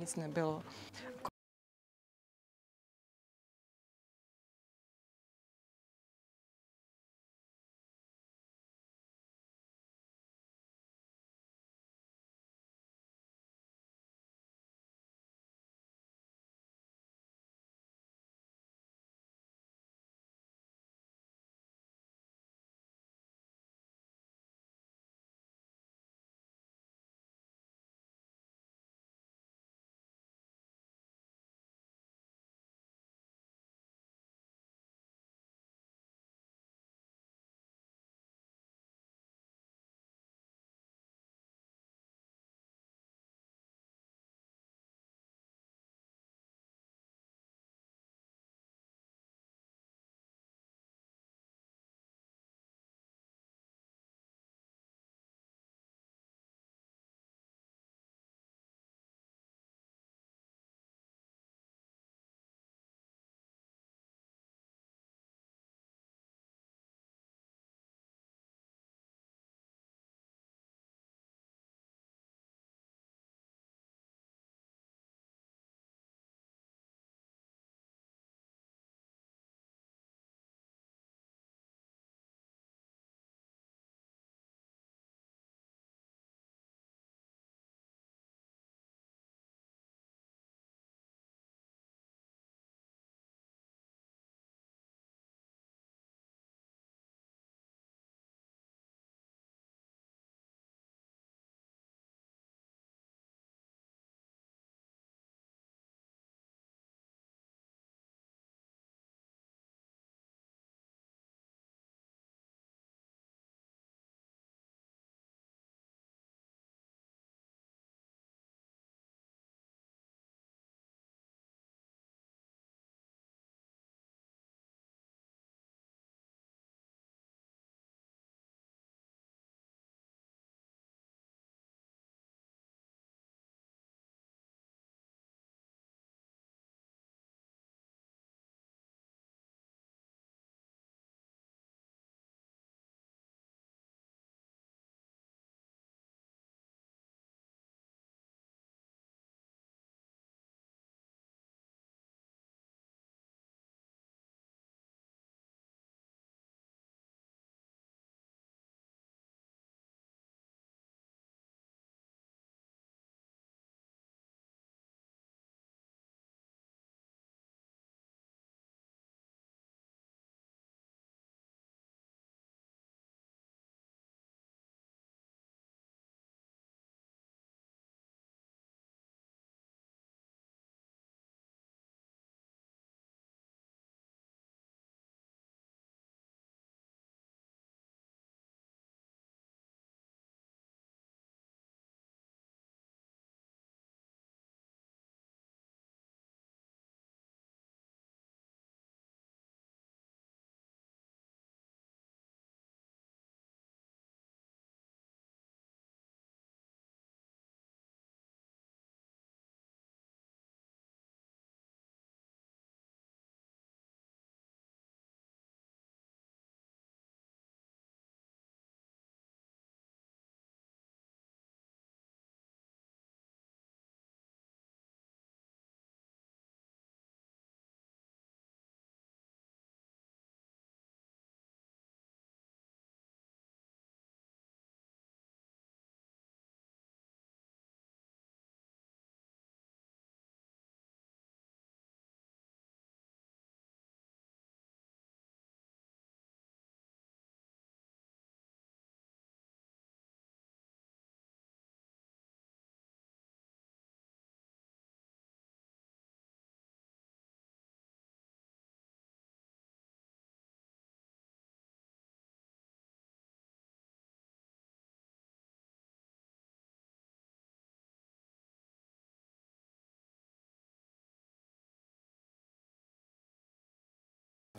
nic nebylo.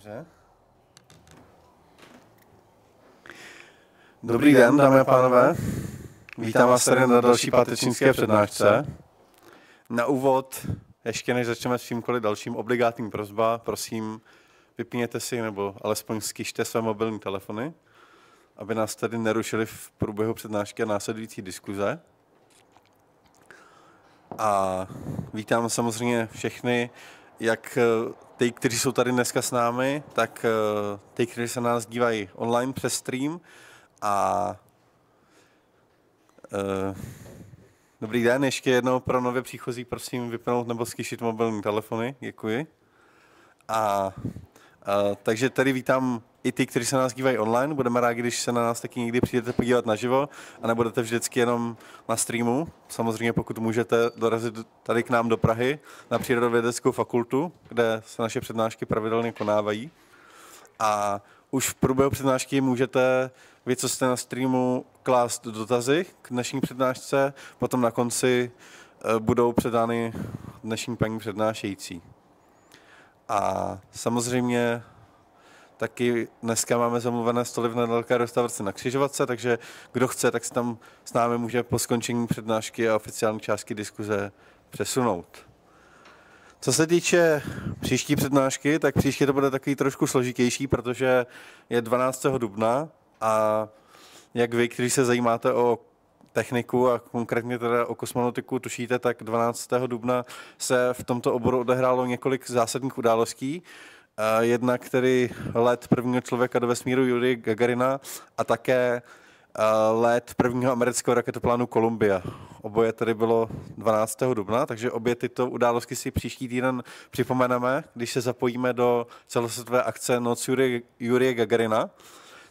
Dobře. Dobrý den, dámy a pánové. Vítám vás tady na další pátečnické přednášce. Na úvod, ještě než začneme s čímkoliv dalším, obligátní prozba, prosím, vypněte si nebo alespoň skište své mobilní telefony, aby nás tady nerušili v průběhu přednášky a následující diskuze. A vítám samozřejmě všechny, jak eh, ty, kteří jsou tady dneska s námi, tak eh, ty, kteří se nás dívají online přes stream. A uh, dobrý den, ještě jednou pro nové příchozí, prosím vypnout nebo skyšit mobilní telefony, děkuji. A Takže tady vítám i ty, kteří se na nás dívají online. Budeme rádi, když se na nás taky někdy přijdete podívat naživo a nebudete vždycky jenom na streamu. Samozřejmě pokud můžete dorazit tady k nám do Prahy na Přírodovědeckou fakultu, kde se naše přednášky pravidelně konávají. A už v průběhu přednášky můžete vy, co jste na streamu, klást dotazy k dnešní přednášce, potom na konci eh, budou předány dnešní paní přednášející. A samozřejmě taky dneska máme zamluvené stoly v nedaleké restauraci na Křižovatce, takže kdo chce, tak se tam s námi může po skončení přednášky a oficiální částky diskuze přesunout. Co se týče příští přednášky, tak příště to bude takový trošku složitější, protože je 12. dubna a jak vy, kteří se zajímáte o techniku a konkrétně teda o kosmonautiku tušíte, tak 12. dubna se v tomto oboru odehrálo několik zásadních událostí. Jedna, který let prvního člověka do vesmíru Yuri Gagarina a také let prvního amerického raketoplánu Columbia. Oboje tedy bylo 12. dubna, takže obě tyto události si příští týden připomeneme, když se zapojíme do celosvětové akce Noc Jurie Gagarina.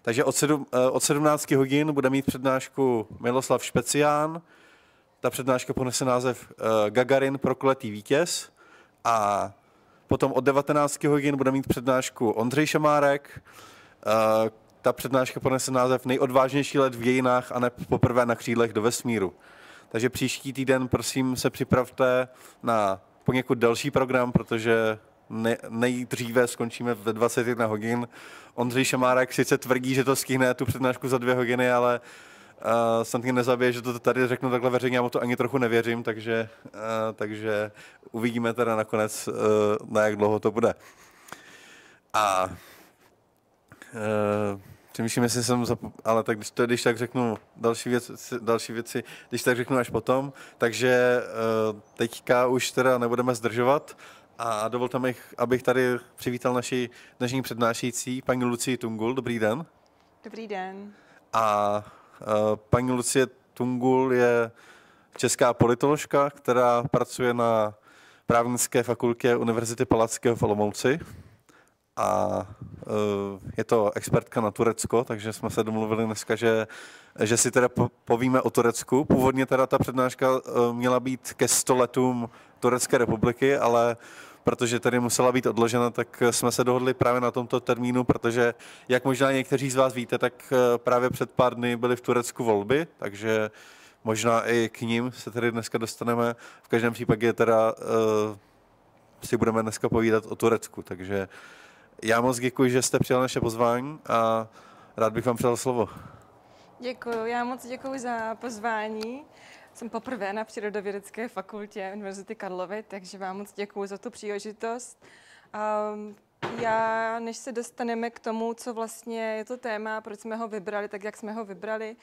Takže od, sedm, eh, od 17 hodin bude mít přednášku Miloslav Špecián. Ta přednáška ponese název eh, Gagarin prokletý vítěz. A potom od 19 hodin bude mít přednášku Ondřej Šamárek. Eh, ta přednáška ponese název Nejodvážnější let v dějinách a ne poprvé na křídlech do vesmíru. Takže příští týden, prosím, se připravte na poněkud delší program, protože ne, nejdříve skončíme ve 21 hodin. Ondřej Šamárek sice tvrdí, že to stihne tu přednášku za dvě hodiny, ale uh, jsem tím nezabije, že to tady řeknu takhle veřejně, já mu to ani trochu nevěřím, takže, uh, takže uvidíme teda nakonec, uh, na jak dlouho to bude. A uh, přemýšlím, jestli jsem, zap... ale tak když, to, když tak řeknu další, věc, další věci, když tak řeknu až potom, takže uh, teďka už teda nebudeme zdržovat, a dovolte mi, abych tady přivítal naši dnešní přednášející, paní Lucie Tungul. Dobrý den. Dobrý den. A uh, paní Lucie Tungul je česká politoložka, která pracuje na právnické fakultě Univerzity Palackého v Olomouci. A uh, je to expertka na Turecko, takže jsme se domluvili dneska, že, že si teda povíme o Turecku. Původně teda ta přednáška uh, měla být ke stoletům Turecké republiky, ale protože tady musela být odložena, tak jsme se dohodli právě na tomto termínu, protože jak možná někteří z vás víte, tak eh, právě před pár dny byly v Turecku volby, takže možná i k ním se tady dneska dostaneme. V každém případě teda uh, si budeme dneska povídat o Turecku, takže já moc děkuji, že jste přijal naše pozvání a rád bych vám předal slovo. Děkuji, já moc děkuji za pozvání. Jsem poprvé na Přírodovědecké fakultě Univerzity Karlovy, takže vám moc děkuji za tu příležitost. Um, já, než se dostaneme k tomu, co vlastně je to téma, proč jsme ho vybrali, tak jak jsme ho vybrali,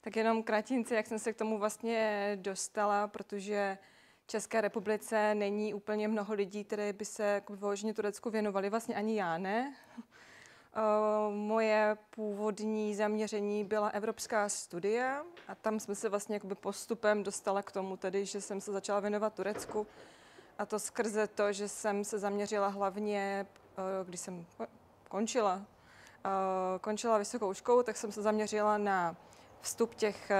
tak jenom kratince, jak jsem se k tomu vlastně dostala, protože v České republice není úplně mnoho lidí, které by se jako vyloženě Turecku věnovali, vlastně ani já ne. Eh, moje původní zaměření byla evropská studie a tam jsme se vlastně jakoby postupem dostala k tomu tedy, že jsem se začala věnovat Turecku. A to skrze to, že jsem se zaměřila hlavně, eh, když jsem končila, eh, končila vysokou školu, tak jsem se zaměřila na vstup těch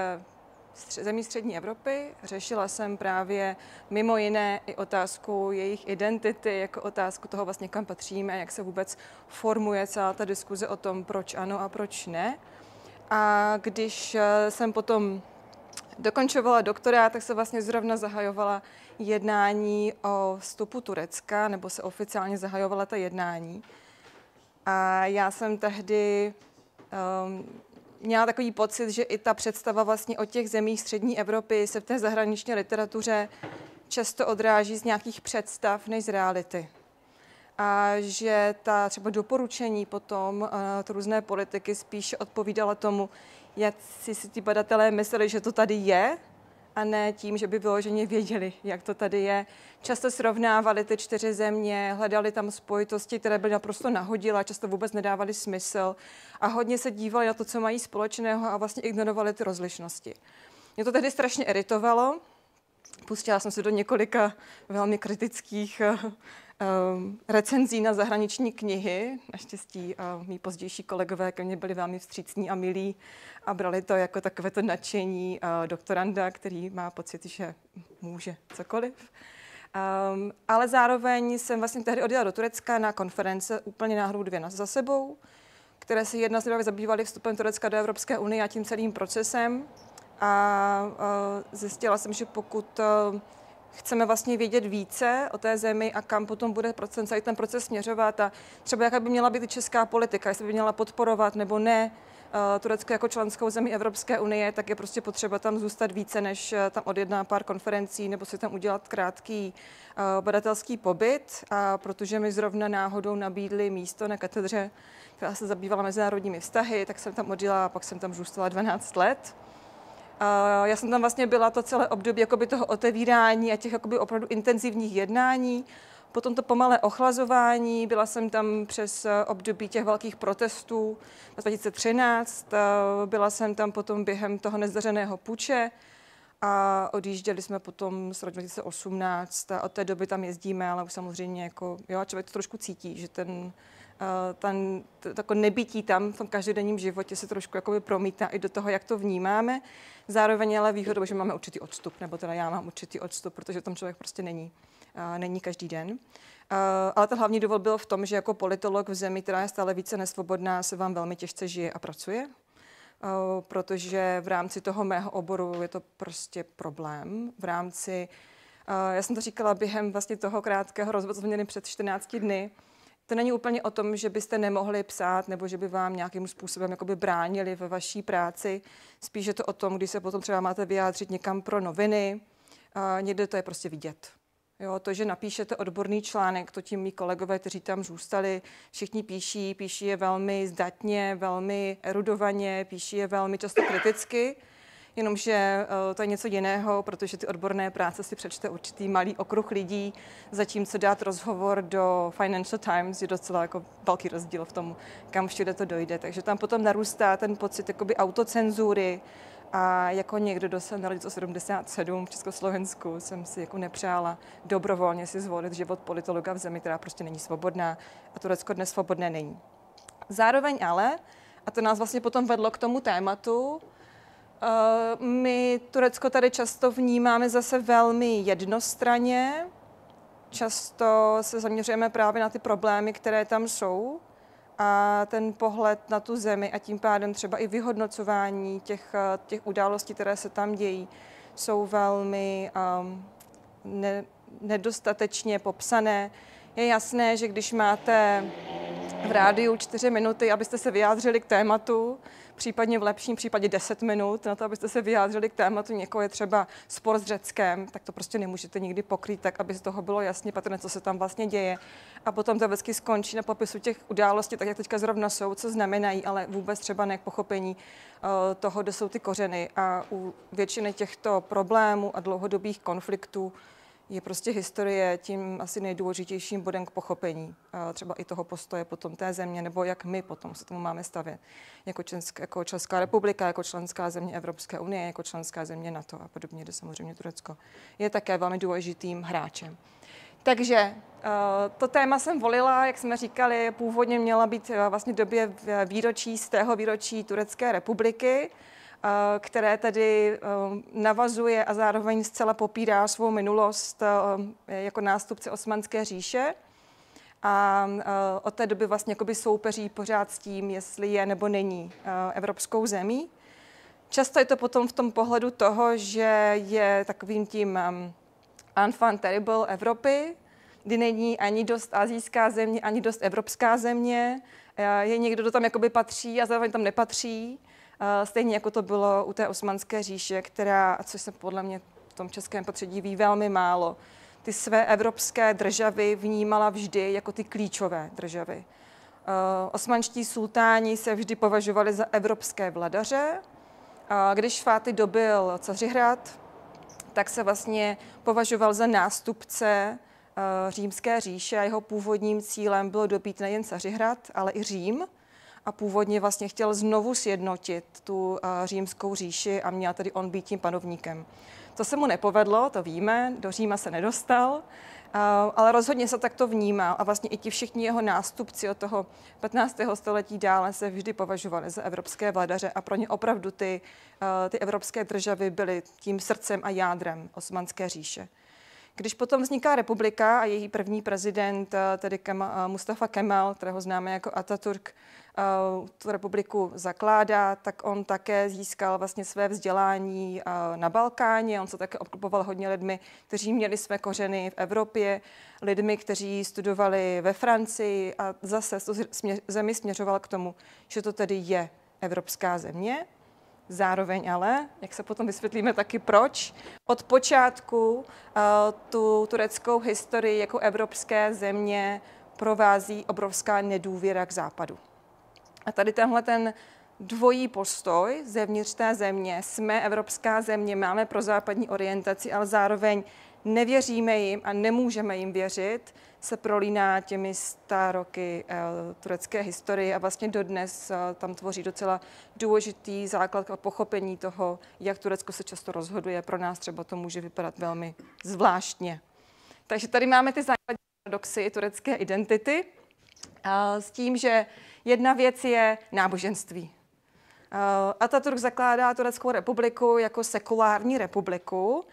zemí střední Evropy. Řešila jsem právě mimo jiné i otázku jejich identity, jako otázku toho vlastně, kam patříme, jak se vůbec formuje celá ta diskuze o tom, proč ano a proč ne. A když eh, jsem potom dokončovala doktorát, tak se vlastně zrovna zahajovala jednání o vstupu Turecka, nebo se oficiálně zahajovala ta jednání. A já jsem tehdy um, měla takový pocit, že i ta představa vlastně o těch zemích střední Evropy se v té zahraniční literatuře často odráží z nějakých představ než z reality. A že ta třeba doporučení potom, uh, různé politiky spíš odpovídala tomu, jak si, si ti badatelé mysleli, že to tady je, a ne tím, že by vyloženě věděli, jak to tady je. Často srovnávali ty čtyři země, hledali tam spojitosti, které byly naprosto nahodilé, často vůbec nedávaly smysl a hodně se dívali na to, co mají společného a vlastně ignorovali ty rozlišnosti. Mě to tehdy strašně iritovalo. Pustila jsem se do několika velmi kritických uh, recenzí na zahraniční knihy. Naštěstí uh, mý pozdější kolegové ke mně byli velmi vstřícní a milí a brali to jako takové to nadšení uh, doktoranda, který má pocit, že může cokoliv. Um, ale zároveň jsem vlastně tehdy odjela do Turecka na konference úplně náhodou dvě za sebou, které se jedna z zabývaly vstupem Turecka do Evropské unie a tím celým procesem a zjistila jsem, že pokud chceme vlastně vědět více o té zemi a kam potom bude procent, celý ten proces směřovat a třeba jaká by měla být česká politika, jestli by měla podporovat nebo ne Turecko jako členskou zemi Evropské unie, tak je prostě potřeba tam zůstat více, než tam odjedná pár konferencí nebo si tam udělat krátký badatelský pobyt, a protože mi zrovna náhodou nabídli místo na katedře, která se zabývala mezinárodními vztahy, tak jsem tam odjela a pak jsem tam zůstala 12 let. Já jsem tam vlastně byla to celé období jakoby toho otevírání a těch jakoby opravdu intenzivních jednání. Potom to pomalé ochlazování, byla jsem tam přes eh, období těch velkých protestů 2013, uh, byla jsem tam potom během toho nezdařeného puče a odjížděli jsme potom z roku 2018 a od té doby tam jezdíme, ale už samozřejmě jako, jo, člověk to trošku cítí, že ten, ten, to, jako nebytí tam v tom každodenním životě se trošku jakoby promítá i do toho, jak to vnímáme. Zároveň ale výhodou, že máme určitý odstup, nebo teda já mám určitý odstup, protože tam člověk prostě není, není každý den. Ale ten hlavní důvod byl v tom, že jako politolog v zemi, která je stále více nesvobodná, se vám velmi těžce žije a pracuje protože v rámci toho mého oboru je to prostě problém. V rámci, já jsem to říkala během vlastně toho krátkého rozvodu, co před 14 dny, to není úplně o tom, že byste nemohli psát nebo že by vám nějakým způsobem jakoby bránili ve vaší práci. Spíš je to o tom, když se potom třeba máte vyjádřit někam pro noviny, a někde to je prostě vidět. Jo, to, že napíšete odborný článek, to tím mý kolegové, kteří tam zůstali, všichni píší, píší je velmi zdatně, velmi erudovaně, píší je velmi často kriticky jenomže uh, to je něco jiného, protože ty odborné práce si přečte určitý malý okruh lidí, zatímco dát rozhovor do Financial Times je docela jako velký rozdíl v tom, kam všude to dojde. Takže tam potom narůstá ten pocit jakoby autocenzury, a jako někdo, kdo jsem narodil 77 v Československu, jsem si jako nepřála dobrovolně si zvolit život politologa v zemi, která prostě není svobodná. A Turecko dnes svobodné není. Zároveň ale, a to nás vlastně potom vedlo k tomu tématu, Eh, my Turecko tady často vnímáme zase velmi jednostranně. Často se zaměřujeme právě na ty problémy, které tam jsou a ten pohled na tu zemi a tím pádem třeba i vyhodnocování těch, eh, těch událostí, které se tam dějí, jsou velmi um, ne, nedostatečně popsané. Je jasné, že když máte v rádiu čtyři minuty, abyste se vyjádřili k tématu, případně v lepším případě 10 minut na to, abyste se vyjádřili k tématu. Někoho je třeba spor s Řeckem, tak to prostě nemůžete nikdy pokrýt tak, aby z toho bylo jasně patrné, co se tam vlastně děje. A potom to vždycky skončí na popisu těch událostí, tak jak teďka zrovna jsou, co znamenají, ale vůbec třeba ne k pochopení uh, toho, kde jsou ty kořeny. A u většiny těchto problémů a dlouhodobých konfliktů je prostě historie tím asi nejdůležitějším bodem k pochopení třeba i toho postoje potom té země, nebo jak my potom se tomu máme stavět jako, česká, jako Česká republika, jako členská země Evropské unie, jako členská země NATO a podobně, kde samozřejmě Turecko je také velmi důležitým hráčem. Takže to téma jsem volila, jak jsme říkali, původně měla být vlastně v době výročí z tého výročí Turecké republiky, které tedy eh, navazuje a zároveň zcela popírá svou minulost eh, jako nástupce Osmanské říše. A od té doby vlastně soupeří pořád s tím, jestli je nebo není evropskou zemí. Často je to potom v tom pohledu toho, že je takovým tím enfant terrible Evropy, kdy není ani dost azijská země, ani dost evropská země. Je někdo, kdo tam jakoby patří a zároveň tam nepatří. Stejně jako to bylo u té osmanské říše, která, což se podle mě v tom českém potředí ví velmi málo, ty své evropské državy vnímala vždy jako ty klíčové državy. Osmanští sultáni se vždy považovali za evropské vladaře. Když Fáty dobil Cařihrad, tak se vlastně považoval za nástupce římské říše a jeho původním cílem bylo dobít nejen Cařihrad, ale i Řím a původně vlastně chtěl znovu sjednotit tu římskou říši a měl tedy on být tím panovníkem. To se mu nepovedlo, to víme, do Říma se nedostal, ale rozhodně se takto vnímal a vlastně i ti všichni jeho nástupci od toho 15. století dále se vždy považovali za evropské vladaře a pro ně opravdu ty, ty evropské državy byly tím srdcem a jádrem osmanské říše. Když potom vzniká republika a její první prezident, tedy Mustafa Kemal, kterého známe jako Ataturk, Eh, tu republiku zakládá, tak on také získal vlastně své vzdělání eh, na Balkáně. On se také obklopoval hodně lidmi, kteří měli své kořeny v Evropě, lidmi, kteří studovali ve Francii a zase to zemi směřoval k tomu, že to tedy je evropská země. Zároveň ale, jak se potom vysvětlíme taky proč, od počátku uh, tu tureckou historii jako evropské země provází obrovská nedůvěra k západu. A tady tenhle ten dvojí postoj zevnitř té země, jsme evropská země, máme pro západní orientaci, ale zároveň nevěříme jim a nemůžeme jim věřit, se prolíná těmi roky e, turecké historie a vlastně dodnes e, tam tvoří docela důležitý základ a pochopení toho, jak Turecko se často rozhoduje. Pro nás třeba to může vypadat velmi zvláštně. Takže tady máme ty základní paradoxy turecké identity e, s tím, že Jedna věc je náboženství. Eh, Ataturk zakládá Tureckou republiku jako sekulární republiku,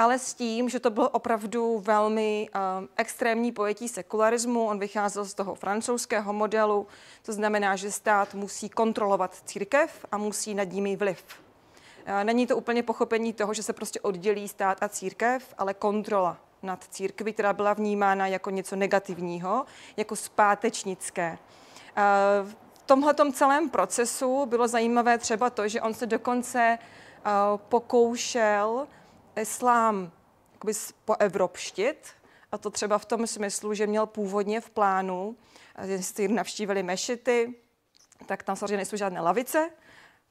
ale s tím, že to bylo opravdu velmi um, extrémní pojetí sekularismu. On vycházel z toho francouzského modelu, to znamená, že stát musí kontrolovat církev a musí nad nimi vliv. Uh, není to úplně pochopení toho, že se prostě oddělí stát a církev, ale kontrola nad církví, která byla vnímána jako něco negativního, jako zpátečnické. V tomhle celém procesu bylo zajímavé třeba to, že on se dokonce pokoušel islám poevropštit, a to třeba v tom smyslu, že měl původně v plánu, jestli navštívili mešity, tak tam samozřejmě nejsou žádné lavice,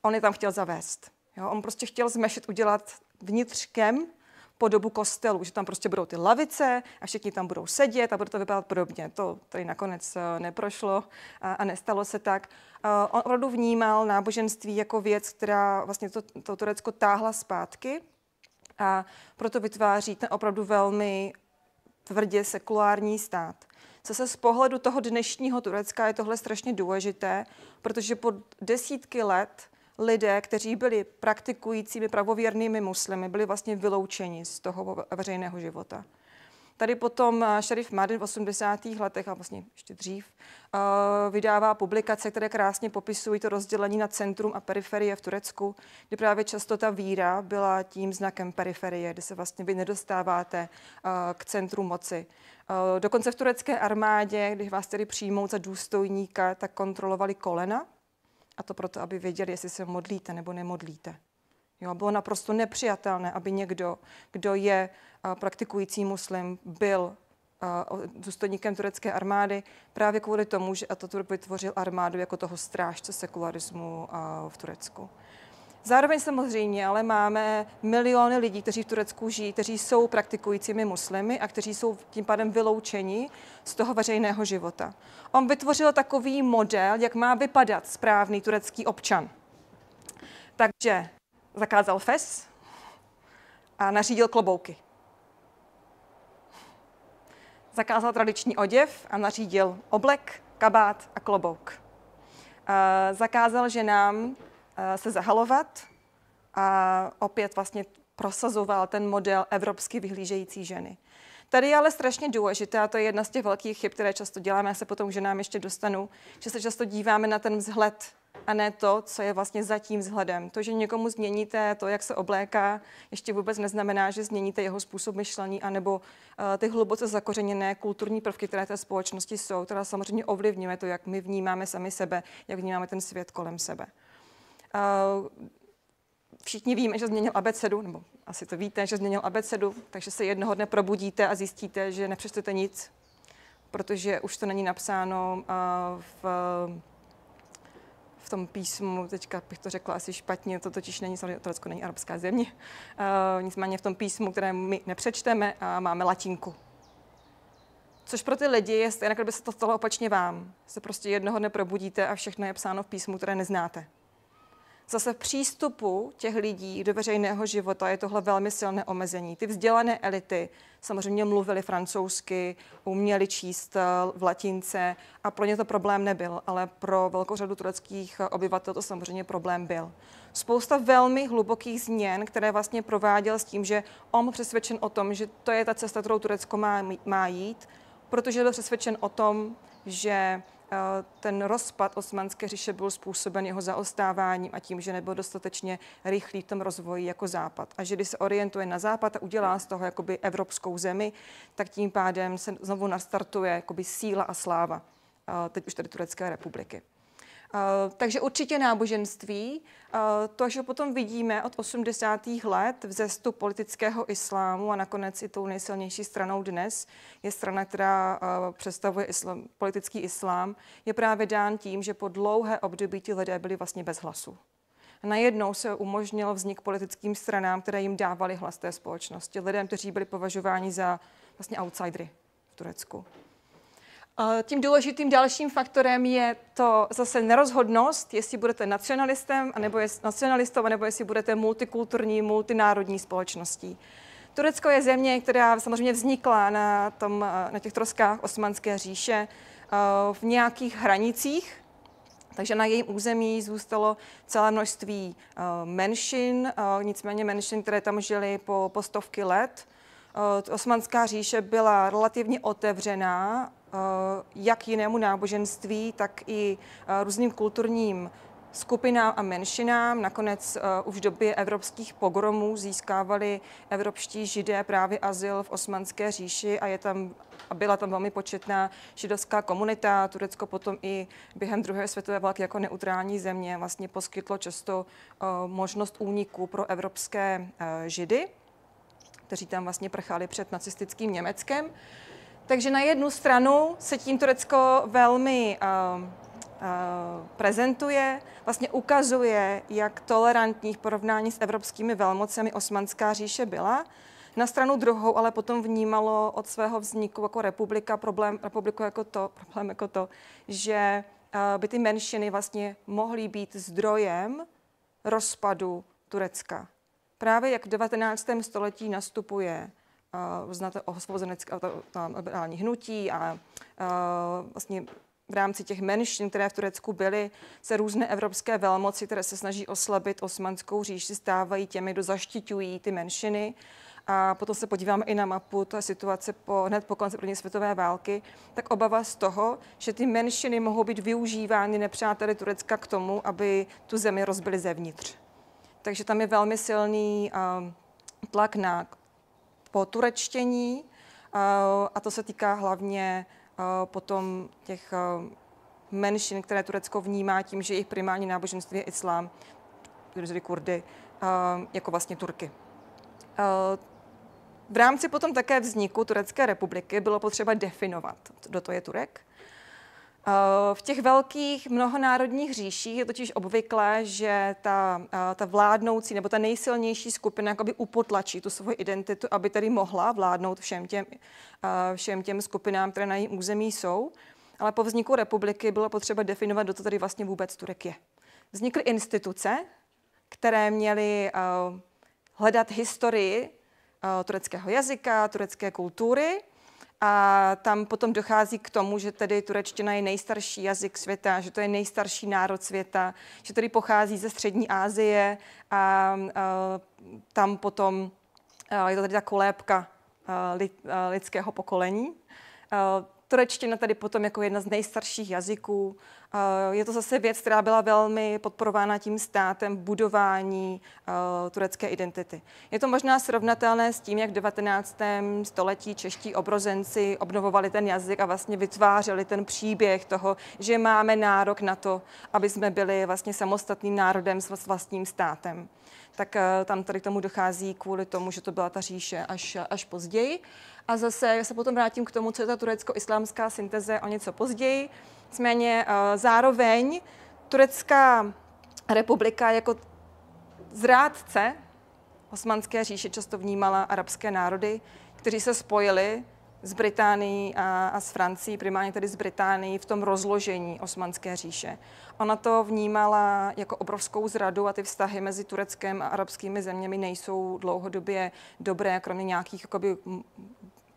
on je tam chtěl zavést. Jo, on prostě chtěl z mešit udělat vnitřkem podobu kostelu, že tam prostě budou ty lavice a všichni tam budou sedět a bude to vypadat podobně. To tady nakonec eh, neprošlo a, a nestalo se tak. Uh, on opravdu vnímal náboženství jako věc, která vlastně to, to Turecko táhla zpátky a proto vytváří ten opravdu velmi tvrdě sekulární stát. Co se z pohledu toho dnešního Turecka je tohle strašně důležité, protože po desítky let lidé, kteří byli praktikujícími pravověrnými muslimy, byli vlastně vyloučeni z toho veřejného života. Tady potom eh, šerif Madin v 80. letech, a vlastně ještě dřív, eh, vydává publikace, které krásně popisují to rozdělení na centrum a periferie v Turecku, kde právě často ta víra byla tím znakem periferie, kde se vlastně vy nedostáváte eh, k centru moci. Dokonce v turecké armádě, když vás tedy přijmou za důstojníka, tak kontrolovali kolena, a to proto, aby věděli, jestli se modlíte nebo nemodlíte. Jo, bylo naprosto nepřijatelné, aby někdo, kdo je uh, praktikující muslim, byl uh, důstojníkem turecké armády právě kvůli tomu, že Ataturk vytvořil armádu jako toho strážce sekularismu uh, v Turecku. Zároveň samozřejmě ale máme miliony lidí, kteří v Turecku žijí, kteří jsou praktikujícími muslimy a kteří jsou tím pádem vyloučeni z toho veřejného života. On vytvořil takový model, jak má vypadat správný turecký občan. Takže zakázal fes a nařídil klobouky. Zakázal tradiční oděv a nařídil oblek, kabát a klobouk. Zakázal ženám Eh, se zahalovat a opět vlastně prosazoval ten model evropsky vyhlížející ženy. Tady je ale strašně důležité, a to je jedna z těch velkých chyb, které často děláme, já se potom ženám ještě dostanu, že se často díváme na ten vzhled a ne to, co je vlastně za tím vzhledem. To, že někomu změníte to, jak se obléká, ještě vůbec neznamená, že změníte jeho způsob myšlení, anebo uh, ty hluboce zakořeněné kulturní prvky, které té společnosti jsou, která samozřejmě ovlivňuje to, jak my vnímáme sami sebe, jak vnímáme ten svět kolem sebe. Všichni víme, že změnil abecedu, nebo asi to víte, že změnil abecedu, takže se jednoho dne probudíte a zjistíte, že nepřečtete nic, protože už to není napsáno v, v tom písmu, teďka bych to řekla asi špatně, to totiž není, Turecko není arabská země, uh, nicméně v tom písmu, které my nepřečteme, a máme latinku. Což pro ty lidi je stejné, kdyby se to stalo opačně vám. Se prostě jednoho dne probudíte a všechno je psáno v písmu, které neznáte. Zase v přístupu těch lidí do veřejného života je tohle velmi silné omezení. Ty vzdělané elity samozřejmě mluvili francouzsky, uměli číst eh, v latince a pro ně to problém nebyl, ale pro velkou řadu tureckých obyvatel to samozřejmě problém byl. Spousta velmi hlubokých změn, které vlastně prováděl s tím, že on přesvědčen o tom, že to je ta cesta, kterou Turecko má, má jít, protože byl přesvědčen o tom, že ten rozpad Osmanské říše byl způsoben jeho zaostáváním a tím, že nebyl dostatečně rychlý v tom rozvoji jako Západ. A že když se orientuje na Západ a udělá z toho jakoby evropskou zemi, tak tím pádem se znovu nastartuje jakoby síla a sláva eh, teď už tady Turecké republiky. Eh, takže určitě náboženství. Eh, to, že potom vidíme od 80. let vzestup politického islámu a nakonec i tou nejsilnější stranou dnes je strana, která eh, představuje islam, politický islám, je právě dán tím, že po dlouhé období ti lidé byli vlastně bez hlasu. Najednou se umožnil vznik politickým stranám, které jim dávali hlas té společnosti. Lidem, kteří byli považováni za vlastně outsidery v Turecku. Tím důležitým dalším faktorem je to zase nerozhodnost, jestli budete nacionalistem, anebo je, nacionalistou, nebo jestli budete multikulturní, multinárodní společností. Turecko je země, která samozřejmě vznikla na, tom, na těch troskách Osmanské říše eh, v nějakých hranicích, takže na jejím území zůstalo celé množství eh, menšin, eh, nicméně menšin, které tam žily po, po stovky let. Osmanská říše byla relativně otevřená jak jinému náboženství, tak i eh, různým kulturním skupinám a menšinám. Nakonec uh, už v době evropských pogromů získávali evropští židé právě azyl v Osmanské říši a je tam a byla tam velmi početná židovská komunita. Turecko potom i během druhé světové války jako neutrální země vlastně poskytlo často možnost úniku pro evropské židy, kteří tam vlastně prchali před nacistickým Německem. Takže na jednu stranu se tím Turecko velmi uh, uh, prezentuje, vlastně ukazuje, jak tolerantní v porovnání s evropskými velmocemi Osmanská říše byla. Na stranu druhou ale potom vnímalo od svého vzniku jako republika problém, republiku jako to, problém jako to, že uh, by ty menšiny vlastně mohly být zdrojem rozpadu Turecka. Právě jak v 19. století nastupuje uh, znáte osvobozenecké liberální hnutí a uh, vlastně v rámci těch menšin, které v Turecku byly, se různé evropské velmoci, které se snaží oslabit osmanskou říši, stávají těmi, kdo zaštiťují ty menšiny. A potom se podíváme i na mapu, je situace po, hned po konci první světové války, tak obava z toho, že ty menšiny mohou být využívány nepřáteli Turecka k tomu, aby tu zemi rozbili zevnitř. Takže tam je velmi silný uh, tlak na po turečtění eh, a to se týká hlavně eh, potom těch eh, menšin, které Turecko vnímá tím, že jejich primární náboženství je islám, tedy Kurdy, jako vlastně Turky. V rámci potom také vzniku Turecké republiky bylo potřeba definovat, kdo to je Turek. Eh, v těch velkých mnohonárodních říších je totiž obvyklé, že ta, eh, ta vládnoucí nebo ta nejsilnější skupina jakoby upotlačí tu svoji identitu, aby tedy mohla vládnout všem těm, eh, všem těm skupinám, které na jejím území jsou. Ale po vzniku republiky bylo potřeba definovat, kdo to tady vlastně vůbec Turek je. Vznikly instituce, které měly hledat historii tureckého jazyka, turecké kultury a tam potom dochází k tomu, že tedy turečtina je nejstarší jazyk světa, že to je nejstarší národ světa, že tedy pochází ze střední Asie a, a tam potom a je to tedy ta kolébka a, lid, a, lidského pokolení. A, turečtina tady potom jako jedna z nejstarších jazyků je to zase věc, která byla velmi podporována tím státem budování uh, turecké identity. Je to možná srovnatelné s tím, jak v 19. století čeští obrozenci obnovovali ten jazyk a vlastně vytvářeli ten příběh toho, že máme nárok na to, aby jsme byli vlastně samostatným národem s vlastním státem tak uh, tam tady k tomu dochází kvůli tomu, že to byla ta říše až, až později. A zase se potom vrátím k tomu, co je ta turecko-islámská synteze o něco později. Nicméně eh, zároveň Turecká republika jako zrádce Osmanské říše často vnímala arabské národy, kteří se spojili s Británií a, a s Francií, primárně tedy s Británií, v tom rozložení Osmanské říše. Ona to vnímala jako obrovskou zradu a ty vztahy mezi Tureckem a arabskými zeměmi nejsou dlouhodobě dobré, kromě nějakých jakoby,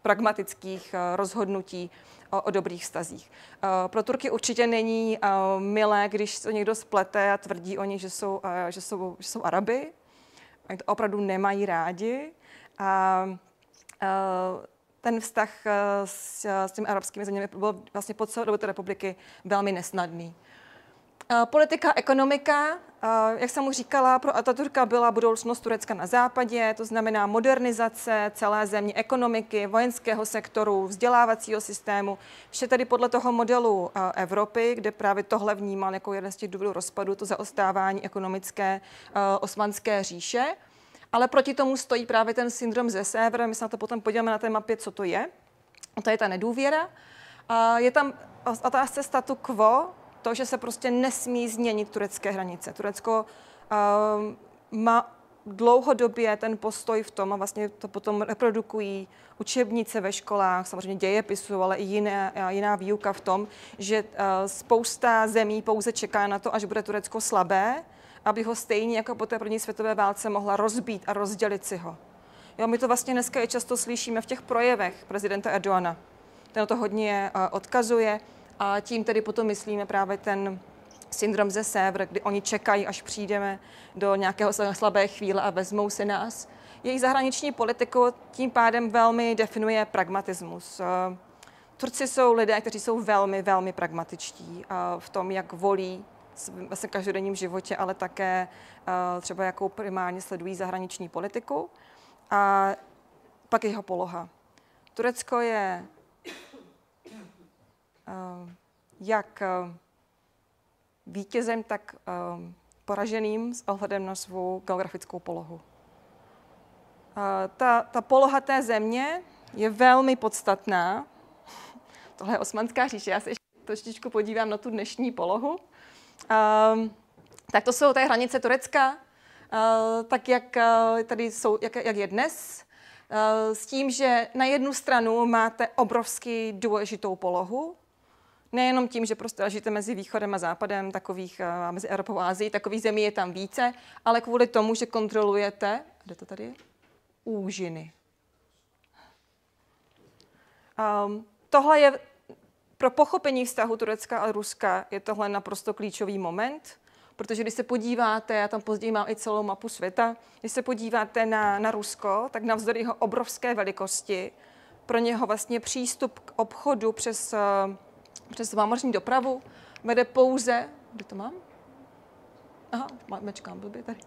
pragmatických eh, rozhodnutí o, o dobrých stazích. Eh, pro Turky určitě není eh, milé, když to někdo splete a tvrdí oni, že jsou, že jsou, že jsou Araby. Oni to opravdu nemají rádi. A, ten vztah s, s těmi arabskými zeměmi byl vlastně po celou dobu té republiky velmi nesnadný. Politika, ekonomika, jak jsem už říkala, pro Ataturka byla budoucnost Turecka na západě, to znamená modernizace celé země, ekonomiky, vojenského sektoru, vzdělávacího systému, vše tedy podle toho modelu Evropy, kde právě tohle vnímal jako jeden z těch důvodů rozpadu, to zaostávání ekonomické osmanské říše. Ale proti tomu stojí právě ten syndrom ze sévera. My se na to potom podíváme na té mapě, co to je. To je ta nedůvěra. Je tam otázce statu quo, to, že se prostě nesmí změnit turecké hranice. Turecko uh, má dlouhodobě ten postoj v tom a vlastně to potom reprodukují učebnice ve školách, samozřejmě dějepisu, ale i jiné, jiná výuka v tom, že uh, spousta zemí pouze čeká na to, až bude Turecko slabé, aby ho stejně jako po té první světové válce mohla rozbít a rozdělit si ho. Jo, my to vlastně dneska i často slyšíme v těch projevech prezidenta Erdoana. Ten to hodně uh, odkazuje. A tím tedy potom myslíme právě ten syndrom ze sévr, kdy oni čekají, až přijdeme do nějakého slabé chvíle a vezmou si nás. Jejich zahraniční politiku tím pádem velmi definuje pragmatismus. Eh, Turci jsou lidé, kteří jsou velmi, velmi pragmatičtí eh, v tom, jak volí v každodenním životě, ale také eh, třeba jakou primárně sledují zahraniční politiku. A pak jeho poloha. Turecko je jak eh, vítězem, tak eh, poraženým s ohledem na svou geografickou polohu. Ta, ta poloha té země je velmi podstatná. Tohle je Osmanská říše. Já se ještě trošičku podívám na tu dnešní polohu. Tak to jsou té hranice Turecka, tak jak tady jsou, jak, jak je dnes, s tím, že na jednu stranu máte obrovsky důležitou polohu, Nejenom tím, že prostě ležíte mezi východem a západem, takových, a mezi Evropou a Ázií, takových zemí je tam více, ale kvůli tomu, že kontrolujete, kde to tady je? Úžiny. Um, tohle je pro pochopení vztahu Turecka a Ruska je tohle naprosto klíčový moment, protože když se podíváte, já tam později mám i celou mapu světa, když se podíváte na, na Rusko, tak navzdory jeho obrovské velikosti, pro něho vlastně přístup k obchodu přes přes vámořní dopravu vede pouze, kde to mám? Aha, mečkám blbě tady.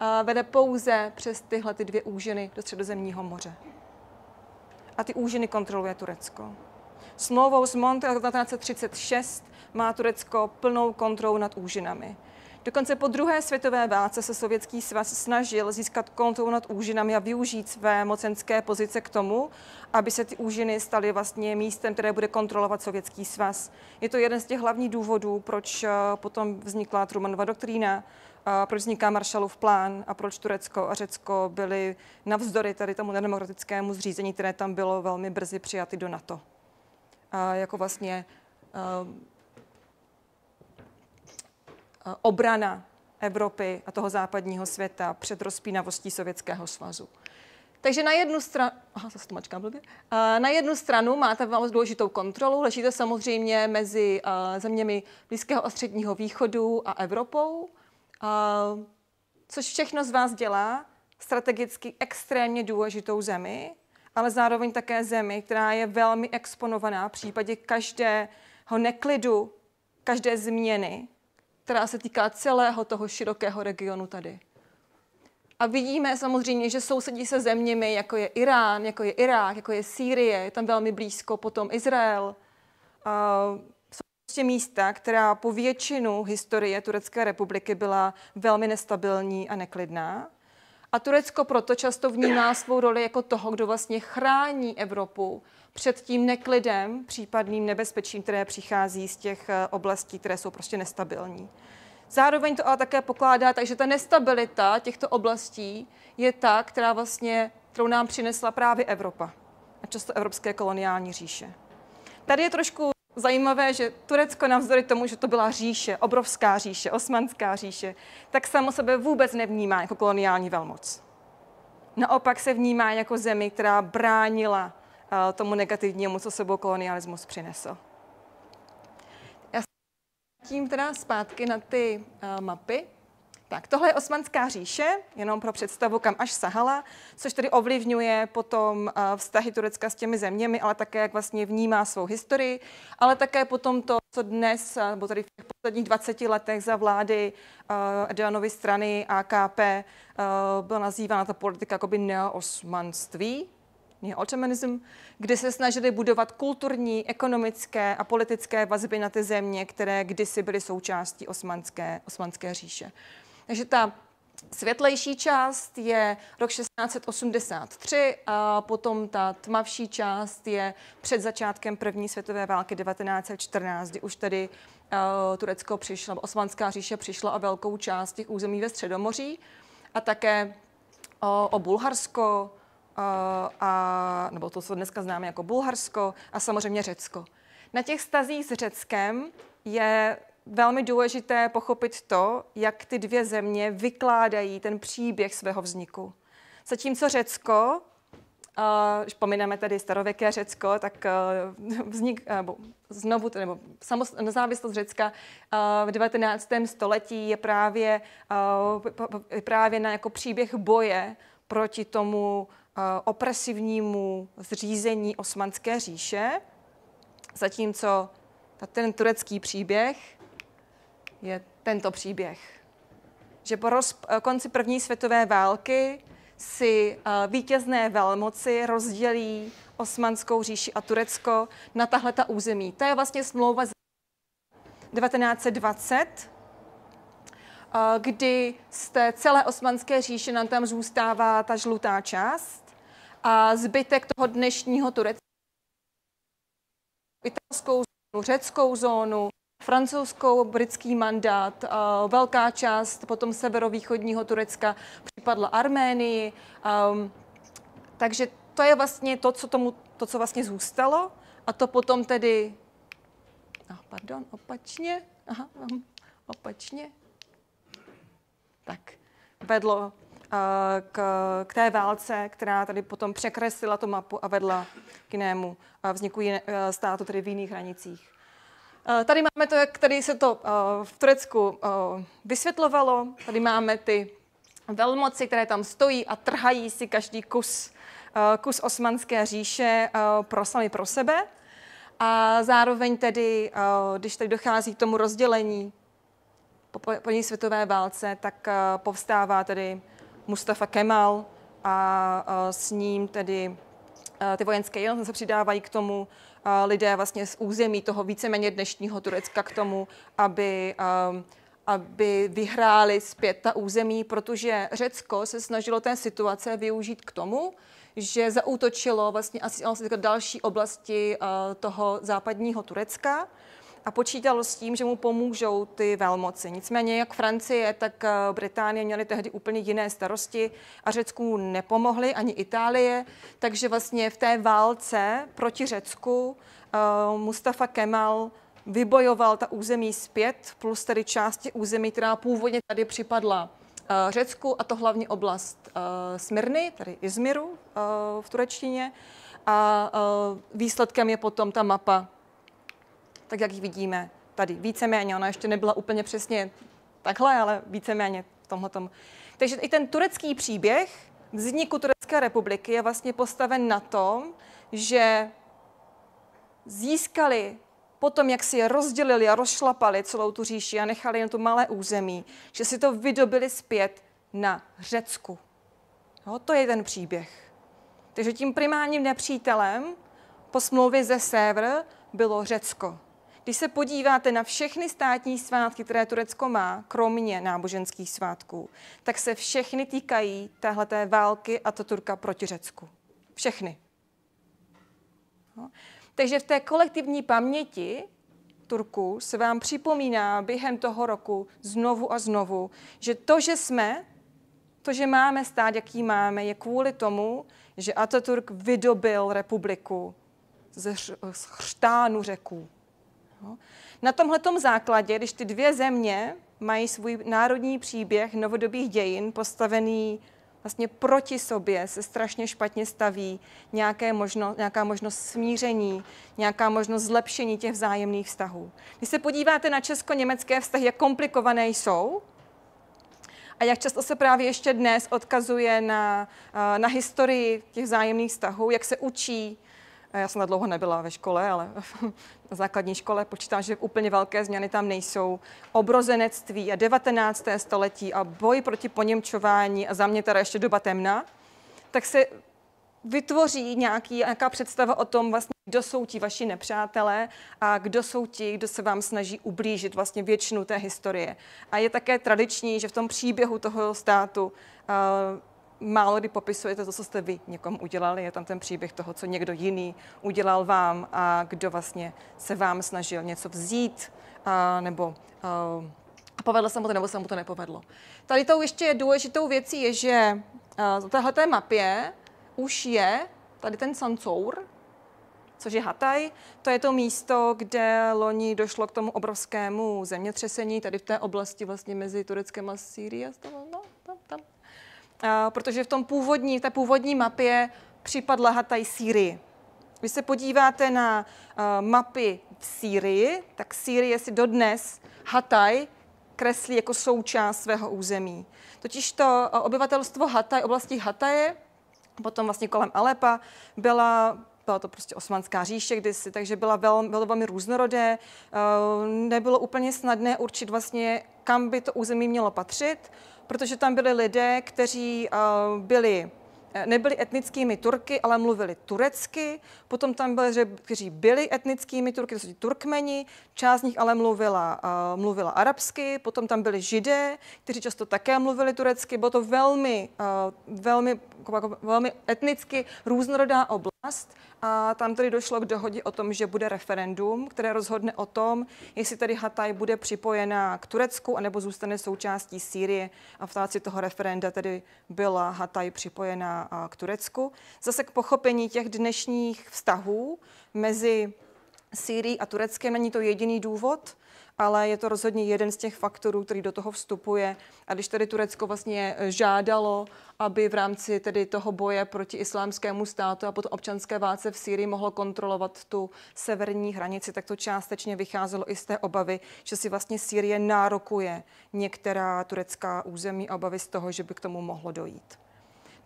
A vede pouze přes tyhle ty dvě úžiny do středozemního moře. A ty úžiny kontroluje Turecko. Smlouvou z Monte 1936 má Turecko plnou kontrolu nad úžinami. Dokonce po druhé světové válce se Sovětský svaz snažil získat kontrolu nad úžinami a využít své mocenské pozice k tomu, aby se ty úžiny staly vlastně místem, které bude kontrolovat Sovětský svaz. Je to jeden z těch hlavních důvodů, proč eh, potom vznikla Trumanova doktrína, eh, proč vzniká Marshallův plán a proč Turecko a Řecko byly navzdory tady tomu nedemokratickému zřízení, které tam bylo velmi brzy přijaty do NATO. A jako vlastně eh, obrana Evropy a toho západního světa před rozpínavostí Sovětského svazu. Takže na jednu stranu, aha, blbě, uh, na jednu stranu máte velmi důležitou kontrolu, ležíte samozřejmě mezi uh, zeměmi Blízkého a Středního východu a Evropou, což všechno z vás dělá strategicky extrémně důležitou zemi, ale zároveň také zemi, která je velmi exponovaná v případě každého neklidu, každé změny která se týká celého toho širokého regionu tady. A vidíme samozřejmě, že sousedí se zeměmi, jako je Irán, jako je Irák, jako je Sýrie, je tam velmi blízko potom Izrael. A jsou prostě místa, která po většinu historie Turecké republiky byla velmi nestabilní a neklidná. A Turecko proto často vnímá svou roli jako toho, kdo vlastně chrání Evropu před tím neklidem, případným nebezpečím, které přichází z těch eh, oblastí, které jsou prostě nestabilní. Zároveň to ale také pokládá, takže ta nestabilita těchto oblastí je ta, která vlastně, kterou nám přinesla právě Evropa a často evropské koloniální říše. Tady je trošku zajímavé, že Turecko navzdory tomu, že to byla říše, obrovská říše, osmanská říše, tak samo sebe vůbec nevnímá jako koloniální velmoc. Naopak se vnímá jako zemi, která bránila uh, tomu negativnímu, co sebou kolonialismus přinesl. Já tím teda zpátky na ty uh, mapy. Tak, tohle je Osmanská říše, jenom pro představu, kam až sahala, což tedy ovlivňuje potom vztahy Turecka s těmi zeměmi, ale také, jak vlastně vnímá svou historii, ale také potom to, co dnes, nebo tady v těch posledních 20 letech za vlády Erdoganovy strany AKP byla nazývána ta politika jako by neosmanství, ottomanism, kde se snažili budovat kulturní, ekonomické a politické vazby na ty země, které kdysi byly součástí osmanské, osmanské říše. Takže ta světlejší část je rok 1683 a potom ta tmavší část je před začátkem první světové války 1914, kdy už tedy uh, Turecko přišlo, Osmanská říše přišla o velkou část těch území ve Středomoří a také o, o Bulharsko, uh, a, nebo to, co dneska známe jako Bulharsko a samozřejmě Řecko. Na těch stazích s Řeckem je velmi důležité pochopit to, jak ty dvě země vykládají ten příběh svého vzniku. Zatímco Řecko, Uh, když pomineme tedy starověké Řecko, tak uh, vznik, uh, nebo znovu, nebo samost, nezávislost Řecka v 19. století je právě, právě na jako příběh boje proti tomu opresivnímu zřízení Osmanské říše, zatímco ten turecký příběh je tento příběh. Že po eh, konci první světové války si uh, vítězné velmoci rozdělí Osmanskou říši a Turecko na tahle ta území. To je vlastně smlouva z 1920, uh, kdy z té celé Osmanské říše nám tam zůstává ta žlutá část a zbytek toho dnešního Turecka italskou zónu, řeckou zónu, francouzskou britský mandát, velká část potom severovýchodního Turecka připadla Arménii. Takže to je vlastně to, co, tomu, to, co vlastně zůstalo. A to potom tedy, oh, pardon, opačně, aha, opačně, tak, vedlo k, k té válce, která tady potom překreslila tu mapu a vedla k jinému vzniku jiné, státu, tedy v jiných hranicích. Eh, tady máme to, jak tady se to eh, v Turecku eh, vysvětlovalo. Tady máme ty velmoci, které tam stojí a trhají si každý kus, kus osmanské říše pro sami pro sebe. A zároveň tedy, když tady dochází k tomu rozdělení po první světové válce, tak povstává tedy Mustafa Kemal a s ním tedy ty vojenské jednotky se přidávají k tomu lidé vlastně z území toho víceméně dnešního Turecka k tomu, aby um, aby vyhráli zpět ta území, protože Řecko se snažilo té situace využít k tomu, že zaútočilo vlastně asi další oblasti uh, toho západního Turecka a počítalo s tím, že mu pomůžou ty velmoci. Nicméně jak Francie, tak eh, Británie měly tehdy úplně jiné starosti a Řecku nepomohly, ani Itálie, takže vlastně v té válce proti Řecku uh, Mustafa Kemal vybojoval ta území zpět, plus tedy části území, která původně tady připadla uh, Řecku, a to hlavně oblast Smyrny, tady Izmiru v turečtině. A výsledkem je potom ta mapa tak jak ji vidíme tady. Víceméně, ona ještě nebyla úplně přesně takhle, ale víceméně v tomhle. Takže i ten turecký příběh vzniku Turecké republiky je vlastně postaven na tom, že získali potom, jak si je rozdělili a rozšlapali celou tu říši a nechali jen to malé území, že si to vydobili zpět na Řecku. No, to je ten příběh. Takže tím primárním nepřítelem po smlouvě ze Sévr bylo Řecko. Když se podíváte na všechny státní svátky, které Turecko má, kromě náboženských svátků, tak se všechny týkají téhleté války a to Turka proti Řecku. Všechny. No. Takže v té kolektivní paměti Ataturku se vám připomíná během toho roku znovu a znovu, že to, že jsme, to, že máme stát, jaký máme, je kvůli tomu, že Ataturk vydobil republiku ze chřtánu řeků. No. Na tomhletom základě, když ty dvě země mají svůj národní příběh novodobých dějin postavený vlastně proti sobě, se strašně špatně staví nějaké možno, nějaká možnost smíření, nějaká možnost zlepšení těch vzájemných vztahů. Když se podíváte na česko-německé vztahy, jak komplikované jsou, a jak často se právě ještě dnes odkazuje na, na historii těch vzájemných vztahů, jak se učí já jsem na dlouho nebyla ve škole, ale na základní škole počítám, že úplně velké změny tam nejsou. Obrozenectví a 19. století a boj proti poněmčování a za mě teda ještě doba temna, tak se vytvoří nějaký, nějaká představa o tom, vlastně, kdo jsou ti vaši nepřátelé a kdo jsou ti, kdo se vám snaží ublížit vlastně většinu té historie. A je také tradiční, že v tom příběhu toho státu uh, málo kdy popisujete to, co jste vy někomu udělali. Je tam ten příběh toho, co někdo jiný udělal vám a kdo vlastně se vám snažil něco vzít a, nebo a povedlo se mu to, nebo se mu to nepovedlo. Tady tou ještě důležitou věcí je, že v téhle mapě už je tady ten Sancour, což je Hataj. To je to místo, kde loni došlo k tomu obrovskému zemětřesení, tady v té oblasti vlastně mezi Tureckem a Sýrií. No, protože v tom původní, v té původní mapě připadla Hataj Sýrii. Když se podíváte na uh, mapy v Sýrii, tak Sýrie si dodnes Hataj kreslí jako součást svého území. Totiž to obyvatelstvo Hataj, oblasti Hataje, potom vlastně kolem Alepa, byla byla to prostě osmanská říše kdysi, takže byla vel, bylo velmi různorodé. Nebylo úplně snadné určit vlastně, kam by to území mělo patřit protože tam byli lidé, kteří uh, byli eh, nebyli etnickými Turky, ale mluvili turecky. Potom tam byli, kteří byli etnickými Turky, to jsou Turkmeni, část z nich ale mluvila, uh, mluvila arabsky. Potom tam byli Židé, kteří často také mluvili turecky. Bylo to velmi, uh, velmi, jako, jako, velmi etnicky různorodá oblast. A tam tedy došlo k dohodě o tom, že bude referendum, které rozhodne o tom, jestli tedy Hataj bude připojena k Turecku, anebo zůstane součástí Sýrie. A v táci toho referenda tedy byla Hataj připojena k Turecku. Zase k pochopení těch dnešních vztahů mezi Sýrií a Tureckem není to jediný důvod, ale je to rozhodně jeden z těch faktorů, který do toho vstupuje. A když tedy Turecko vlastně eh, žádalo, aby v rámci tedy toho boje proti islámskému státu a potom občanské válce v Sýrii mohlo kontrolovat tu severní hranici, tak to částečně vycházelo i z té obavy, že si vlastně Sýrie nárokuje některá turecká území a obavy z toho, že by k tomu mohlo dojít.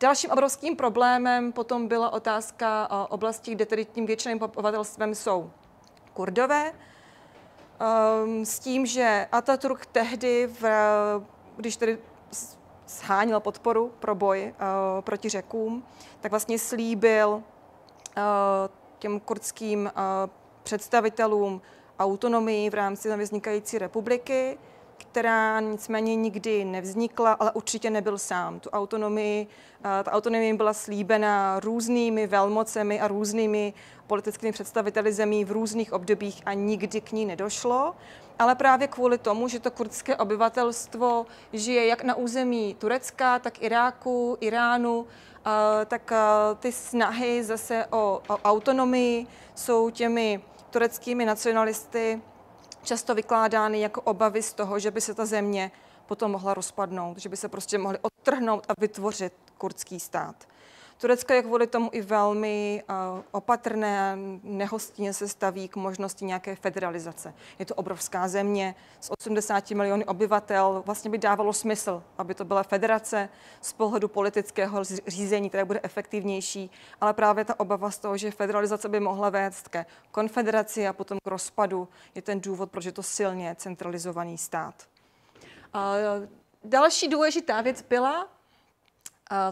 Dalším obrovským problémem potom byla otázka eh, oblastí, kde tedy tím většiným obyvatelstvem jsou kurdové, um, s tím, že Ataturk tehdy, v, když tedy shánil podporu pro boj uh, proti řekům, tak vlastně slíbil uh, těm kurdským uh, představitelům autonomii v rámci vznikající republiky, která nicméně nikdy nevznikla, ale určitě nebyl sám. Tu autonomii, ta autonomie byla slíbena různými velmocemi a různými politickými představiteli zemí v různých obdobích a nikdy k ní nedošlo. Ale právě kvůli tomu, že to kurdské obyvatelstvo žije jak na území Turecka, tak Iráku, Iránu, tak ty snahy zase o, o autonomii jsou těmi tureckými nacionalisty často vykládány jako obavy z toho, že by se ta země potom mohla rozpadnout, že by se prostě mohli odtrhnout a vytvořit kurdský stát. Turecko je kvůli tomu i velmi uh, opatrné, nehostně se staví k možnosti nějaké federalizace. Je to obrovská země s 80 miliony obyvatel. Vlastně by dávalo smysl, aby to byla federace z pohledu politického řízení, které bude efektivnější, ale právě ta obava z toho, že federalizace by mohla vést ke konfederaci a potom k rozpadu, je ten důvod, proč je to silně centralizovaný stát. Uh, další důležitá věc byla a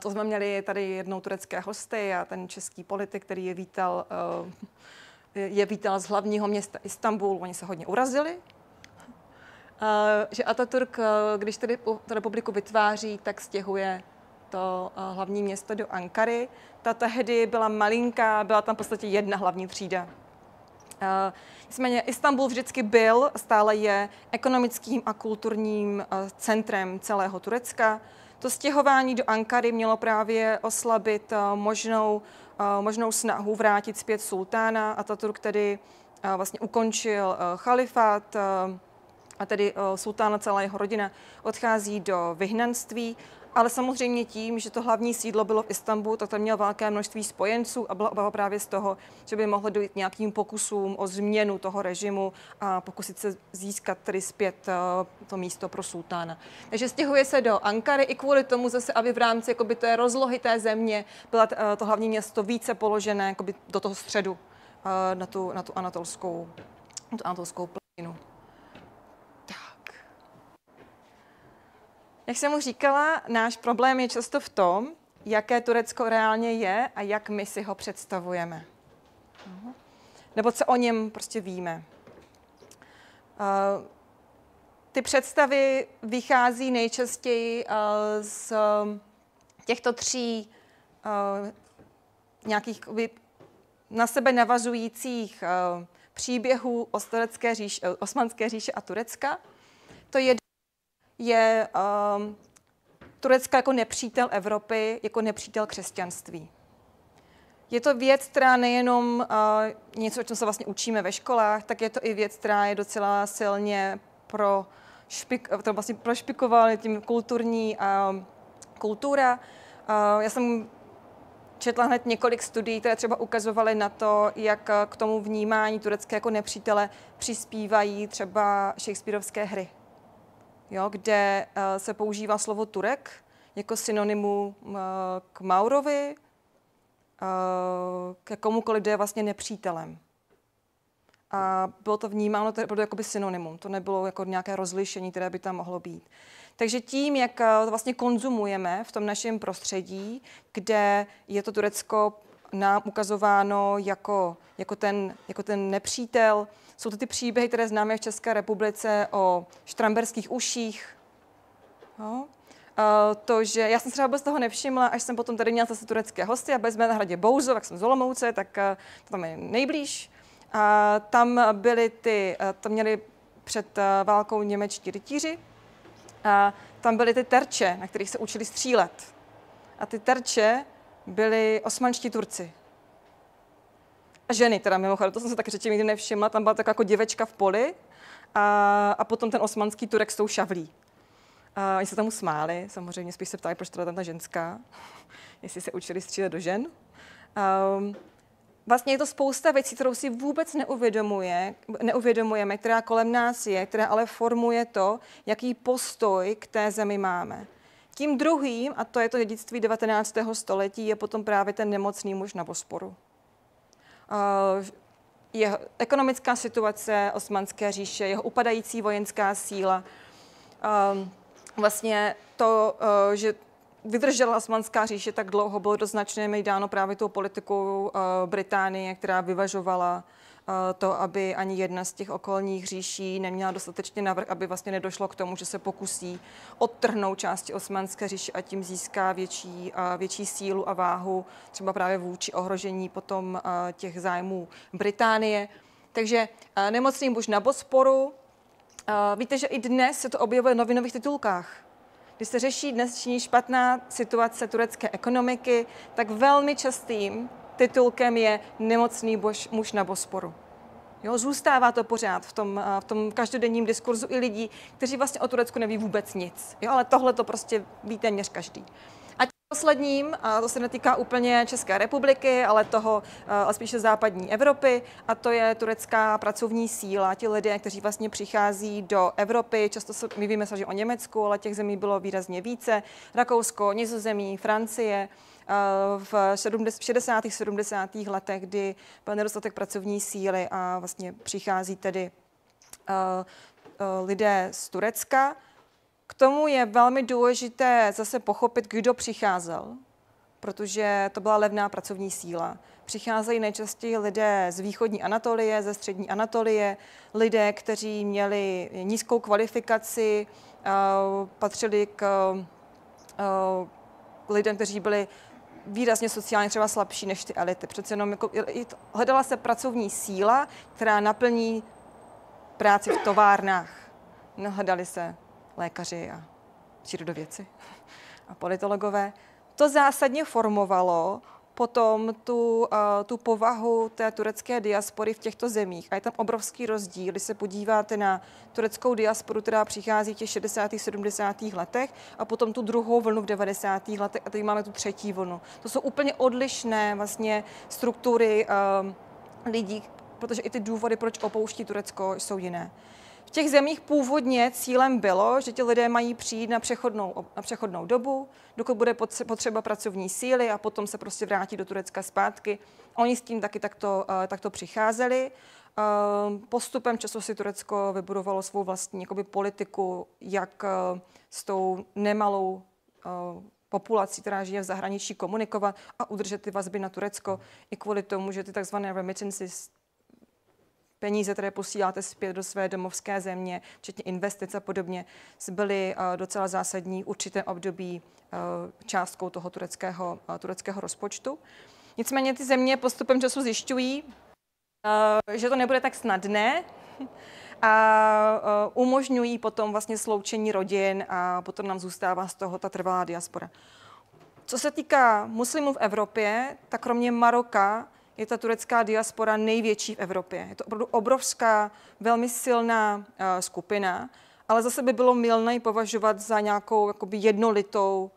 to jsme měli tady jednou turecké hosty a ten český politik, který je vítal, eh, je vítal z hlavního města Istanbul. Oni se hodně urazili, že Ataturk, eh, když tedy republiku vytváří, tak stěhuje to eh, hlavní město do Ankary. Ta tehdy byla malinká, byla tam v podstatě jedna hlavní třída. Nicméně Istanbul vždycky byl, stále je ekonomickým a kulturním centrem celého Turecka. To stěhování do Ankary mělo právě oslabit možnou, možnou snahu vrátit zpět sultána. Ataturk tedy vlastně ukončil chalifát, a tedy sultán a celá jeho rodina odchází do vyhnanství ale samozřejmě tím, že to hlavní sídlo bylo v Istanbulu, tak tam měl velké množství spojenců a byla obava právě z toho, že by mohlo dojít nějakým pokusům o změnu toho režimu a pokusit se získat tedy zpět eh, to místo pro sultána. Takže stěhuje se do Ankary i kvůli tomu zase, aby v rámci jakoby, té rozlohy té země byla eh, to hlavní město více položené jakoby, do toho středu eh, na tu, na tu anatolskou, na tu anatolskou plinu. Jak jsem mu říkala, náš problém je často v tom, jaké Turecko reálně je a jak my si ho představujeme. Nebo co o něm prostě víme. Uh, ty představy vychází nejčastěji uh, z těchto tří uh, nějakých na sebe navazujících příběhů o říš, Osmanské říše a Turecka. To je je um, Turecko jako nepřítel Evropy, jako nepřítel křesťanství. Je to věc, která nejenom uh, něco, o čem se vlastně učíme ve školách, tak je to i věc, která je docela silně pro špik, to vlastně prošpikovala tím kulturní uh, kultura. Uh, já jsem četla hned několik studií, které třeba ukazovaly na to, jak k tomu vnímání turecké jako nepřítele přispívají třeba Shakespeareovské hry jo, kde uh, se používá slovo Turek jako synonymu uh, k Maurovi, uh, ke komukoliv, kdo je vlastně nepřítelem. A bylo to vnímáno to jako by synonymum, to nebylo jako nějaké rozlišení, které by tam mohlo být. Takže tím, jak vlastně konzumujeme v tom našem prostředí, kde je to Turecko nám ukazováno jako, jako, ten, jako ten nepřítel, jsou to ty příběhy, které známe v České republice o štramberských uších. No. to, že já jsem třeba vůbec toho nevšimla, až jsem potom tady měla zase turecké hosty a jsme na hradě Bouzo, jak jsem z Olomouce, tak eh, to tam je nejblíž. A tam byly ty, eh, tam měli před válkou němečtí rytíři, a tam byly ty terče, na kterých se učili střílet. A ty terče byli osmanští Turci ženy, teda mimochodem, to jsem se taky řečím nikdy nevšimla, tam byla taková jako děvečka v poli a, a potom ten osmanský turek s tou šavlí. A oni se tomu smáli, samozřejmě spíš se ptali, proč to tam ta ženská, jestli se učili střílet do žen. Um, vlastně je to spousta věcí, kterou si vůbec neuvědomuje, neuvědomujeme, která kolem nás je, která ale formuje to, jaký postoj k té zemi máme. Tím druhým, a to je to dědictví 19. století, je potom právě ten nemocný muž na Bosporu. Eh, jeho ekonomická situace Osmanské říše, jeho upadající vojenská síla, ehm, vlastně to, eh, že vydržela Osmanská říše tak dlouho, bylo do značné míry dáno právě tou politikou eh, Británie, která vyvažovala to, aby ani jedna z těch okolních říší neměla dostatečně navrh, aby vlastně nedošlo k tomu, že se pokusí odtrhnout části osmanské říše a tím získá větší, eh, větší sílu a váhu, třeba právě vůči ohrožení potom eh, těch zájmů Británie. Takže nemocný muž na Bosporu. Víte, že i dnes se to objevuje v novinových titulkách. Když se řeší dnešní špatná situace turecké ekonomiky, tak velmi častým titulkem je Nemocný bož, muž na Bosporu. Jo, zůstává to pořád v tom, eh, v tom každodenním diskurzu i lidí, kteří vlastně o Turecku neví vůbec nic. Jo, ale tohle to prostě ví téměř každý. A posledním, a to se netýká úplně České republiky, ale toho eh, ale spíše západní Evropy, a to je turecká pracovní síla. Ti lidé, kteří vlastně přichází do Evropy, často se, my víme se, že o Německu, ale těch zemí bylo výrazně více, Rakousko, Nizozemí, Francie, v 60. 70. letech, kdy byl nedostatek pracovní síly a vlastně přichází tedy lidé z Turecka. K tomu je velmi důležité zase pochopit, kdo přicházel, protože to byla levná pracovní síla. Přicházejí nejčastěji lidé z východní Anatolie, ze střední Anatolie, lidé, kteří měli nízkou kvalifikaci, patřili k lidem, kteří byli výrazně sociálně třeba slabší než ty elity. Přece jenom jako, hledala se pracovní síla, která naplní práci v továrnách. Nehledali se lékaři a přírodověci a politologové. To zásadně formovalo potom tu, uh, tu povahu té turecké diaspory v těchto zemích. A je tam obrovský rozdíl, když se podíváte na tureckou diasporu, která přichází v těch 60. 70. letech a potom tu druhou vlnu v 90. letech a teď máme tu třetí vlnu. To jsou úplně odlišné vlastně struktury uh, lidí, protože i ty důvody, proč opouští Turecko, jsou jiné těch zemích původně cílem bylo, že ti lidé mají přijít na přechodnou, na přechodnou dobu, dokud bude potřeba pracovní síly a potom se prostě vrátí do Turecka zpátky. Oni s tím taky takto, uh, takto přicházeli. Uh, postupem času si Turecko vybudovalo svou vlastní jakoby, politiku, jak uh, s tou nemalou populací, která žije v zahraničí, komunikovat a udržet ty vazby na Turecko i kvůli tomu, že ty takzvané remittances, peníze, které posíláte zpět do své domovské země, včetně investic a podobně, byly uh, docela zásadní určité období uh, částkou toho tureckého, uh, tureckého rozpočtu. Nicméně ty země postupem času zjišťují, že to nebude tak snadné a umožňují potom vlastně sloučení rodin a potom nám zůstává z toho ta trvalá diaspora. Co se týká muslimů v Evropě, tak kromě Maroka je ta turecká diaspora největší v Evropě. Je to opravdu obrovská, velmi silná uh, skupina, ale zase by bylo milné považovat za nějakou jakoby jednolitou,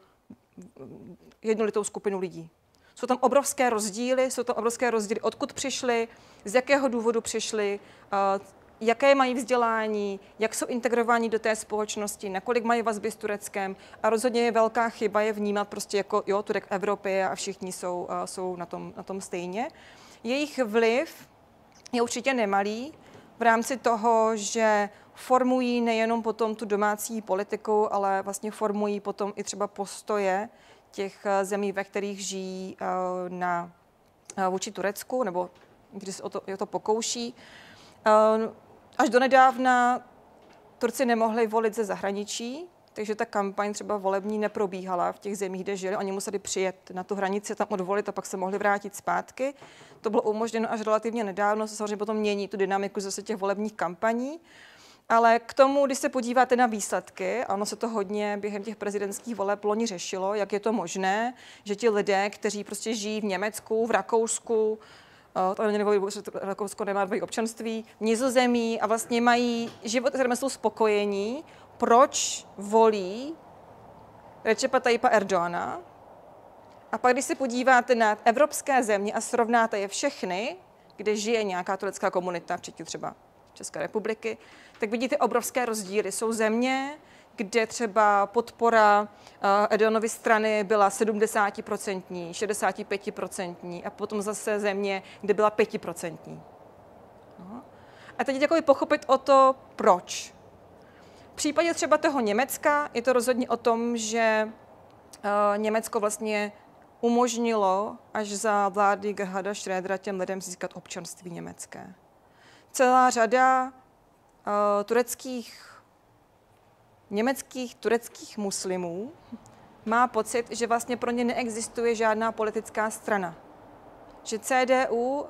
jednolitou skupinu lidí. Jsou tam obrovské rozdíly, jsou tam obrovské rozdíly, odkud přišli, z jakého důvodu přišli, uh, jaké mají vzdělání, jak jsou integrováni do té společnosti, nakolik mají vazby s Tureckem. A rozhodně je velká chyba je vnímat prostě jako, jo, Turek v Evropě a všichni jsou, jsou na, tom, na tom stejně. Jejich vliv je určitě nemalý v rámci toho, že formují nejenom potom tu domácí politiku, ale vlastně formují potom i třeba postoje těch uh, zemí, ve kterých žijí uh, na, vůči Turecku, nebo když se o to, o to pokouší. Až do nedávna Turci nemohli volit ze zahraničí, takže ta kampaň třeba volební neprobíhala v těch zemích, kde žili. Oni museli přijet na tu hranici, tam odvolit a pak se mohli vrátit zpátky. To bylo umožněno až relativně nedávno, se samozřejmě potom mění tu dynamiku zase těch volebních kampaní. Ale k tomu, když se podíváte na výsledky, ano, se to hodně během těch prezidentských voleb loni řešilo, jak je to možné, že ti lidé, kteří prostě žijí v Německu, v Rakousku, nevolí, že Rakousko nemá dvojí občanství, nizozemí a vlastně mají život, které jsou spokojení, proč volí Recepa Tayyipa Erdoana. A pak, když se podíváte na evropské země a srovnáte je všechny, kde žije nějaká turecká komunita, včetně třeba České republiky, tak vidíte obrovské rozdíly. Jsou země, kde třeba podpora uh, Erdoganovy strany byla 70%, 65% a potom zase země, kde byla 5%. No. A teď jako pochopit o to, proč. V případě třeba toho Německa je to rozhodně o tom, že uh, Německo vlastně umožnilo až za vlády Gerharda Schrödera těm lidem získat občanství německé. Celá řada uh, tureckých německých, tureckých muslimů má pocit, že vlastně pro ně neexistuje žádná politická strana. Že CDU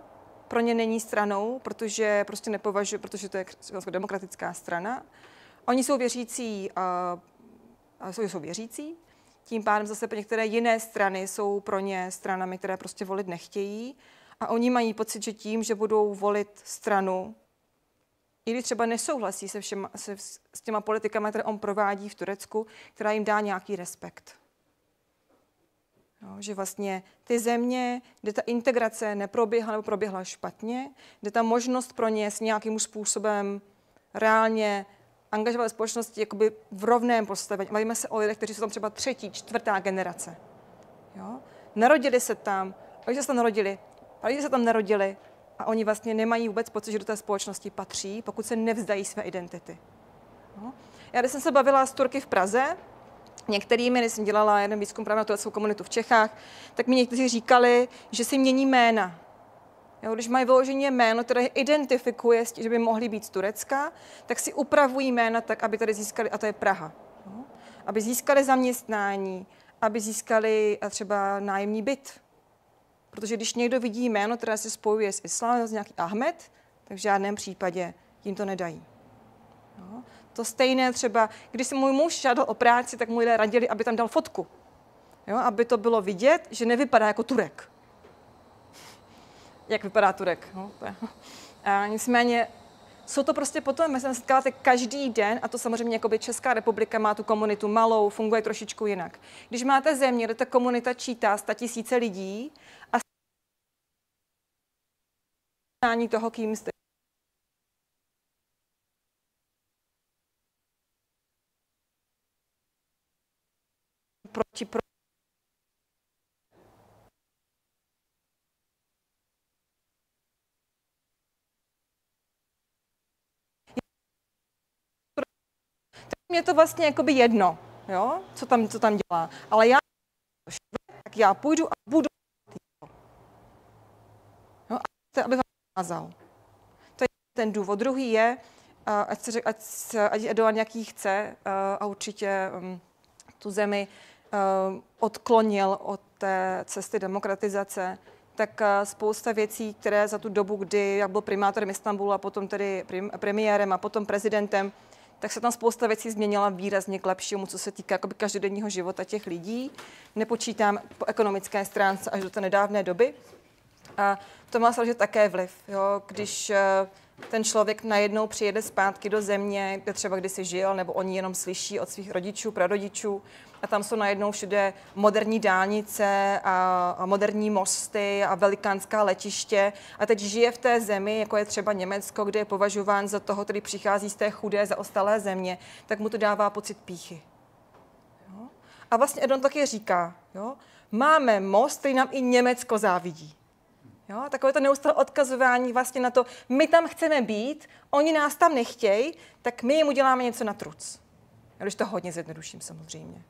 pro ně není stranou, protože prostě nepovažuje, protože to je demokratická strana. Oni jsou věřící, a jsou, jsou věřící, tím pádem zase některé jiné strany jsou pro ně stranami, které prostě volit nechtějí. A oni mají pocit, že tím, že budou volit stranu, i když třeba nesouhlasí se, všema, se s těma politikami, které on provádí v Turecku, která jim dá nějaký respekt. No, že vlastně ty země, kde ta integrace neproběhla nebo proběhla špatně, kde ta možnost pro ně s nějakým způsobem reálně angažovat společnosti jakoby v rovném postavení. Mluvíme se o lidech, kteří jsou tam třeba třetí, čtvrtá generace. Jo? Narodili se tam, když se tam narodili, když se tam narodili, a oni vlastně nemají vůbec pocit, že do té společnosti patří, pokud se nevzdají své identity. No. Já když jsem se bavila s Turky v Praze, některými, když jsem dělala jeden výzkum právě na tureckou komunitu v Čechách, tak mi někteří říkali, že si mění jména. Jo, když mají vyloženě jméno, které identifikuje, že by mohli být z Turecka, tak si upravují jména tak, aby tady získali, a to je Praha, jo, aby získali zaměstnání, aby získali eh, třeba nájemní byt. Protože když někdo vidí jméno, které se spojuje s islámem, z nějaký Ahmed, tak v žádném případě jim to nedají. No. To stejné třeba, když se můj muž žádal o práci, tak mu lidé radili, aby tam dal fotku. Jo, aby to bylo vidět, že nevypadá jako Turek. Jak vypadá Turek. No, a nicméně jsou to prostě potom, my se setkáváte každý den a to samozřejmě jako by Česká republika má tu komunitu malou, funguje trošičku jinak. Když máte země, kde ta komunita čítá sta tisíce lidí a toho, kým jste, proti, proti mě to vlastně jakoby jedno, jo, co tam, co tam dělá. Ale já, tak já půjdu a budu jo, a chci, ukázal. To je ten důvod. Druhý je, ať, se ať, ať Erdogan jaký chce a určitě um, tu zemi uh, odklonil od té cesty demokratizace, tak spousta věcí, které za tu dobu, kdy jak byl primátorem Istanbulu a potom tedy premiérem a potom prezidentem, tak se tam spousta věcí změnila výrazně k lepšímu, co se týká jakoby každodenního života těch lidí. Nepočítám po ekonomické stránce až do té nedávné doby. A to má samozřejmě také vliv. Jo? Když eh, ten člověk najednou přijede zpátky do země, kde třeba kdysi žil, nebo oni jenom slyší od svých rodičů, prarodičů, a tam jsou najednou všude moderní dálnice a, moderní mosty a velikánská letiště a teď žije v té zemi, jako je třeba Německo, kde je považován za toho, který přichází z té chudé, zaostalé země, tak mu to dává pocit píchy. Jo? A vlastně Edon taky říká, jo? máme most, který nám i Německo závidí. Jo, takové to neustále odkazování vlastně na to, my tam chceme být, oni nás tam nechtějí, tak my jim uděláme něco na truc. Když to hodně zjednoduším samozřejmě.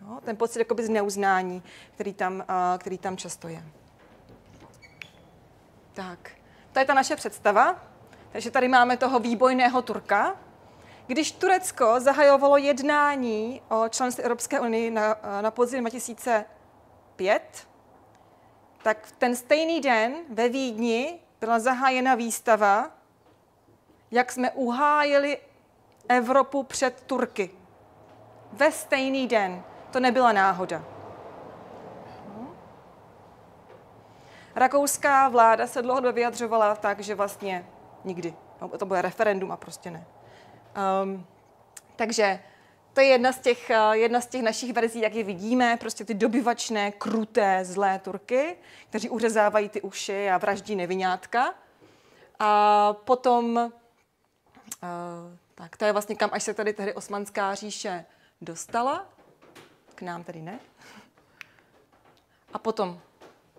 Jo, ten pocit jakoby z neuznání, který tam, uh, který tam často je. Tak, to je ta naše představa. Takže tady máme toho výbojného Turka. Když Turecko zahajovalo jednání o členství Evropské unii na, na podzim 2005, tak v ten stejný den ve Vídni byla zahájena výstava, jak jsme uhájili Evropu před Turky. Ve stejný den. To nebyla náhoda. Rakouská vláda se dlouhodobě vyjadřovala tak, že vlastně nikdy. No, to bude referendum a prostě ne. Um, takže to je jedna z, těch, eh, jedna z těch našich verzí, jak je vidíme, prostě ty dobyvačné, kruté, zlé Turky, kteří uřezávají ty uši a vraždí nevinátka. A potom, uh, tak to je vlastně kam až se tady tehdy osmanská říše dostala k nám tedy ne. A potom,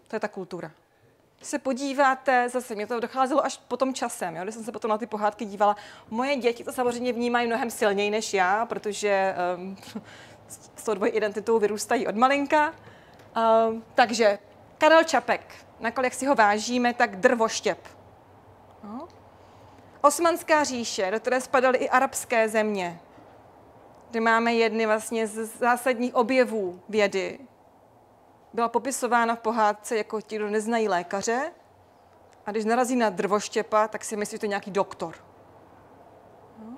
to je ta kultura. Se podíváte, zase mě to docházelo až potom časem, jo, když jsem se potom na ty pohádky dívala. Moje děti to samozřejmě vnímají mnohem silněji než já, protože um, s tou dvojí identitou vyrůstají od malinka. Um, takže Karel Čapek, nakolik si ho vážíme, tak drvoštěp. No. Osmanská říše, do které spadaly i arabské země, kde máme jedny vlastně z zásadních objevů vědy. Byla popisována v pohádce jako ti, kdo neznají lékaře, a když narazí na drvoštěpa, tak si myslí, že to je nějaký doktor. No.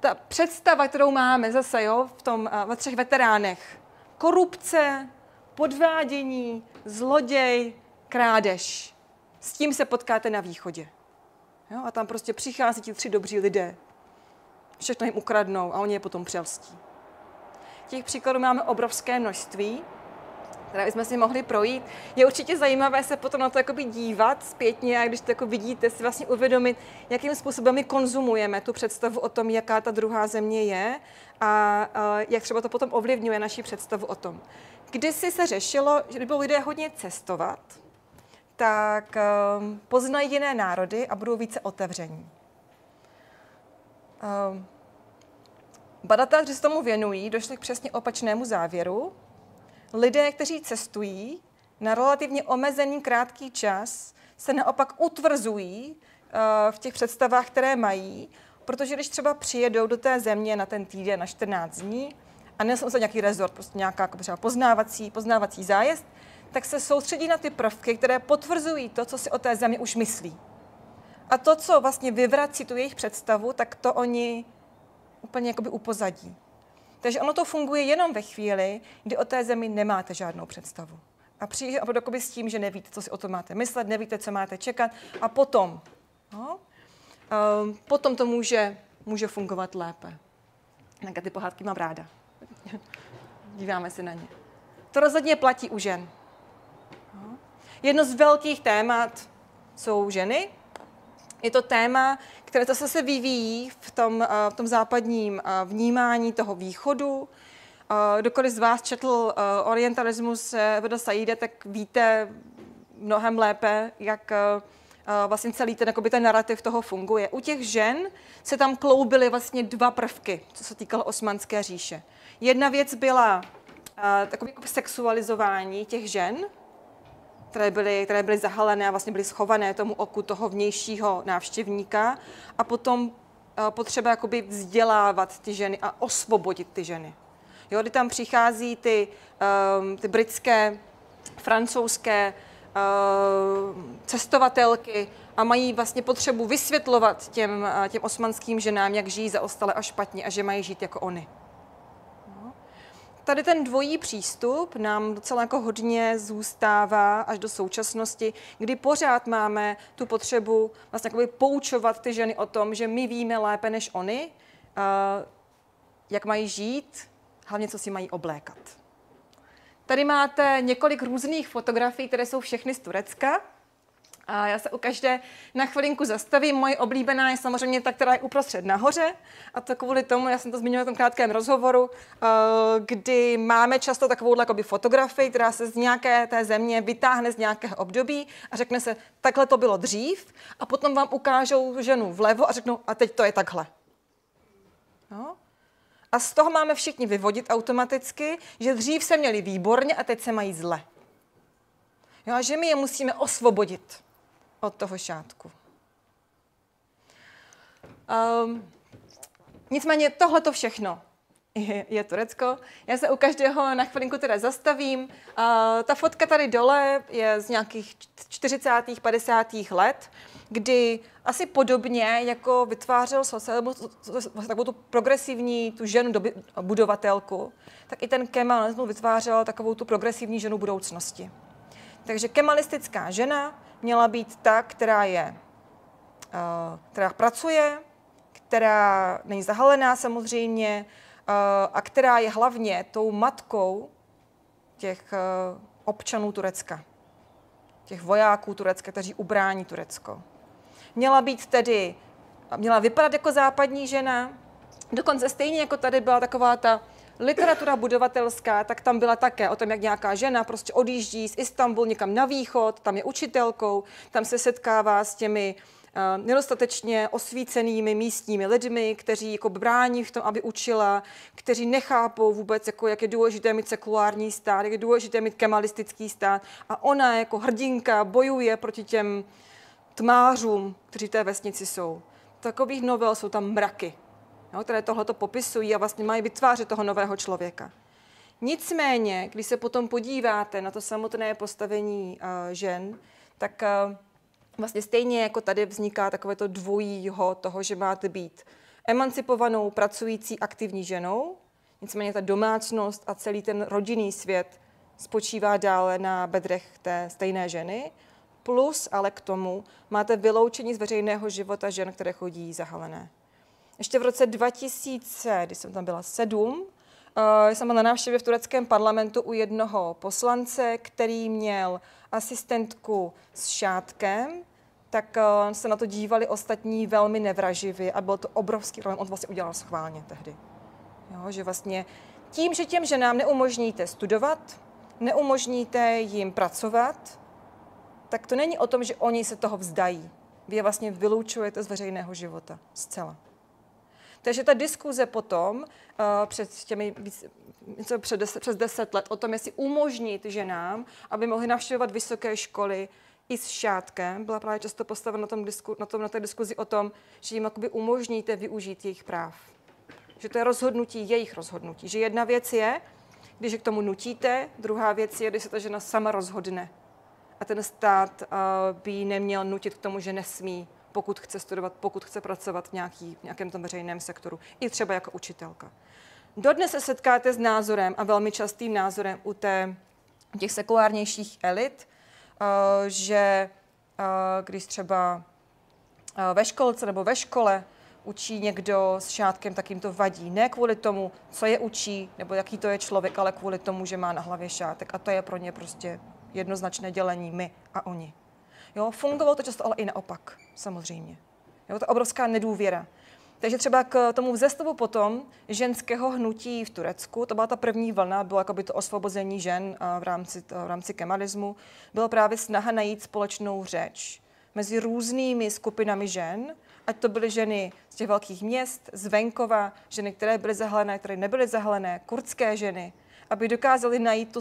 Ta představa, kterou máme zase jo, v tom, ve třech veteránech, korupce, podvádění, zloděj, krádež. S tím se potkáte na východě. Jo, a tam prostě přichází ti tři dobří lidé, všechno jim ukradnou a oni je potom přelstí. Těch příkladů máme obrovské množství, které bychom si mohli projít. Je určitě zajímavé se potom na to jakoby dívat zpětně a když to jako vidíte, si vlastně uvědomit, jakým způsobem my konzumujeme tu představu o tom, jaká ta druhá země je a, a jak třeba to potom ovlivňuje naši představu o tom. Kdysi se řešilo, že by lidé hodně cestovat, tak um, poznají jiné národy a budou více otevření. Um, Badatelé, kteří se tomu věnují, došli k přesně opačnému závěru. Lidé, kteří cestují na relativně omezený krátký čas, se naopak utvrzují uh, v těch představách, které mají, protože když třeba přijedou do té země na ten týden, na 14 dní a nejsou se nějaký rezort, prostě nějaká jako třeba poznávací, poznávací zájezd, tak se soustředí na ty prvky, které potvrzují to, co si o té zemi už myslí. A to, co vlastně vyvrací tu jejich představu, tak to oni úplně jakoby upozadí. Takže ono to funguje jenom ve chvíli, kdy o té zemi nemáte žádnou představu. A přijde opravdu s tím, že nevíte, co si o tom máte myslet, nevíte, co máte čekat a potom, no, um, potom to může, může fungovat lépe. Tak ty pohádky mám ráda. Díváme se na ně. To rozhodně platí u žen. No. Jedno z velkých témat jsou ženy. Je to téma, které zase se vyvíjí v tom, uh, v tom západním uh, vnímání toho východu, Kdokoliv z vás četl orientalismus Veda Saide, tak víte mnohem lépe, jak vlastně celý ten, ten narrativ toho funguje. U těch žen se tam kloubily vlastně dva prvky, co se týkalo osmanské říše. Jedna věc byla takové jako sexualizování těch žen, které byly, které byly zahalené a vlastně byly schované tomu oku toho vnějšího návštěvníka a potom uh, potřeba jakoby vzdělávat ty ženy a osvobodit ty ženy. Jo, kdy tam přichází ty, um, ty britské, francouzské uh, cestovatelky a mají vlastně potřebu vysvětlovat těm, uh, těm osmanským ženám, jak žijí zaostale a špatně a že mají žít jako oni. Tady ten dvojí přístup nám docela jako hodně zůstává až do současnosti, kdy pořád máme tu potřebu vlastně poučovat ty ženy o tom, že my víme lépe než oni, uh, jak mají žít, hlavně co si mají oblékat. Tady máte několik různých fotografií, které jsou všechny z Turecka. A já se u každé na chvilinku zastavím. Moje oblíbená je samozřejmě ta, která je uprostřed nahoře. A to kvůli tomu, já jsem to zmiňovala v tom krátkém rozhovoru, eh, kdy máme často takovou fotografii, která se z nějaké té země vytáhne z nějakého období a řekne se, takhle to bylo dřív. A potom vám ukážou ženu vlevo a řeknou, a teď to je takhle. No? A z toho máme všichni vyvodit automaticky, že dřív se měli výborně a teď se mají zle. Jo, a že my je musíme osvobodit od toho šátku. Um, nicméně tohle to všechno je, je Turecko. Já se u každého na chvilinku teda zastavím. Uh, ta fotka tady dole je z nějakých 40. 50. let, kdy asi podobně, jako vytvářel socialismus, takovou tu progresivní tu ženu doby, budovatelku, tak i ten kemalismus vytvářel takovou tu progresivní ženu budoucnosti. Takže kemalistická žena měla být ta, která je, uh, která pracuje, která není zahalená samozřejmě, a která je hlavně tou matkou těch eh, občanů Turecka, těch vojáků Turecka, kteří ubrání Turecko. Měla být tedy, měla vypadat jako západní žena, dokonce stejně jako tady byla taková ta literatura budovatelská, tak tam byla také o tom, jak nějaká žena prostě odjíždí z Istanbul někam na východ, tam je učitelkou, tam se setkává s těmi Eh, nedostatečně osvícenými místními lidmi, kteří jako brání v tom, aby učila, kteří nechápou vůbec, jako, jak je důležité mít sekulární stát, jak je důležité mít kemalistický stát. A ona jako hrdinka bojuje proti těm tmářům, kteří v té vesnici jsou. Takových novel jsou tam mraky, jo, které tohleto popisují a vlastně mají vytvářet toho nového člověka. Nicméně, když se potom podíváte na to samotné postavení uh, žen, tak uh, vlastně stejně jako tady vzniká takové to dvojího toho, že máte být emancipovanou, pracující, aktivní ženou, nicméně ta domácnost a celý ten rodinný svět spočívá dále na bedrech té stejné ženy, plus ale k tomu máte vyloučení z veřejného života žen, které chodí zahalené. Ještě v roce 2000, když jsem tam byla sedm, eh, jsem byla na návštěvě v tureckém parlamentu u jednoho poslance, který měl asistentku s šátkem, tak eh, se na to dívali ostatní velmi nevraživě a byl to obrovský problém. On vlastně udělal schválně tehdy. Jo, že vlastně tím, že těm ženám neumožníte studovat, neumožníte jim pracovat, tak to není o tom, že oni se toho vzdají. Vy je vlastně vylučujete z veřejného života zcela. Takže ta diskuze potom uh, před těmi víc, něco před deset, přes deset let o tom, jestli umožnit ženám, aby mohly navštěvovat vysoké školy i s šátkem, byla právě často postavena na, tom disku, na, tom, na té diskuzi o tom, že jim umožníte využít jejich práv. Že to je rozhodnutí, jejich rozhodnutí. Že jedna věc je, když je k tomu nutíte, druhá věc je, když se ta žena sama rozhodne. A ten stát uh, by neměl nutit k tomu, že nesmí, pokud chce studovat, pokud chce pracovat v, nějaký, v nějakém tom veřejném sektoru. I třeba jako učitelka. Dodnes se setkáte s názorem a velmi častým názorem u té, těch sekulárnějších elit, uh, že uh, když třeba uh, ve školce nebo ve škole učí někdo s šátkem, tak jim to vadí. Ne kvůli tomu, co je učí, nebo jaký to je člověk, ale kvůli tomu, že má na hlavě šátek. A to je pro ně prostě jednoznačné dělení my a oni. Jo, fungovalo to často ale i naopak, samozřejmě. Jo, to obrovská nedůvěra. Takže třeba k tomu vzestupu potom ženského hnutí v Turecku, to byla ta první vlna, bylo jako by to osvobození žen v rámci, v rámci kemalismu, bylo právě snaha najít společnou řeč mezi různými skupinami žen, ať to byly ženy z těch velkých měst, z venkova, ženy, které byly zahalené, které nebyly zahalené, kurdské ženy, aby dokázali najít tu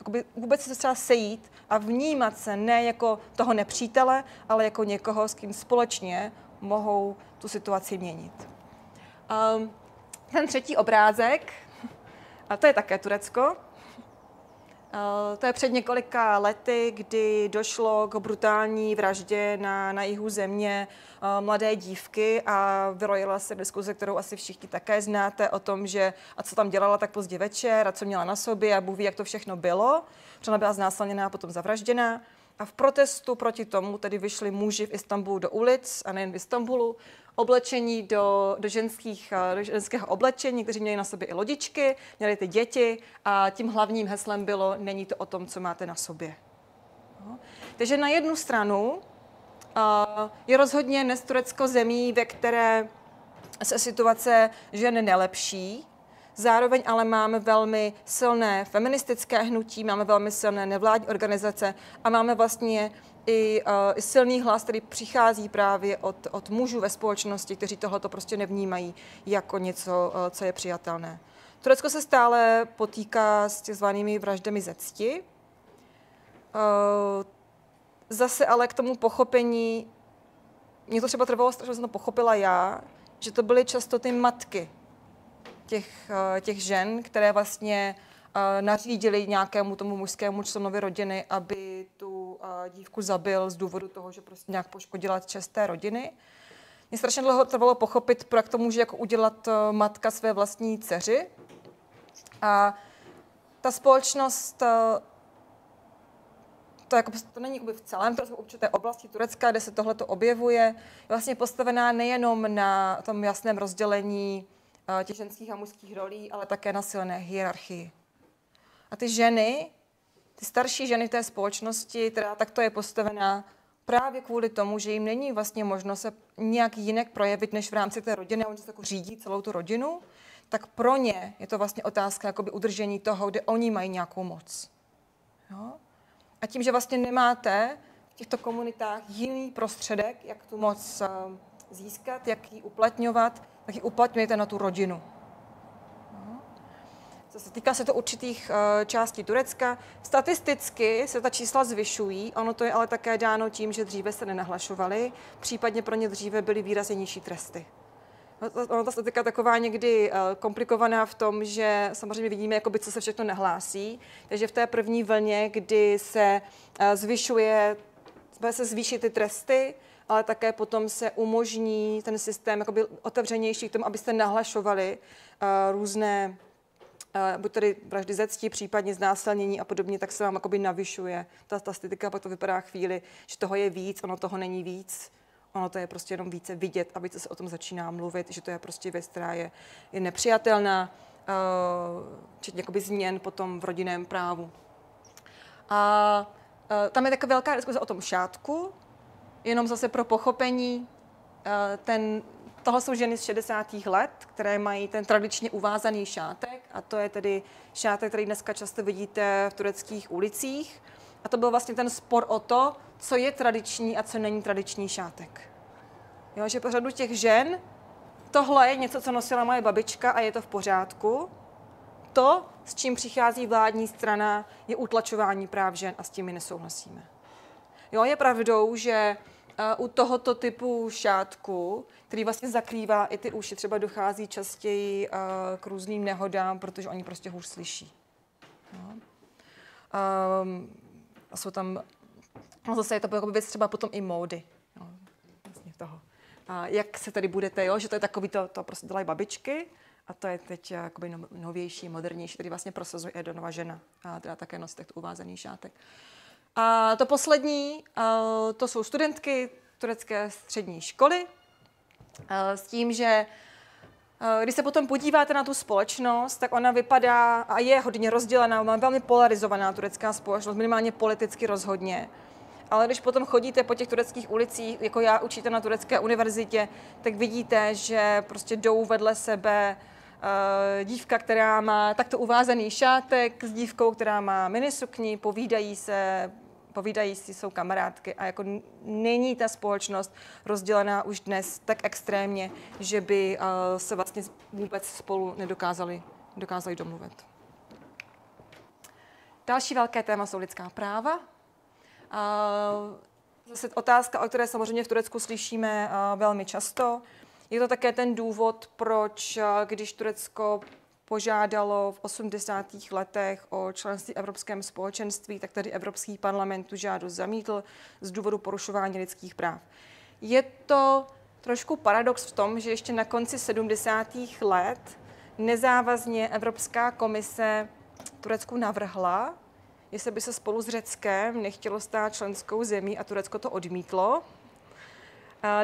jakoby vůbec se třeba sejít a vnímat se ne jako toho nepřítele, ale jako někoho, s kým společně mohou tu situaci měnit. Um, ten třetí obrázek, a to je také Turecko. Uh, to je před několika lety, kdy došlo k brutální vraždě na, na jihu země uh, mladé dívky a vyrojila se diskuze, kterou asi všichni také znáte, o tom, že a co tam dělala tak pozdě večer a co měla na sobě a Bůh ví, jak to všechno bylo. Že ona byla znásilněná a potom zavražděná. A v protestu proti tomu tedy vyšli muži v Istanbulu do ulic, a nejen v Istanbulu, oblečení do, do, ženských, eh, do ženského oblečení, kteří měli na sobě i lodičky, měli ty děti a tím hlavním heslem bylo, není to o tom, co máte na sobě. No. Takže na jednu stranu uh, je rozhodně dnes Turecko zemí, ve které se situace žen nelepší, Zároveň ale máme velmi silné feministické hnutí, máme velmi silné nevládní organizace a máme vlastně i, uh, silný hlas, který přichází právě od, od mužů ve společnosti, kteří tohle prostě nevnímají jako něco, uh, co je přijatelné. Turecko se stále potýká s zvanými vraždami ze cti. Uh, zase ale k tomu pochopení, mě to třeba trvalo, že jsem to pochopila já, že to byly často ty matky těch, těch žen, které vlastně nařídili nějakému tomu mužskému členovi rodiny, aby tu dívku zabil z důvodu toho, že prostě nějak poškodila čest té rodiny. Mě strašně dlouho trvalo pochopit, jak to může jako udělat matka své vlastní dceři. A ta společnost, to, jako, to není v celém, to jsou určité oblasti Turecka, kde se tohle objevuje, je vlastně postavená nejenom na tom jasném rozdělení těch ženských a mužských rolí, ale také na silné hierarchii. A ty ženy, ty starší ženy té společnosti, která takto je postavená právě kvůli tomu, že jim není vlastně možno se nějak jinak projevit, než v rámci té rodiny, a oni se jako řídí celou tu rodinu, tak pro ně je to vlastně otázka jakoby udržení toho, kde oni mají nějakou moc. Jo? A tím, že vlastně nemáte v těchto komunitách jiný prostředek, jak tu moc eh, získat, jak ji uplatňovat, tak ji uplatňujete na tu rodinu. Co týká se to určitých uh, částí Turecka, statisticky se ta čísla zvyšují, ono to je ale také dáno tím, že dříve se nenahlašovaly, případně pro ně dříve byly výrazně nižší tresty. No, ono ta statistika taková někdy uh, komplikovaná v tom, že samozřejmě vidíme, jakoby, co se všechno nehlásí. Takže v té první vlně, kdy se uh, zvyšuje, se zvýší ty tresty, ale také potom se umožní ten systém jakoby otevřenější k tomu, abyste nahlašovali uh, různé buď tedy vraždy ze cti, případně znásilnění a podobně, tak se vám jakoby navyšuje ta, ta statistika, pak to vypadá chvíli, že toho je víc, ono toho není víc. Ono to je prostě jenom více vidět a více se o tom začíná mluvit, že to je prostě věc, která je, je nepřijatelná, uh, včetně jakoby změn potom v rodinném právu. A uh, tam je taková velká diskuze o tom šátku, jenom zase pro pochopení, uh, ten Tohle jsou ženy z 60. let, které mají ten tradičně uvázaný šátek a to je tedy šátek, který dneska často vidíte v tureckých ulicích. A to byl vlastně ten spor o to, co je tradiční a co není tradiční šátek. Jo, že po řadu těch žen tohle je něco, co nosila moje babička a je to v pořádku. To, s čím přichází vládní strana, je utlačování práv žen a s tím my nesouhlasíme. Jo, je pravdou, že u tohoto typu šátku, který vlastně zakrývá i ty uši, třeba dochází častěji k různým nehodám, protože oni prostě hůř slyší. No. Um, a jsou tam, no zase je to jako věc třeba potom i módy. No, vlastně toho. A jak se tady budete, jo? že to je takový, to, to prostě dělají babičky, a to je teď jakoby no, novější, modernější, který vlastně prosazuje Edonova žena, a teda také nosí takto uvázaný šátek. A to poslední, to jsou studentky turecké střední školy, s tím, že když se potom podíváte na tu společnost, tak ona vypadá a je hodně rozdělená, má velmi polarizovaná turecká společnost, minimálně politicky rozhodně. Ale když potom chodíte po těch tureckých ulicích, jako já učíte na turecké univerzitě, tak vidíte, že prostě jdou vedle sebe dívka, která má takto uvázaný šátek s dívkou, která má minisukni, povídají se, povídají si, jsou kamarádky a jako není ta společnost rozdělená už dnes tak extrémně, že by uh, se vlastně vůbec spolu nedokázali dokázali domluvit. Další velké téma jsou lidská práva. Uh, zase otázka, o které samozřejmě v Turecku slyšíme uh, velmi často. Je to také ten důvod, proč, když Turecko požádalo v 80. letech o členství Evropském společenství, tak tady Evropský parlament tu žádost zamítl z důvodu porušování lidských práv. Je to trošku paradox v tom, že ještě na konci 70. let nezávazně Evropská komise Turecku navrhla, jestli by se spolu s Řeckem nechtělo stát členskou zemí a Turecko to odmítlo.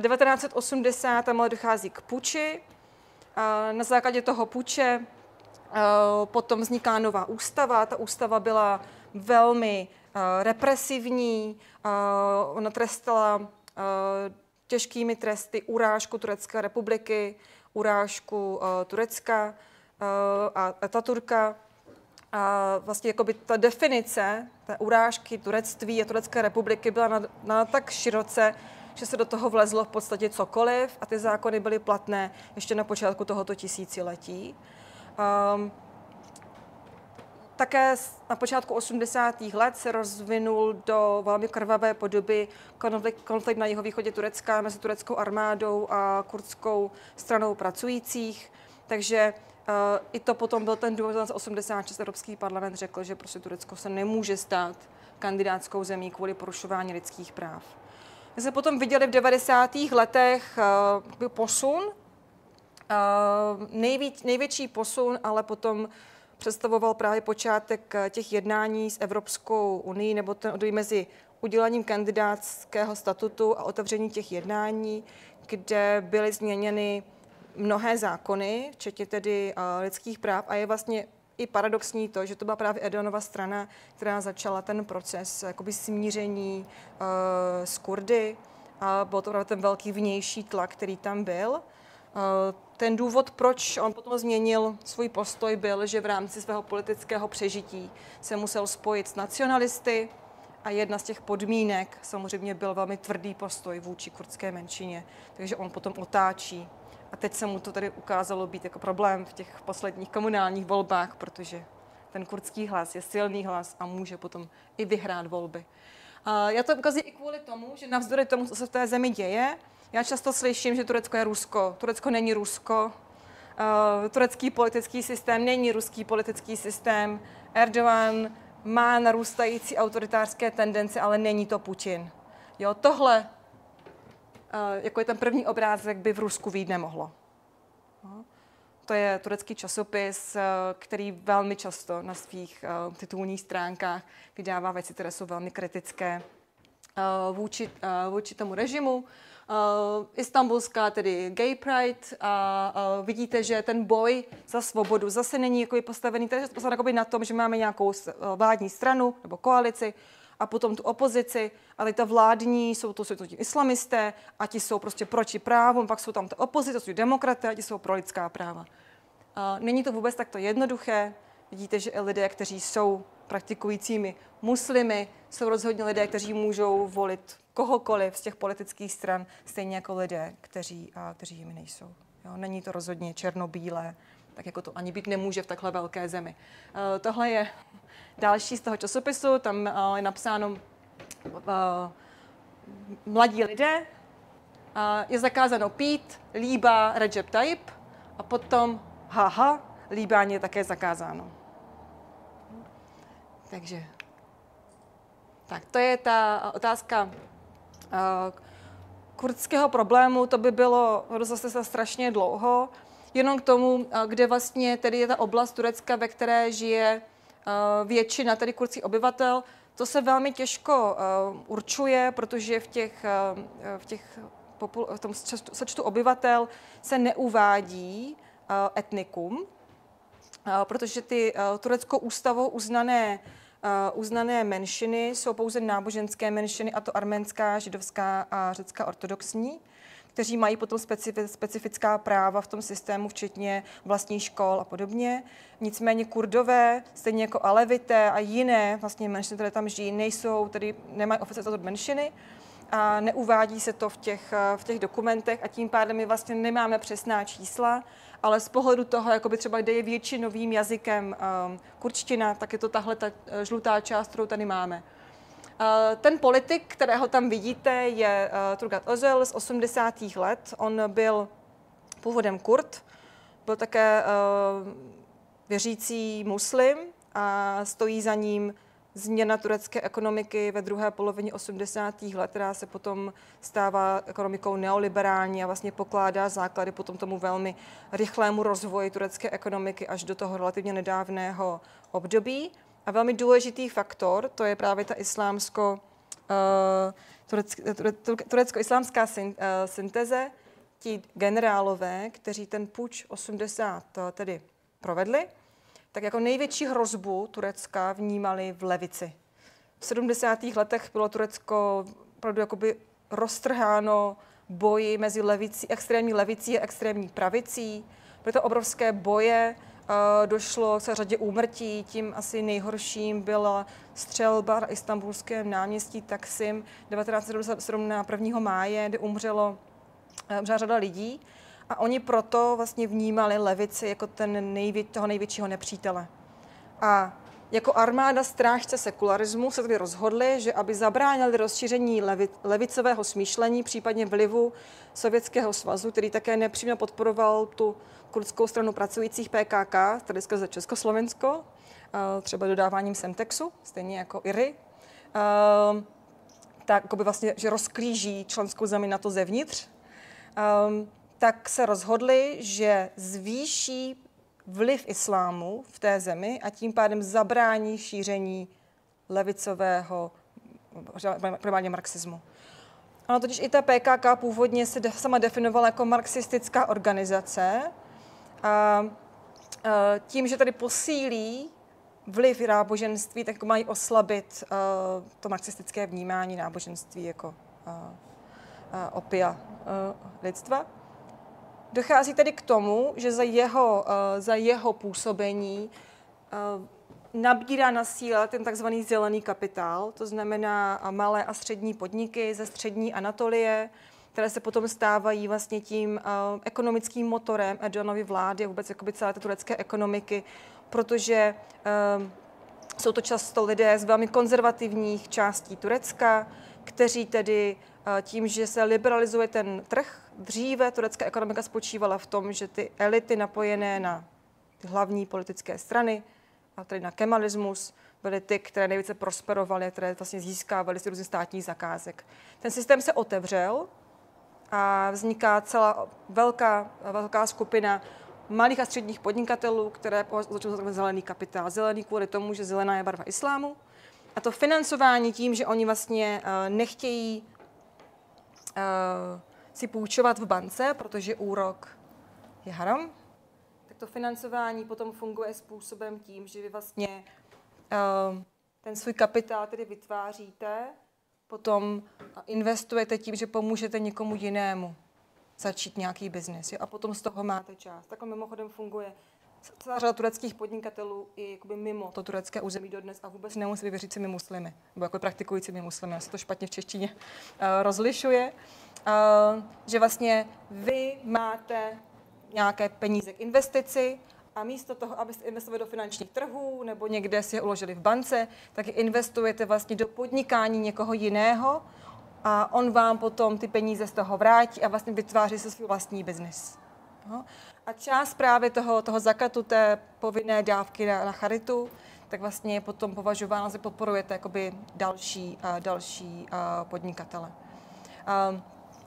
1980 tam dochází k puči. Na základě toho puče potom vzniká nová ústava. Ta ústava byla velmi represivní. Ona trestala těžkými tresty urážku Turecké republiky, urážku Turecka a Ataturka. A vlastně jakoby ta definice té urážky turectví a Turecké republiky byla na, na tak široce, že se do toho vlezlo v podstatě cokoliv a ty zákony byly platné ještě na počátku tohoto tisíciletí. Um, také na počátku 80. let se rozvinul do velmi krvavé podoby konflikt, konflikt na jihovýchodě Turecka mezi tureckou armádou a kurdskou stranou pracujících. Takže uh, i to potom byl ten důvod, že 86 Evropský parlament řekl, že prostě Turecko se nemůže stát kandidátskou zemí kvůli porušování lidských práv. My jsme potom viděli v 90. letech uh, posun, nejvíc, největší posun, ale potom představoval právě počátek eh, těch jednání s Evropskou unii, nebo ten mezi udělením kandidátského statutu a otevření těch jednání, kde byly změněny mnohé zákony, včetně tedy uh, lidských práv a je vlastně i paradoxní to, že to byla právě Erdoganova strana, která začala ten proces jakoby smíření uh, s Kurdy a byl to právě ten velký vnější tlak, který tam byl. Uh, ten důvod, proč on potom změnil svůj postoj, byl, že v rámci svého politického přežití se musel spojit s nacionalisty a jedna z těch podmínek samozřejmě byl velmi tvrdý postoj vůči kurdské menšině, takže on potom otáčí a teď se mu to tady ukázalo být jako problém v těch posledních komunálních volbách, protože ten kurdský hlas je silný hlas a může potom i vyhrát volby. A já to ukazuji i kvůli tomu, že navzdory tomu, co se v té zemi děje, já často slyším, že Turecko je Rusko. Turecko není Rusko. Uh, turecký politický systém není ruský politický systém. Erdogan má narůstající autoritářské tendence, ale není to Putin. Jo, tohle Eh, jako je ten první obrázek, by v Rusku výjít nemohlo. No. To je turecký časopis, eh, který velmi často na svých eh, titulních stránkách vydává věci, které jsou velmi kritické vůči, vůči tomu režimu. Istanbulská, tedy Gay Pride, a vidíte, že ten boj za svobodu zase není jako postavený takže postavený na tom, že máme nějakou vládní stranu nebo koalici, a potom tu opozici, ale ta vládní jsou to, jsou to islamisté a ti jsou prostě proti právům, pak jsou tam ta opozice, jsou demokraté a ti jsou pro lidská práva. A není to vůbec takto jednoduché. Vidíte, že i lidé, kteří jsou praktikujícími muslimy, jsou rozhodně lidé, kteří můžou volit kohokoliv z těch politických stran, stejně jako lidé, kteří, a, kteří jimi nejsou. Jo, není to rozhodně černobílé, tak jako to ani být nemůže v takhle velké zemi. Uh, tohle je další z toho časopisu, tam uh, je napsáno uh, mladí lidé, je zakázáno pít, líbá Recep Tayyip a potom haha, líbání je také zakázáno. Takže tak to je ta otázka uh, kurdského problému, to by bylo zase se strašně dlouho, jenom k tomu, uh, kde vlastně tedy je ta oblast Turecka, ve které žije uh, většina tedy kurdských obyvatel. To se velmi těžko určuje, protože v, těch, v, těch v tom sečtu obyvatel se neuvádí etnikum, protože ty uh, tureckou ústavou uznané Uh, uznané menšiny jsou pouze náboženské menšiny, a to arménská, židovská a řecká ortodoxní, kteří mají potom specifická práva v tom systému, včetně vlastních škol a podobně. Nicméně kurdové, stejně jako alevité a jiné vlastně menšiny, které tam žijí, nejsou, tedy nemají oficiální menšiny a neuvádí se to v těch, v těch dokumentech a tím pádem my vlastně nemáme přesná čísla ale z pohledu toho, jakoby třeba kde je většinovým jazykem um, kurčtina, tak je to tahle ta uh, žlutá část, kterou tady máme. Uh, ten politik, kterého tam vidíte, je uh, Turgat Özel z 80. let. On byl původem Kurd, byl také uh, věřící muslim a stojí za ním změna turecké ekonomiky ve druhé polovině 80. let, která se potom stává ekonomikou neoliberální a vlastně pokládá základy potom tomu velmi rychlému rozvoji turecké ekonomiky až do toho relativně nedávného období. A velmi důležitý faktor, to je právě ta islámsko, uh, turecko-islámská uh, synteze, ti generálové, kteří ten puč 80 uh, tedy provedli, tak jako největší hrozbu Turecka vnímali v levici. V 70. letech bylo Turecko opravdu jakoby roztrháno boji mezi levicí, extrémní levicí a extrémní pravicí. Byly to obrovské boje, došlo k řadě úmrtí, tím asi nejhorším byla střelba na istambulském náměstí Taksim 1977 na 1. máje, kde umřelo umřela řada lidí. A oni proto vlastně vnímali levici jako ten nejvě, toho největšího nepřítele. A jako armáda strážce sekularismu se tedy rozhodli, že aby zabránili rozšíření levi, levicového smýšlení, případně vlivu Sovětského svazu, který také nepřímě podporoval tu kurdskou stranu pracujících PKK, tady skrze Československo, třeba dodáváním Semtexu, stejně jako IRY, tak jako by vlastně, že rozklíží členskou zemi na to zevnitř tak se rozhodli, že zvýší vliv islámu v té zemi a tím pádem zabrání šíření levicového, primárně marxismu. Ano, totiž i ta PKK původně se de, sama definovala jako marxistická organizace a, a tím, že tady posílí vliv náboženství, tak mají oslabit a, to marxistické vnímání náboženství jako a, a opia a, lidstva. Dochází tedy k tomu, že za jeho, uh, za jeho působení uh, nabírá na síle ten takzvaný zelený kapitál, to znamená malé a střední podniky ze střední Anatolie, které se potom stávají vlastně tím uh, ekonomickým motorem Erdoganovy vlády, vůbec jakoby celé té turecké ekonomiky, protože uh, jsou to často lidé z velmi konzervativních částí Turecka, kteří tedy tím, že se liberalizuje ten trh, dříve turecká ekonomika spočívala v tom, že ty elity napojené na ty hlavní politické strany, a tedy na kemalismus, byly ty, které nejvíce prosperovaly, které vlastně získávaly si různých státních zakázek. Ten systém se otevřel a vzniká celá velká, velká skupina malých a středních podnikatelů, které začaly za zelený kapitál. Zelený kvůli tomu, že zelená je barva islámu. A to financování tím, že oni vlastně uh, nechtějí si půjčovat v bance, protože úrok je haram, tak to financování potom funguje způsobem tím, že vy vlastně uh, ten svůj kapitál tedy vytváříte, potom investujete tím, že pomůžete někomu jinému začít nějaký biznis. A potom z toho máte část. Takhle mimochodem funguje celá řada tureckých podnikatelů i jakoby mimo to turecké území dodnes a vůbec nemusí věřícími muslimy, nebo jako praktikujícími muslimy. Se to špatně v češtině uh, rozlišuje. Uh, že vlastně vy máte nějaké peníze k investici a místo toho, abyste investovali do finančních trhů nebo někde si je uložili v bance, tak investujete vlastně do podnikání někoho jiného a on vám potom ty peníze z toho vrátí a vlastně vytváří se svůj vlastní biznis. No. A část právě toho, toho zakatu té povinné dávky na, na charitu, tak vlastně je potom považováno, že podporujete jakoby další, uh, další uh, podnikatele. Uh,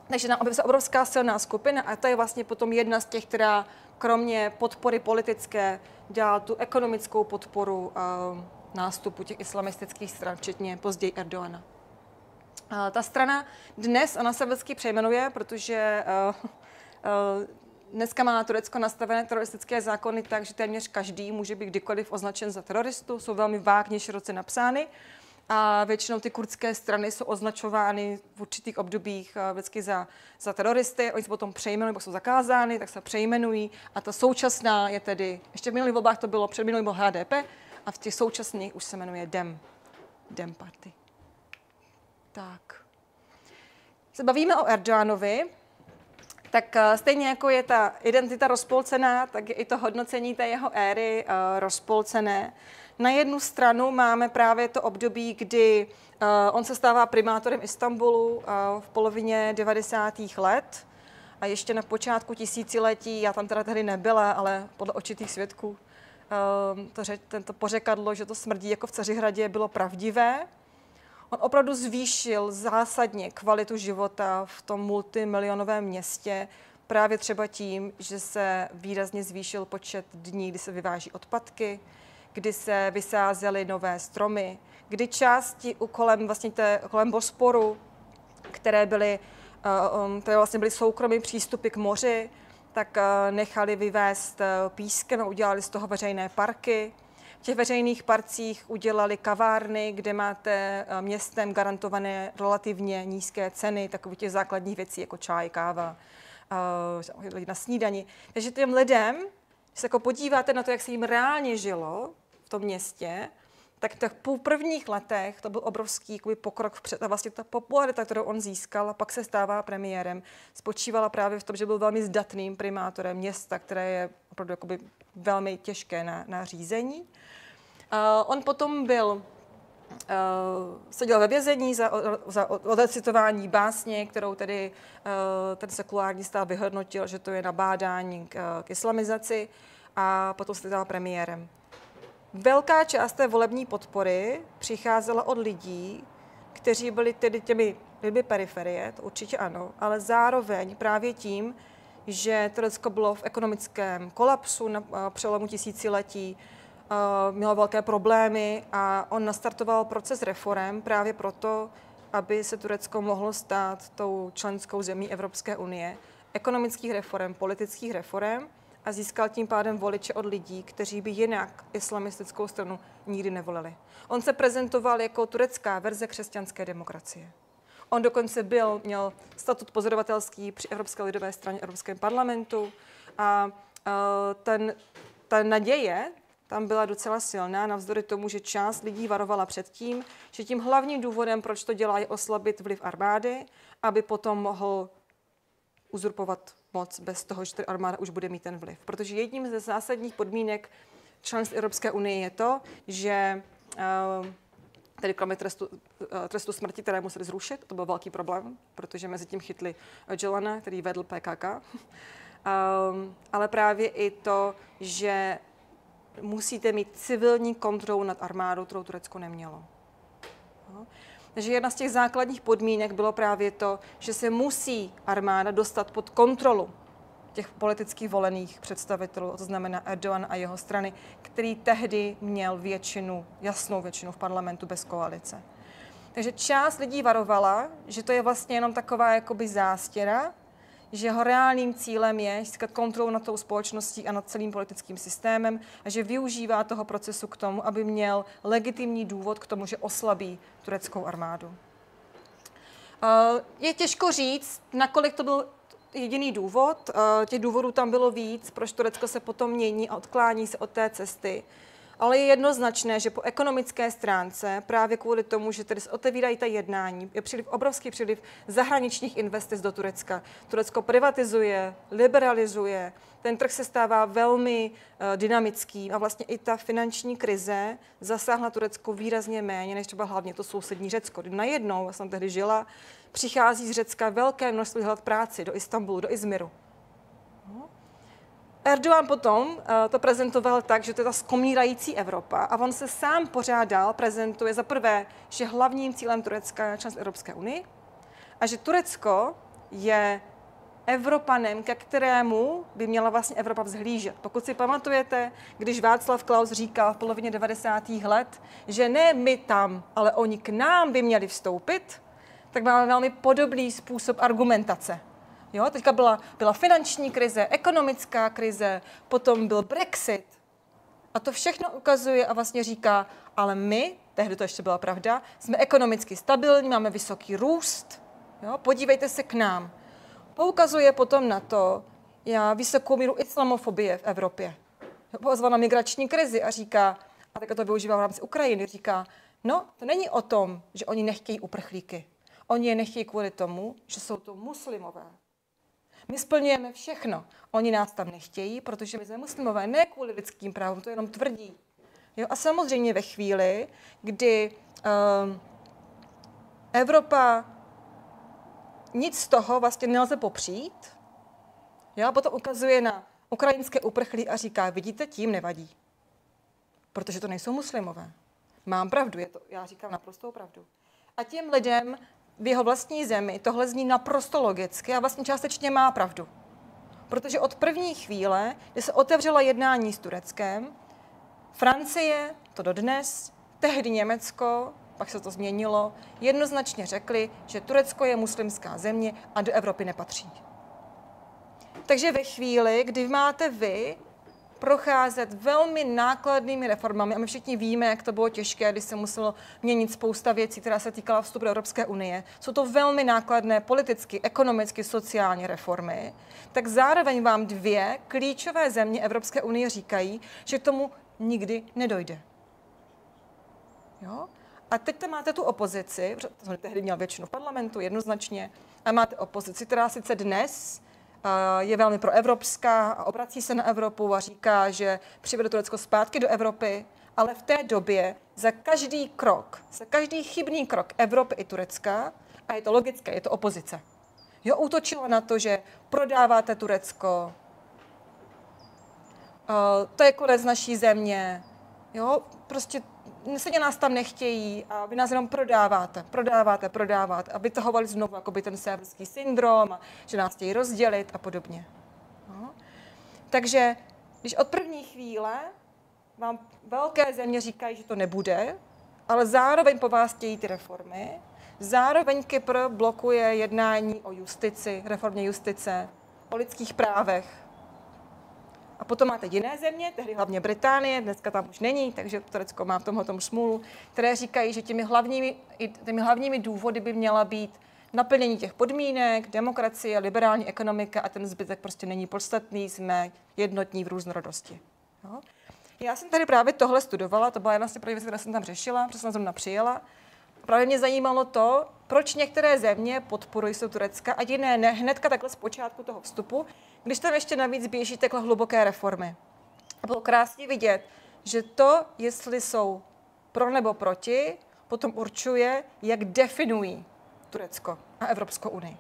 takže nám se obrovská silná skupina a to je vlastně potom jedna z těch, která kromě podpory politické dělá tu ekonomickou podporu uh, nástupu těch islamistických stran, včetně později Erdoana. Ta strana dnes, ona se vždycky přejmenuje, protože uh, uh, dneska má Turecko nastavené teroristické zákony tak, že téměř každý může být kdykoliv označen za teroristu, jsou velmi vágně široce napsány a většinou ty kurdské strany jsou označovány v určitých obdobích eh, vždycky za, za teroristy. Oni se potom přejmenují, pokud jsou zakázány, tak se přejmenují. A ta současná je tedy, ještě v minulých volbách to bylo, před minulým byl HDP a v těch současných už se jmenuje DEM. DEM Party. Tak. Se bavíme o Erdoganovi, tak eh, stejně jako je ta identita rozpolcená, tak je i to hodnocení té jeho éry uh, rozpolcené. Na jednu stranu máme právě to období, kdy uh, on se stává primátorem Istanbulu v polovině 90. let a ještě na počátku tisíciletí, já tam teda tehdy nebyla, ale podle očitých svědků, to, tento pořekadlo, že to smrdí jako v Cařihradě, bylo pravdivé. On opravdu zvýšil zásadně kvalitu života v tom multimilionovém městě, právě třeba tím, že se výrazně zvýšil počet dní, kdy se vyváží odpadky, kdy se vysázely nové stromy, kdy části kolem, vlastně té, kolem Bosporu, které byly, uh, které vlastně byly soukromé přístupy k moři, tak uh, nechali vyvést uh, pískem a udělali z toho veřejné parky. V těch veřejných parcích udělali kavárny, kde máte městem garantované relativně nízké ceny takových těch základních věcí, jako čaj, káva, na snídani. Takže těm lidem, když se jako podíváte na to, jak se jim reálně žilo, v tom městě, tak v těch prvních letech to byl obrovský jakoby, pokrok vpřed. A vlastně ta popularita, kterou on získal a pak se stává premiérem, spočívala právě v tom, že byl velmi zdatným primátorem města, které je opravdu jakoby, velmi těžké na, na řízení. Uh, on potom byl Uh, seděl ve vězení za, za odecitování básně, kterou tedy uh, ten sekulární stát vyhodnotil, že to je nabádání k, k islamizaci a potom se stal premiérem. Velká část té volební podpory přicházela od lidí, kteří byli tedy těmi lidmi periferie, to určitě ano, ale zároveň právě tím, že Turecko bylo v ekonomickém kolapsu na přelomu tisíciletí, mělo velké problémy a on nastartoval proces reform právě proto, aby se Turecko mohlo stát tou členskou zemí Evropské unie, ekonomických reform, politických reform a získal tím pádem voliče od lidí, kteří by jinak islamistickou stranu nikdy nevolili. On se prezentoval jako turecká verze křesťanské demokracie. On dokonce byl, měl statut pozorovatelský při Evropské lidové straně Evropském parlamentu a uh, ten, ta naděje tam byla docela silná, navzdory tomu, že část lidí varovala před tím, že tím hlavním důvodem, proč to dělá, je oslabit vliv armády, aby potom mohl uzurpovat moc bez toho, že armáda už bude mít ten vliv. Protože jedním ze zásadních podmínek členství Evropské unie je to, že uh, tedy kromě trestu, uh, trestu smrti, které museli zrušit, to byl velký problém, protože mezi tím chytli Jelana, který vedl PKK, ehm, ale právě i to, že musíte mít civilní kontrolu nad armádou, kterou Turecko nemělo. Takže jedna z těch základních podmínek bylo právě to, že se musí armáda dostat pod kontrolu těch politicky volených představitelů, to znamená Erdogan a jeho strany, který tehdy měl většinu, jasnou většinu v parlamentu bez koalice. Takže část lidí varovala, že to je vlastně jenom taková jakoby zástěra, že jeho reálným cílem je získat kontrolu nad tou společností a nad celým politickým systémem a že využívá toho procesu k tomu, aby měl legitimní důvod k tomu, že oslabí tureckou armádu. Eh, je těžko říct, nakolik to byl jediný důvod. Eh, těch důvodů tam bylo víc, proč Turecko se potom mění a odklání se od té cesty. Ale je jednoznačné, že po ekonomické stránce, právě kvůli tomu, že tedy otevírají ta jednání, je příliv, obrovský příliv zahraničních investic do Turecka. Turecko privatizuje, liberalizuje, ten trh se stává velmi uh, dynamický a vlastně i ta finanční krize zasáhla Turecko výrazně méně než třeba hlavně to sousední Řecko. Najednou, já jsem tehdy žila, přichází z Řecka velké množství hledat práci do Istanbulu, do Izmiru. Erdogan potom uh, to prezentoval tak, že to je ta skomírající Evropa a on se sám pořádal, prezentuje za prvé, že hlavním cílem Turecka je členství Evropské unii a že Turecko je Evropanem, ke kterému by měla vlastně Evropa vzhlížet. Pokud si pamatujete, když Václav Klaus říkal v polovině 90. let, že ne my tam, ale oni k nám by měli vstoupit, tak máme velmi podobný způsob argumentace. Jo, teďka byla, byla finanční krize, ekonomická krize, potom byl Brexit. A to všechno ukazuje a vlastně říká, ale my, tehdy to ještě byla pravda, jsme ekonomicky stabilní, máme vysoký růst, jo, podívejte se k nám. Poukazuje potom na to, já vysokou míru islamofobie v Evropě. Pozval na migrační krizi a říká, a tak to využívá v rámci Ukrajiny, říká, no, to není o tom, že oni nechtějí uprchlíky. Oni je nechtějí kvůli tomu, že jsou to muslimové. My splňujeme všechno. Oni nás tam nechtějí, protože my jsme muslimové, ne kvůli lidským právům, to jenom tvrdí. Jo? A samozřejmě ve chvíli, kdy um, Evropa nic z toho vlastně nelze popřít, jo? potom ukazuje na ukrajinské uprchlí a říká, vidíte, tím nevadí. Protože to nejsou muslimové. Mám pravdu, je to, já říkám naprostou pravdu. A těm lidem v jeho vlastní zemi tohle zní naprosto logicky a vlastně částečně má pravdu. Protože od první chvíle, kdy se otevřela jednání s Tureckem, Francie, to dodnes, tehdy Německo, pak se to změnilo, jednoznačně řekli, že Turecko je muslimská země a do Evropy nepatří. Takže ve chvíli, kdy máte vy procházet velmi nákladnými reformami. A my všichni víme, jak to bylo těžké, když se muselo měnit spousta věcí, která se týkala vstupu do Evropské unie. Jsou to velmi nákladné politicky, ekonomicky, sociální reformy. Tak zároveň vám dvě klíčové země Evropské unie říkají, že k tomu nikdy nedojde. Jo? A teď tam máte tu opozici, protože tehdy měl většinu v parlamentu jednoznačně, a máte opozici, která sice dnes je velmi proevropská a obrací se na Evropu a říká, že přivede Turecko zpátky do Evropy, ale v té době za každý krok, za každý chybný krok Evropy i Turecka, a je to logické, je to opozice, jo, útočila na to, že prodáváte Turecko, to je konec naší země, jo, prostě stejně nás tam nechtějí a vy nás jenom prodáváte, prodáváte, prodáváte a vytahovali znovu jako by ten severský syndrom, a že nás chtějí rozdělit a podobně. No. Takže když od první chvíle vám velké země říkají, že to nebude, ale zároveň po vás chtějí ty reformy, zároveň Kypr blokuje jednání o justici, reformě justice, o lidských právech, potom máte jiné země, tehdy hlavně Británie, dneska tam už není, takže Turecko má v tomhle tomu smůlu, které říkají, že těmi hlavními, těmi hlavními důvody by měla být naplnění těch podmínek, demokracie, liberální ekonomika a ten zbytek prostě není podstatný, jsme jednotní v různorodosti. Jo? Já jsem tady právě tohle studovala, to byla jedna z těch věcí, které jsem tam řešila, protože jsem zrovna přijela. Právě mě zajímalo to, proč některé země podporují se Turecka a jiné ne hnedka takhle z počátku toho vstupu, když tam ještě navíc běží takhle hluboké reformy. A bylo krásně vidět, že to, jestli jsou pro nebo proti, potom určuje, jak definují Turecko a Evropskou unii.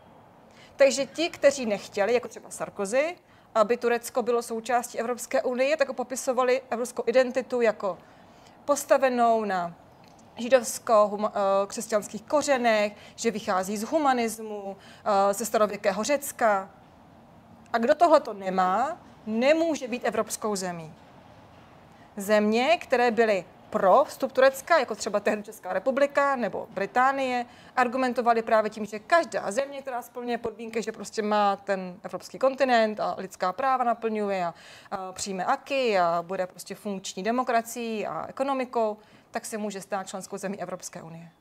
Takže ti, kteří nechtěli, jako třeba Sarkozy, aby Turecko bylo součástí Evropské unie, tak popisovali evropskou identitu jako postavenou na židovsko-křesťanských eh, kořenech, že vychází z humanismu, eh, ze starověkého Řecka. A kdo tohle to nemá, nemůže být evropskou zemí. Země, které byly pro vstup Turecka, jako třeba tehdy Česká republika nebo Británie, argumentovali právě tím, že každá země, která splňuje podmínky, že prostě má ten evropský kontinent a lidská práva naplňuje a, a přijme aky a bude prostě funkční demokracií a ekonomikou, tak se může stát členskou zemí Evropské unie.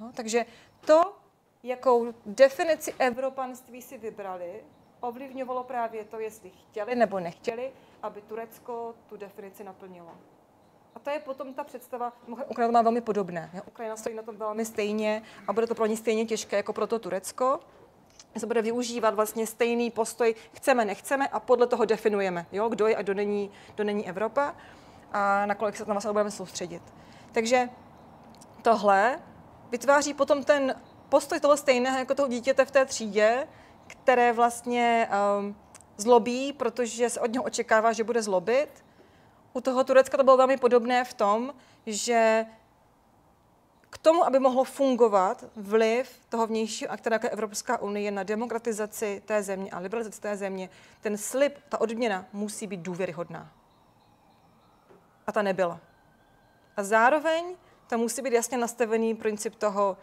No, takže to, jakou definici evropanství si vybrali, ovlivňovalo právě to, jestli chtěli nebo nechtěli, aby Turecko tu definici naplnilo. A to je potom ta představa, Ukrajina to má velmi podobné. Ukrajina stojí na tom velmi stejně a bude to pro ně stejně těžké jako pro to Turecko. Se bude využívat vlastně stejný postoj, chceme, nechceme a podle toho definujeme, jo? kdo je a kdo není, kdo není Evropa a na kolik se tam vlastně budeme soustředit. Takže tohle vytváří potom ten postoj toho stejného jako toho dítěte v té třídě, které vlastně um, zlobí, protože se od něho očekává, že bude zlobit. U toho Turecka to bylo velmi podobné v tom, že k tomu, aby mohlo fungovat vliv toho vnějšího aktéra jako Evropská unie na demokratizaci té země a liberalizaci té země, ten slib, ta odměna musí být důvěryhodná. A ta nebyla. A zároveň tam musí být jasně nastavený princip toho,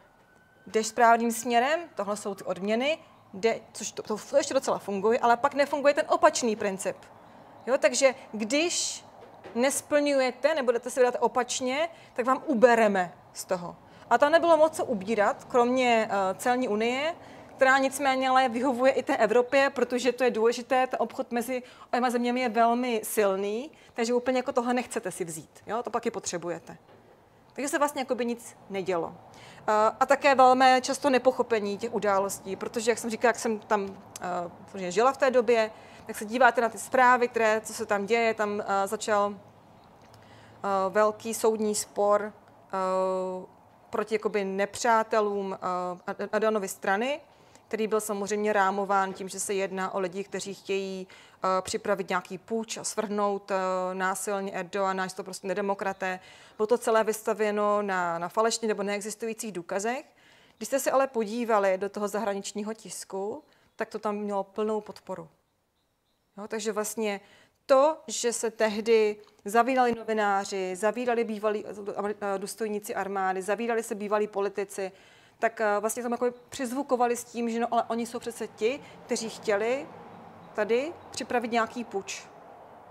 jdeš správným směrem, tohle jsou ty odměny, jde, což to, to, to ještě docela funguje, ale pak nefunguje ten opačný princip. Jo, takže když nesplňujete, nebudete se vydat opačně, tak vám ubereme z toho. A tam nebylo moc co ubírat, kromě uh, celní unie, která nicméně ale vyhovuje i té Evropě, protože to je důležité, ten obchod mezi oběma zeměmi je velmi silný, takže úplně jako tohle nechcete si vzít, jo? to pak i potřebujete. Takže se vlastně jako by nic nedělo. A také velmi často nepochopení těch událostí, protože, jak jsem říkala, jak jsem tam uh, žila v té době, tak se díváte na ty zprávy, které, co se tam děje, tam uh, začal uh, velký soudní spor proti jakoby nepřátelům Adanovy strany, který byl samozřejmě rámován tím, že se jedná o lidi, kteří chtějí uh, připravit nějaký půjč a svrhnout uh, násilně Erdoana, že to prostě nedemokraté. Bylo to celé vystavěno na, na falešně nebo neexistujících důkazech. Když jste se ale podívali do toho zahraničního tisku, tak to tam mělo plnou podporu. Jo, takže vlastně to, že se tehdy zavírali novináři, zavírali bývalí důstojníci armády, zavírali se bývalí politici, tak eh, vlastně tam jako přizvukovali s tím, že no, ale oni jsou přece ti, kteří chtěli tady připravit nějaký puč.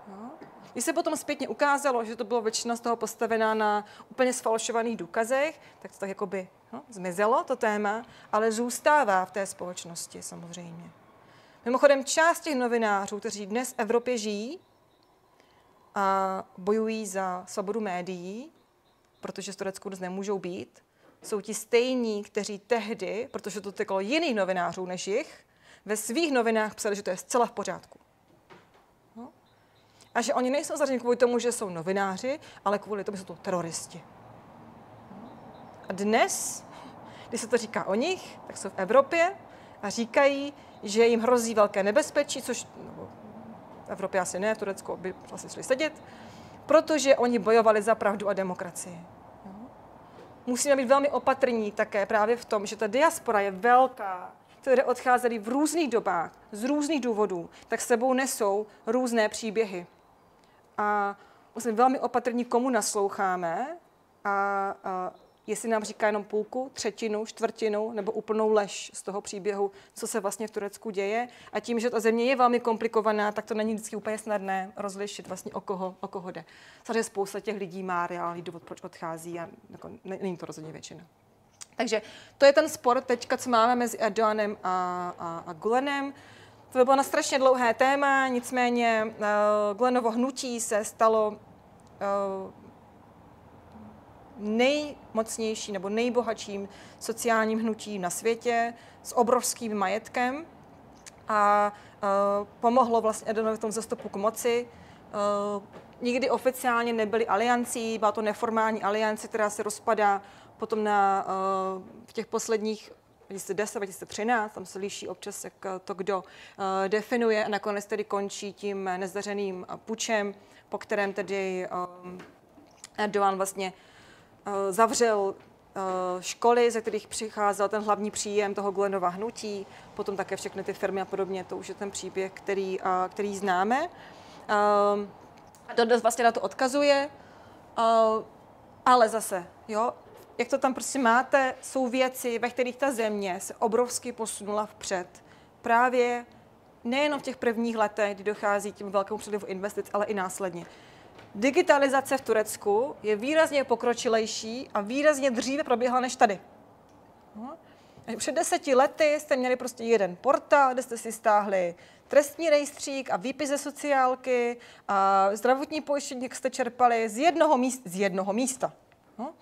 No. Když se potom zpětně ukázalo, že to bylo většina z toho postavená na úplně sfalšovaných důkazech, tak to tak jakoby no, zmizelo, to téma, ale zůstává v té společnosti samozřejmě. Mimochodem, část těch novinářů, kteří dnes v Evropě žijí a bojují za svobodu médií, protože z Turecku dnes nemůžou být, jsou ti stejní, kteří tehdy, protože to teklo jiných novinářů než jich, ve svých novinách psali, že to je zcela v pořádku. No. A že oni nejsou zařazeni kvůli tomu, že jsou novináři, ale kvůli tomu, že jsou to teroristi. A dnes, když se to říká o nich, tak jsou v Evropě a říkají, že jim hrozí velké nebezpečí, což no, v Evropě asi ne, v Turecku by asi šli sedět, protože oni bojovali za pravdu a demokracii musíme být velmi opatrní také právě v tom, že ta diaspora je velká, které odcházely v různých dobách, z různých důvodů, tak sebou nesou různé příběhy. A musíme velmi opatrní, komu nasloucháme a, a jestli nám říká jenom půlku, třetinu, čtvrtinu nebo úplnou lež z toho příběhu, co se vlastně v Turecku děje. A tím, že ta země je velmi komplikovaná, tak to není vždycky úplně snadné rozlišit vlastně o koho, o koho jde. Samozřejmě spousta těch lidí má reálný důvod, proč odchází a jako, není to rozhodně většina. Takže to je ten spor teďka, co máme mezi Erdoganem a, a, a Gulenem. To by bylo na strašně dlouhé téma, nicméně uh, Gulenovo hnutí se stalo uh, nejmocnější nebo nejbohatším sociálním hnutím na světě s obrovským majetkem a uh, pomohlo vlastně Edenovi v tom zastupu k moci. Uh, nikdy oficiálně nebyly aliancí, byla to neformální aliance, která se rozpadá potom na, uh, v těch posledních 2010, 2013, tam se líší občas jak to, kdo definuje a nakonec tedy končí tím nezdařeným pučem, po kterém tedy Erdogan vlastně zavřel eh, školy, ze kterých přicházel ten hlavní příjem toho Glenova hnutí, potom také všechny ty firmy a podobně, to už je ten příběh, který, eh, který známe. A to vlastně na to odkazuje, ale zase, jo, jak to tam prostě máte, jsou věci, ve kterých ta země se obrovsky posunula vpřed. Právě nejenom v těch prvních letech, kdy dochází tím velkému přílivu investic, ale i následně digitalizace v Turecku je výrazně pokročilejší a výrazně dříve proběhla než tady. No. Před deseti lety jste měli prostě jeden portál, kde jste si stáhli trestní rejstřík a výpis ze sociálky a zdravotní pojištění, jak jste čerpali z jednoho, míst, z jednoho místa. No?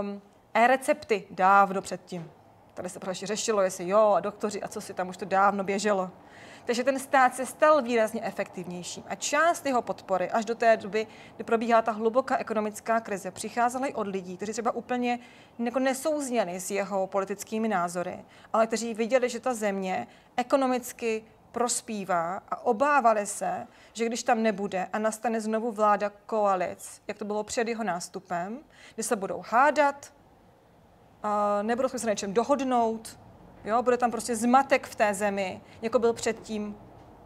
Um, e-recepty dávno předtím. Tady se prostě řešilo, jestli jo, a doktoři, a co si tam už to dávno běželo. Takže ten stát se stal výrazně efektivnějším a část jeho podpory až do té doby, kdy probíhala ta hluboká ekonomická krize, přicházela i od lidí, kteří třeba úplně jako nesouzněli s jeho politickými názory, ale kteří viděli, že ta země ekonomicky prospívá a obávali se, že když tam nebude a nastane znovu vláda koalic, jak to bylo před jeho nástupem, kdy se budou hádat, nebudou se na něčem dohodnout, Jo, bude tam prostě zmatek v té zemi, jako byl předtím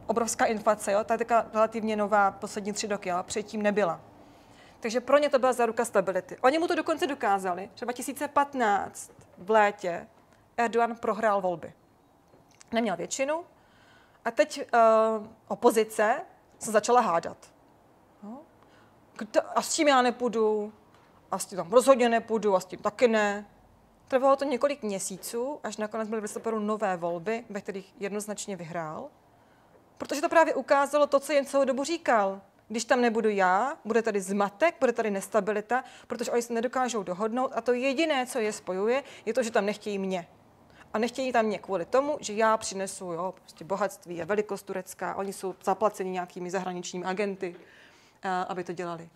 obrovská inflace. Jo? Ta je taková relativně nová poslední tři roky, ale předtím nebyla. Takže pro ně to byla záruka stability. Oni mu to dokonce dokázali. Třeba 2015 v létě Erdogan prohrál volby. Neměl většinu a teď uh, opozice se začala hádat. No? Kdo, a s tím já nepůjdu, a s tím tam rozhodně nepůjdu, a s tím taky ne. Trvalo to několik měsíců, až nakonec byly v listopadu nové volby, ve kterých jednoznačně vyhrál. Protože to právě ukázalo to, co jen celou dobu říkal. Když tam nebudu já, bude tady zmatek, bude tady nestabilita, protože oni se nedokážou dohodnout a to jediné, co je spojuje, je to, že tam nechtějí mě. A nechtějí tam mě kvůli tomu, že já přinesu jo, prostě bohatství a velikost Turecka. Oni jsou zaplaceni nějakými zahraničními agenty, aby to dělali.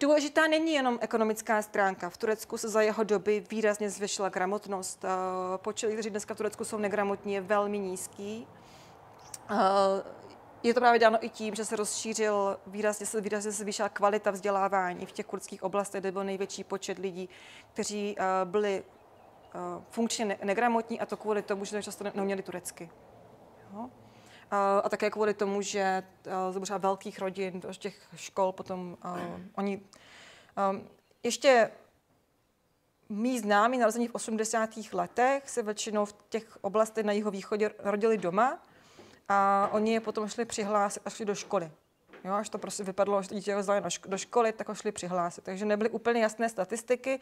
Důležitá není jenom ekonomická stránka. V Turecku se za jeho doby výrazně zvyšila gramotnost. Eh, počet lidí, kteří dneska v Turecku jsou negramotní, je velmi nízký. Eh, je to právě dáno i tím, že se rozšířil, výrazně se, výrazně se zvýšila kvalita vzdělávání v těch kurdských oblastech, kde byl největší počet lidí, kteří eh, byli funkčně negramotní a to kvůli tomu, že často neuměli turecky. Jo? A také kvůli tomu, že z třeba velkých rodin, do těch škol potom uh, oni ještě mý známí narození v 80. letech se většinou v těch oblastech na jeho východě rodili doma a oni je potom šli přihlásit a šli do školy. Jo, až to prostě vypadlo, že dítě vzali do školy, tak ho šli přihlásit. Takže nebyly úplně jasné statistiky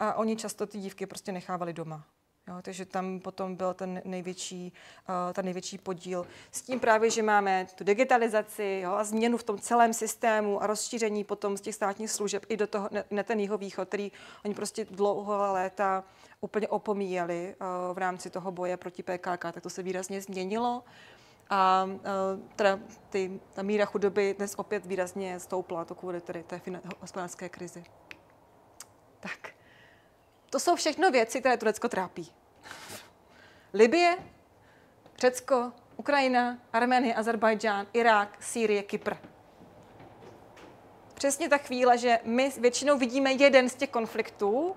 a oni často ty dívky prostě nechávali doma. Jo, takže tam potom byl ten největší, uh, ten největší podíl. S tím právě, že máme tu digitalizaci jo, a změnu v tom celém systému a rozšíření potom z těch státních služeb i do toho, ne, ne ten východ, který oni prostě dlouho léta úplně opomíjeli uh, v rámci toho boje proti PKK, tak to se výrazně změnilo. A uh, teda ty, ta míra chudoby dnes opět výrazně stoupla, to kvůli tedy té hospodářské krizi. Tak. To jsou všechno věci, které Turecko trápí. Libie, Řecko, Ukrajina, Arménie, Azerbajdžán, Irák, Sýrie, Kypr. Přesně ta chvíle, že my většinou vidíme jeden z těch konfliktů,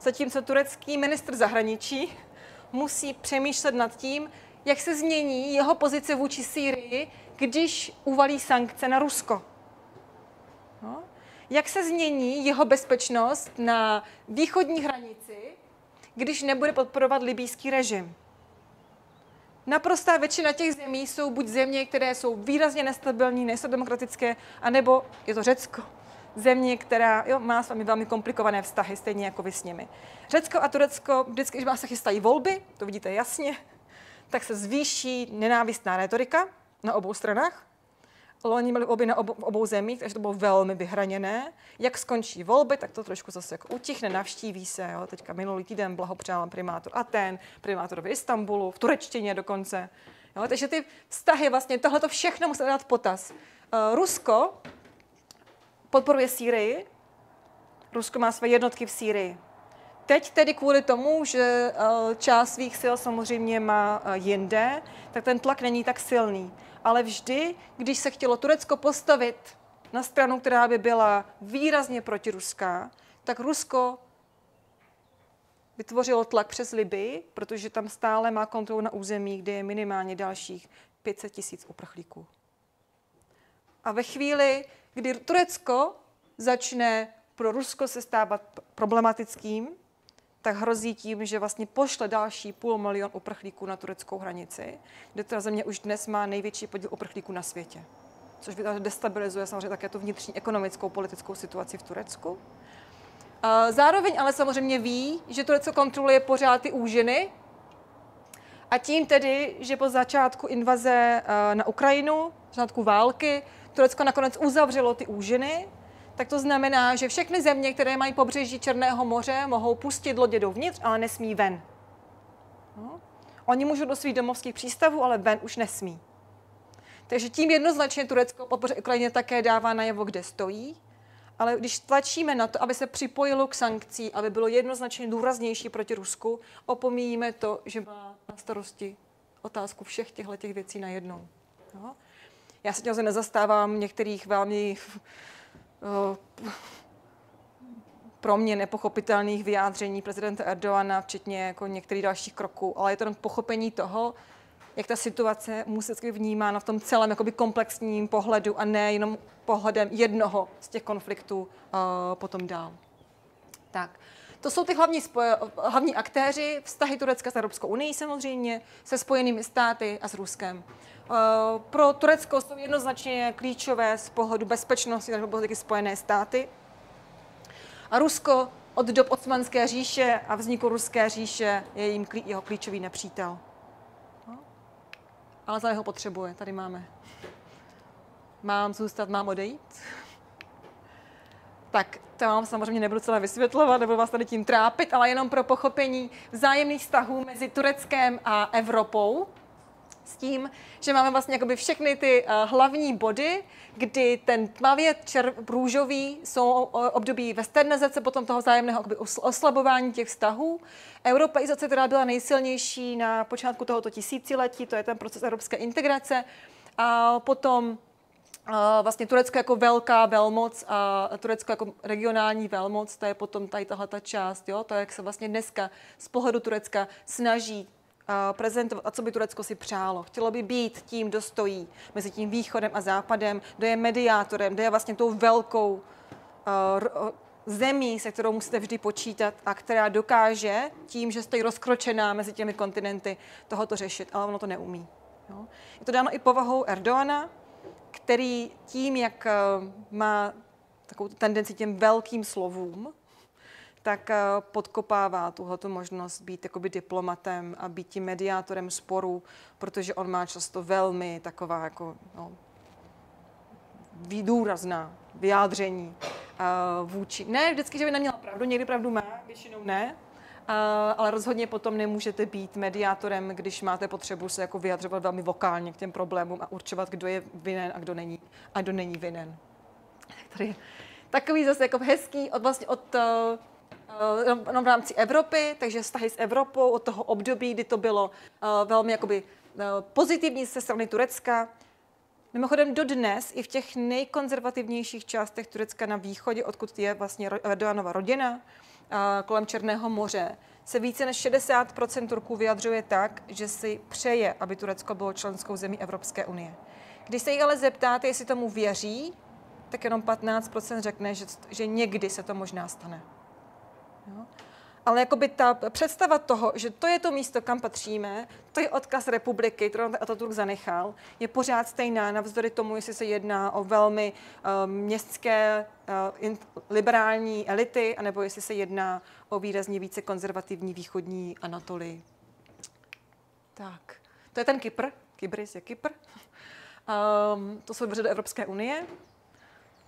zatímco turecký ministr zahraničí musí přemýšlet nad tím, jak se změní jeho pozice vůči Sýrii, když uvalí sankce na Rusko. No? Jak se změní jeho bezpečnost na východní hranici, když nebude podporovat libýský režim? Naprostá většina těch zemí jsou buď země, které jsou výrazně nestabilní, nejsou demokratické, anebo je to Řecko. Země, která jo, má s vámi velmi komplikované vztahy, stejně jako vy s nimi. Řecko a Turecko, vždycky, když se chystají volby, to vidíte jasně, tak se zvýší nenávistná retorika na obou stranách. Oni měli obě na obou, obou zemích, takže to bylo velmi vyhraněné. Jak skončí volby, tak to trošku zase jako utichne, navštíví se. Jo. Teďka minulý týden blahopřál primátor Aten, primátorovi Istanbulu, v turečtině dokonce. Jo. Takže ty vztahy, vlastně tohle to všechno musí dát potaz. Uh, Rusko podporuje Sýrii, Rusko má své jednotky v Sýrii. Teď tedy kvůli tomu, že uh, část svých sil samozřejmě má uh, jinde, tak ten tlak není tak silný ale vždy, když se chtělo Turecko postavit na stranu, která by byla výrazně protiruská, tak Rusko vytvořilo tlak přes Libii, protože tam stále má kontrolu na území, kde je minimálně dalších 500 tisíc uprchlíků. A ve chvíli, kdy Turecko začne pro Rusko se stávat problematickým, tak hrozí tím, že vlastně pošle další půl milion uprchlíků na tureckou hranici, kde ta země už dnes má největší podíl uprchlíků na světě. Což destabilizuje samozřejmě také tu vnitřní ekonomickou politickou situaci v Turecku. Zároveň ale samozřejmě ví, že Turecko kontroluje pořád ty úžiny a tím tedy, že po začátku invaze na Ukrajinu, začátku války, Turecko nakonec uzavřelo ty úžiny, tak to znamená, že všechny země, které mají pobřeží Černého moře, mohou pustit lodě dovnitř, ale nesmí ven. No. Oni můžou do svých domovských přístavů, ale ven už nesmí. Takže tím jednoznačně Turecko podpoře Ukrajině také dává najevo, kde stojí. Ale když tlačíme na to, aby se připojilo k sankcí, aby bylo jednoznačně důraznější proti Rusku, opomíjíme to, že má na starosti otázku všech těchto těch věcí najednou. No. Já se tím nezastávám některých velmi pro mě nepochopitelných vyjádření prezidenta Erdoana, včetně jako některých dalších kroků, ale je to pochopení toho, jak ta situace musí být vnímána v tom celém jakoby komplexním pohledu a ne jenom pohledem jednoho z těch konfliktů uh, potom dál. Tak. To jsou ty hlavní, spoje, hlavní aktéři, vztahy Turecka s Evropskou unii samozřejmě, se spojenými státy a s Ruskem. Uh, pro Turecko jsou jednoznačně klíčové z pohledu bezpečnosti republiky Spojené státy. A Rusko od dob Osmanské říše a vzniku Ruské říše je jim jeho klíčový nepřítel ale za jeho potřebuje. Tady máme. Mám zůstat, mám odejít? Tak to vám samozřejmě nebudu celé vysvětlovat, nebudu vás tady tím trápit, ale jenom pro pochopení vzájemných vztahů mezi Tureckem a Evropou, s tím, že máme vlastně jakoby všechny ty uh, hlavní body, kdy ten tmavě červ, růžový jsou období westernizace, potom toho vzájemného jakoby, oslabování těch vztahů. Europeizace, která byla nejsilnější na počátku tohoto tisíciletí, to je ten proces evropské integrace. A potom uh, vlastně Turecko jako velká velmoc a Turecko jako regionální velmoc, to je potom tady tahle ta část, jo? to, jak se vlastně dneska z pohledu Turecka snaží prezentovat a co by Turecko si přálo. Chtělo by být tím, kdo stojí mezi tím východem a západem, kdo je mediátorem, kdo je vlastně tou velkou uh, zemí, se kterou musíte vždy počítat a která dokáže tím, že stojí rozkročená mezi těmi kontinenty, tohoto řešit, ale ono to neumí. Jo? Je to dáno i povahou Erdoana, který tím, jak uh, má takovou tendenci těm velkým slovům, tak eh, podkopává tuhleto možnost být jakoby diplomatem a být tím mediátorem sporu, protože on má často velmi taková jako no, důrazná vyjádření uh, vůči. Ne vždycky, že by neměla pravdu, někdy pravdu má, většinou ne, ale rozhodně potom nemůžete být mediátorem, když máte potřebu se jako vyjadřovat velmi vokálně k těm problémům a určovat, kdo je vinen a kdo není a kdo není vinen. Tady takový zase jako hezký od, vlastně od Eh, jenom v rámci Evropy, takže vztahy s Evropou od toho období, kdy to bylo velmi jakoby, pozitivní ze strany Turecka. Mimochodem dodnes i v těch nejkonzervativnějších částech Turecka na východě, odkud je vlastně Erdoganova rodina, kolem Černého moře, se více než 60% Turků vyjadřuje tak, že si přeje, aby Turecko bylo členskou zemí Evropské unie. Když se jich ale zeptáte, jestli tomu věří, tak jenom 15% řekne, že, že někdy se to možná stane. Jo? Ale jakoby ta představa toho, že to je to místo, kam patříme, to je odkaz republiky, kterou Ataturk zanechal, je pořád stejná, navzdory tomu, jestli se jedná o velmi uh, městské uh, in, liberální elity, anebo jestli se jedná o výrazně více konzervativní východní Anatolii. Tak, to je ten Kypr. Kybris je Kypr. Um, to jsou dveře do Evropské unie.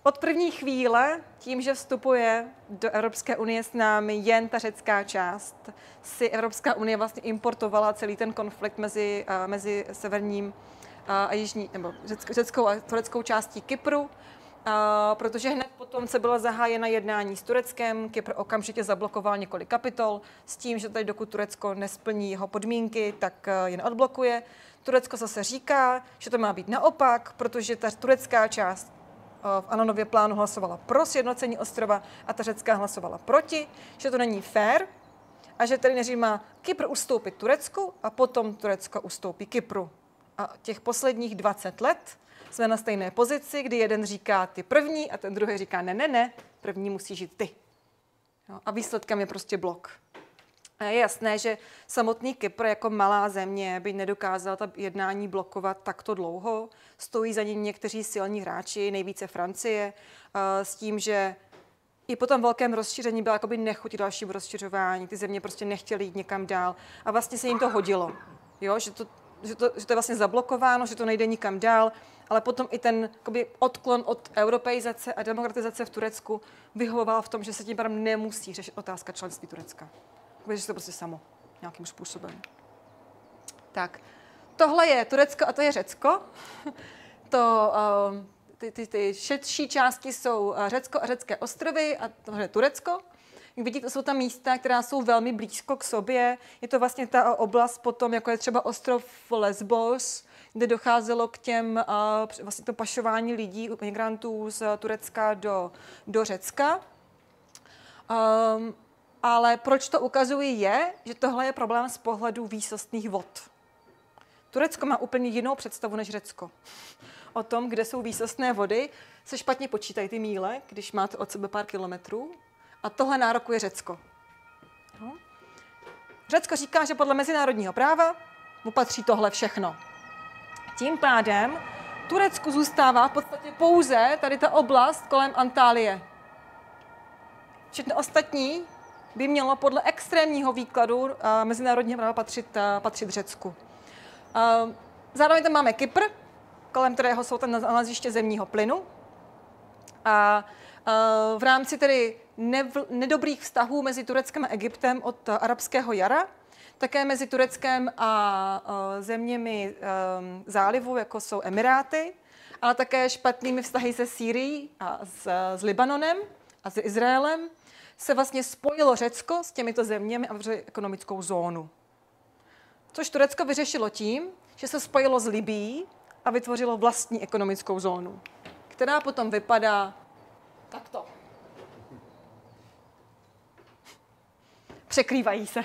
Od první chvíle, tím, že vstupuje do Evropské unie s námi jen ta řecká část, si Evropská unie vlastně importovala celý ten konflikt mezi, uh, mezi severním a jižní, nebo řeckou a tureckou částí Kypru, uh, protože hned potom se byla zahájena jednání s Tureckem, Kypr okamžitě zablokoval několik kapitol s tím, že tady dokud Turecko nesplní jeho podmínky, tak jen odblokuje. Turecko zase říká, že to má být naopak, protože ta turecká část v Ananově plánu hlasovala pro sjednocení ostrova a ta řecká hlasovala proti, že to není fér a že tedy neří má Kypr ustoupit Turecku a potom Turecko ustoupí Kypru. A těch posledních 20 let jsme na stejné pozici, kdy jeden říká ty první a ten druhý říká ne, ne, ne, první musí žít ty. Jo, a výsledkem je prostě blok. Je jasné, že samotný Kypr jako malá země by nedokázal ta jednání blokovat takto dlouho. Stojí za ním někteří silní hráči, nejvíce Francie, s tím, že i po tom velkém rozšíření byla jakoby nechuť dalšímu rozšiřování. Ty země prostě nechtěly jít někam dál a vlastně se jim to hodilo. Jo, že to, že to, že to je vlastně zablokováno, že to nejde nikam dál, ale potom i ten jakoby, odklon od europeizace a demokratizace v Turecku vyhovoval v tom, že se tím nemusí řešit otázka členství Turecka. Jakoby, že to prostě samo nějakým způsobem. Tak, tohle je Turecko a to je Řecko. to, uh, ty, ty, ty šetší části jsou eh, Řecko a řecké ostrovy a tohle je Turecko. Jak vidíte, jsou tam místa, která jsou velmi blízko k sobě. Je to vlastně ta oblast potom, jako je třeba ostrov Lesbos, kde docházelo k těm uh, vlastně to pašování lidí, migrantů z Turecka do, do Řecka. Um, ale proč to ukazuji je, že tohle je problém z pohledu výsostných vod. Turecko má úplně jinou představu než Řecko. O tom, kde jsou výsostné vody, se špatně počítají ty míle, když máte od sebe pár kilometrů. A tohle nárokuje Řecko. No. Řecko říká, že podle mezinárodního práva mu patří tohle všechno. Tím pádem Turecku zůstává v podstatě pouze tady ta oblast kolem Antálie. Všechno ostatní by mělo podle extrémního výkladu uh, mezinárodního práva patřit, uh, patřit Řecku. Uh, zároveň tam máme Kypr, kolem kterého jsou tam naleziště zemního plynu. A v rámci tedy nev, nedobrých vztahů mezi Tureckem a Egyptem od arabského jara, také mezi Tureckem a zeměmi um, zálivu, jako jsou Emiráty, ale také špatnými vztahy se Sýrií a s, s Libanonem a s Izraelem, se vlastně spojilo Řecko s těmito zeměmi a vytvořilo ekonomickou zónu. Což Turecko vyřešilo tím, že se spojilo s Libí a vytvořilo vlastní ekonomickou zónu, která potom vypadá takto. Překrývají se.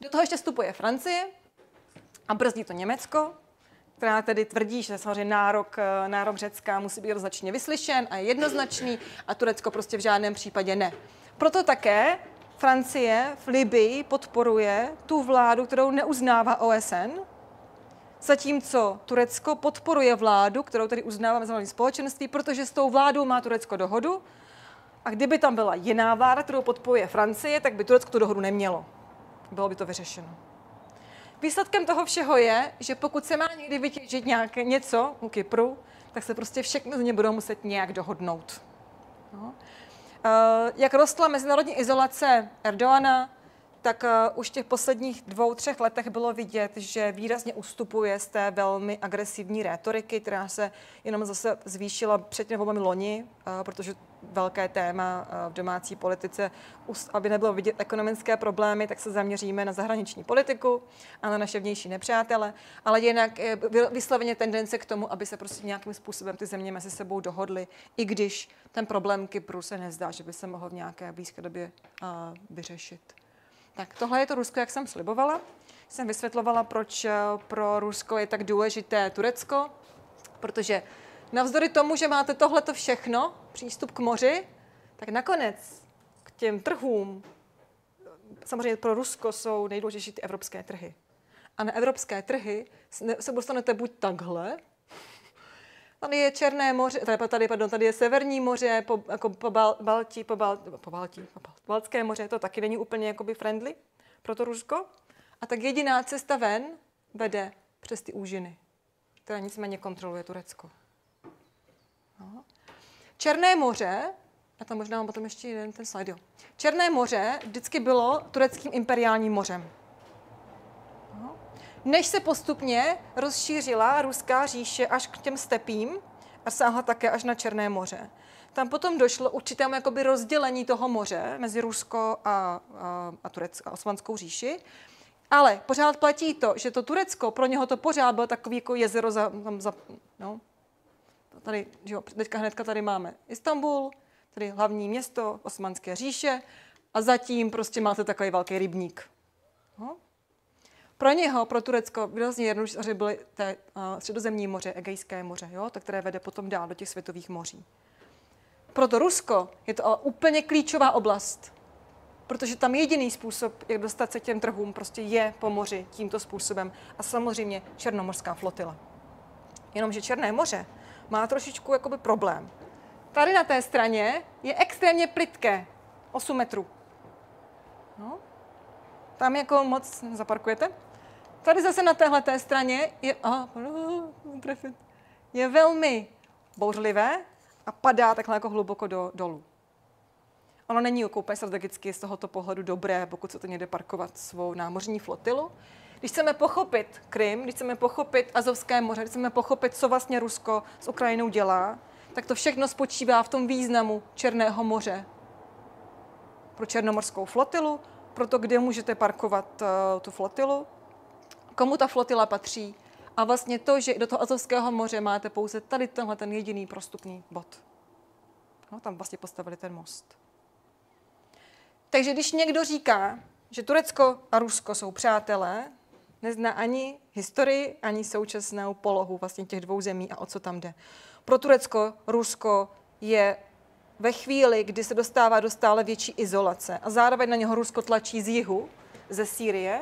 Do toho ještě vstupuje Francie a brzdí to Německo, která tedy tvrdí, že samozřejmě nárok, nárok Řecka musí být jednoznačně vyslyšen a je jednoznačný a Turecko prostě v žádném případě ne. Proto také Francie v Libii podporuje tu vládu, kterou neuznává OSN, zatímco Turecko podporuje vládu, kterou tedy uznává mezinárodní společenství, protože s tou vládou má Turecko dohodu a kdyby tam byla jiná vláda, kterou podporuje Francie, tak by Turecko tu dohodu nemělo. Bylo by to vyřešeno. Výsledkem toho všeho je, že pokud se má někdy vytěžit nějaké něco u Kypru, tak se prostě všechny země budou muset nějak dohodnout. No. Eh, jak rostla mezinárodní izolace Erdoana, tak uh, už v těch posledních dvou, třech letech bylo vidět, že výrazně ustupuje z té velmi agresivní rétoriky, která se jenom zase zvýšila před těmi loni, uh, protože velké téma uh, v domácí politice, aby nebylo vidět ekonomické problémy, tak se zaměříme na zahraniční politiku a na naše vnější nepřátele, ale jinak je vysloveně tendence k tomu, aby se prostě nějakým způsobem ty země mezi sebou dohodly, i když ten problém Kypru se nezdá, že by se mohl v nějaké blízké době vyřešit. Tak tohle je to Rusko, jak jsem slibovala. Jsem vysvětlovala, proč eh, pro Rusko je tak důležité Turecko, protože navzdory tomu, že máte tohleto všechno, přístup k moři, tak nakonec k těm trhům, samozřejmě pro Rusko jsou nejdůležitější ty evropské trhy. A na evropské trhy se dostanete buď takhle, Tady je Černé moře, tady, tady, pardon, tady je Severní moře, po, jako po, Bal, Baltí, po, Bal, po Baltí, po Bal, Baltské moře, to taky není úplně jakoby friendly pro to Rusko. A tak jediná cesta ven vede přes ty úžiny, která nicméně kontroluje Turecko. No. Černé moře, a tam možná mám potom ještě jeden ten slide, jo. Černé moře vždycky bylo tureckým imperiálním mořem než se postupně rozšířila ruská říše až k těm stepím a sáhla také až na Černé moře. Tam potom došlo určitému jakoby rozdělení toho moře mezi Rusko a, a, a Turecko a Osmanskou říši. Ale pořád platí to, že to Turecko, pro něho to pořád bylo takový jako jezero za, tam za no. Tady, že jo, teďka hnedka tady máme Istanbul, tady hlavní město Osmanské říše a zatím prostě máte takový velký rybník. No. Pro něho, pro Turecko, výrazně jednoduše byly té uh, středozemní moře, Egejské moře, jo, to, které vede potom dál do těch světových moří. Pro to Rusko je to ale úplně klíčová oblast, protože tam jediný způsob, jak dostat se těm trhům, prostě je po moři tímto způsobem a samozřejmě černomorská flotila. Jenomže Černé moře má trošičku jakoby problém. Tady na té straně je extrémně plitké, 8 metrů. No. Tam jako moc zaparkujete. Tady zase na téhle té straně je, aha, je velmi bouřlivé a padá takhle jako hluboko do, dolů. Ono není jako úplně strategicky z tohoto pohledu dobré, pokud se to někde parkovat svou námořní flotilu. Když chceme pochopit Krym, když chceme pochopit Azovské moře, když chceme pochopit, co vlastně Rusko s Ukrajinou dělá, tak to všechno spočívá v tom významu Černého moře pro černomorskou flotilu, pro to, kde můžete parkovat uh, tu flotilu, komu ta flotila patří a vlastně to, že do toho Azovského moře máte pouze tady tenhle ten jediný prostupný bod. No, tam vlastně postavili ten most. Takže když někdo říká, že Turecko a Rusko jsou přátelé, nezná ani historii, ani současnou polohu vlastně těch dvou zemí a o co tam jde. Pro Turecko, Rusko je ve chvíli, kdy se dostává do stále větší izolace a zároveň na něho Rusko tlačí z jihu, ze Sýrie,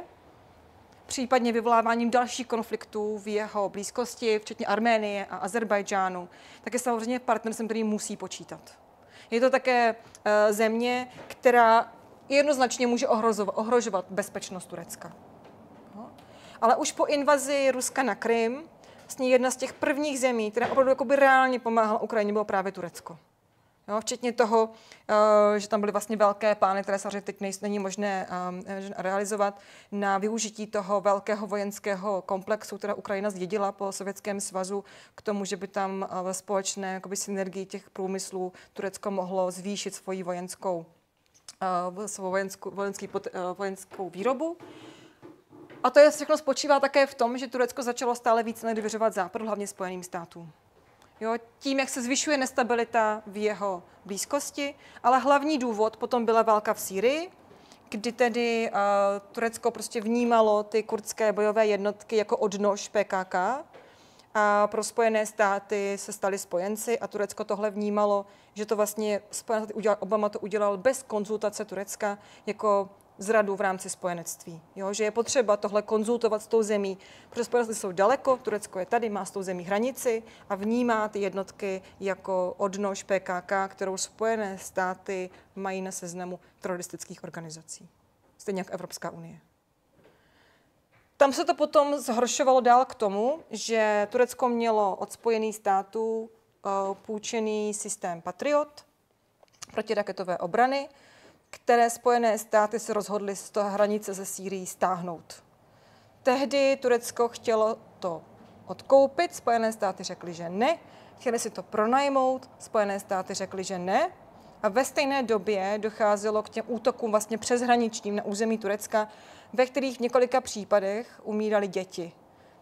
případně vyvoláváním dalších konfliktů v jeho blízkosti, včetně Arménie a Azerbajdžánu, tak je samozřejmě partnerem, který musí počítat. Je to také uh, země, která jednoznačně může ohrožovat bezpečnost Turecka. Ale už po invazi Ruska na Krym, vlastně jedna z těch prvních zemí, která opravdu jakoby reálně pomáhala Ukrajině, bylo právě Turecko. Jo, včetně toho, eh, že tam byly vlastně velké plány, které samozřejmě teď není možné eh, realizovat, na využití toho velkého vojenského komplexu, která Ukrajina zdědila po Sovětském svazu, k tomu, že by tam eh, ve společné jakoby, synergii těch průmyslů Turecko mohlo zvýšit svoji vojenskou, svou vojenskou, vojenskou výrobu. A to je všechno spočívá také v tom, že Turecko začalo stále více nedvěřovat západu, hlavně Spojeným státům. Jo, tím, jak se zvyšuje nestabilita v jeho blízkosti, ale hlavní důvod potom byla válka v Sýrii, kdy tedy uh, Turecko prostě vnímalo ty kurdské bojové jednotky jako odnož PKK a pro Spojené státy se staly spojenci a Turecko tohle vnímalo, že to vlastně Spojené státy udělal, Obama to udělal bez konzultace Turecka jako zradu v rámci spojenectví. Jo? Že je potřeba tohle konzultovat s tou zemí, protože spojenectví jsou daleko, Turecko je tady, má s tou zemí hranici a vnímá ty jednotky jako odnož PKK, kterou Spojené státy mají na seznamu teroristických organizací. Stejně jako Evropská unie. Tam se to potom zhoršovalo dál k tomu, že Turecko mělo od Spojených států uh, půjčený systém Patriot protiraketové obrany, které Spojené státy se rozhodly z toho hranice ze Sýrií stáhnout. Tehdy Turecko chtělo to odkoupit, Spojené státy řekly, že ne, chtěli si to pronajmout, Spojené státy řekly, že ne, a ve stejné době docházelo k těm útokům vlastně přeshraničním na území Turecka, ve kterých v několika případech umírali děti.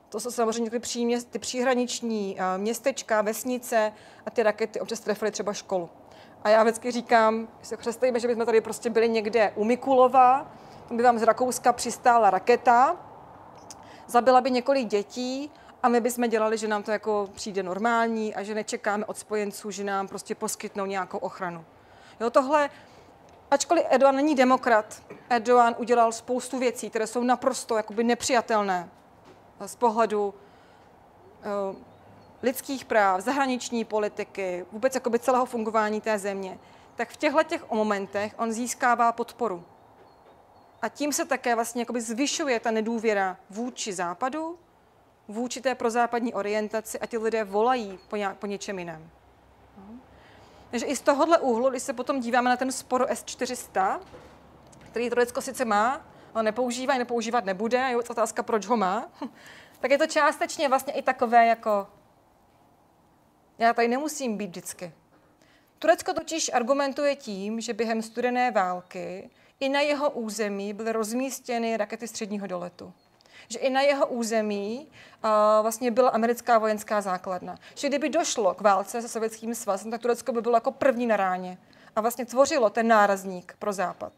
To jsou samozřejmě ty, příměst, ty příhraniční městečka, vesnice a ty rakety občas trefily třeba školu. A já vždycky říkám, si představíme, že bychom tady prostě byli někde u Mikulova, tam by vám z Rakouska přistála raketa, zabila by několik dětí a my bychom dělali, že nám to jako přijde normální a že nečekáme od spojenců, že nám prostě poskytnou nějakou ochranu. Jo, tohle, ačkoliv Erdogan není demokrat, Erdogan udělal spoustu věcí, které jsou naprosto jakoby nepřijatelné z pohledu uh, lidských práv, zahraniční politiky, vůbec jakoby celého fungování té země, tak v těchto těch momentech on získává podporu. A tím se také vlastně jakoby zvyšuje ta nedůvěra vůči západu, vůči té prozápadní orientaci a ti lidé volají po, nějak, po něčem jiném. Takže i z tohohle úhlu, když se potom díváme na ten spor S-400, který Turecko sice má, ale nepoužívá nepoužívat nebude, je otázka, proč ho má, tak je to částečně vlastně i takové jako já tady nemusím být vždycky. Turecko totiž argumentuje tím, že během studené války i na jeho území byly rozmístěny rakety středního doletu. Že i na jeho území uh, vlastně byla americká vojenská základna. Že kdyby došlo k válce se Sovětským svazem, tak Turecko by bylo jako první na ráně a vlastně tvořilo ten nárazník pro západ.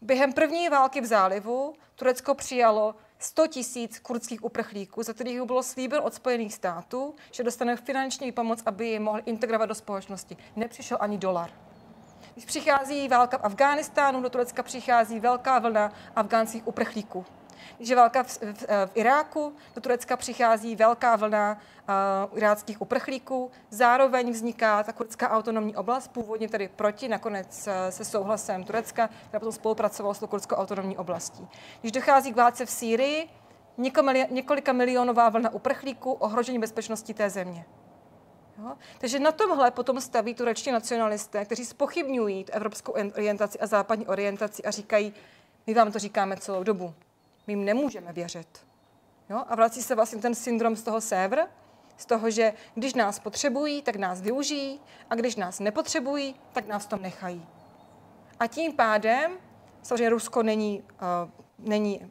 Během první války v zálivu Turecko přijalo 100 tisíc kurdských uprchlíků, za kterých bylo slíbil od Spojených států, že dostane finanční pomoc, aby je mohli integrovat do společnosti. Nepřišel ani dolar. Když přichází válka v Afghánistánu, do Turecka přichází velká vlna afgánských uprchlíků. Když je válka v, v, v Iráku, do Turecka přichází velká vlna uh, iráckých uprchlíků, zároveň vzniká ta kurdská autonomní oblast, původně tedy proti, nakonec uh, se souhlasem Turecka, která potom spolupracovala s tou kurdskou autonomní oblastí. Když dochází k válce v Sýrii, několika milionová vlna uprchlíků, ohrožení bezpečnosti té země. Jo? Takže na tomhle potom staví turečtí nacionalisté, kteří spochybňují evropskou orientaci a západní orientaci a říkají, my vám to říkáme celou dobu, my jim nemůžeme věřit. Jo? A vrací se vlastně ten syndrom z toho sévr, z toho, že když nás potřebují, tak nás využijí a když nás nepotřebují, tak nás tom nechají. A tím pádem, samozřejmě Rusko není, uh, není uh,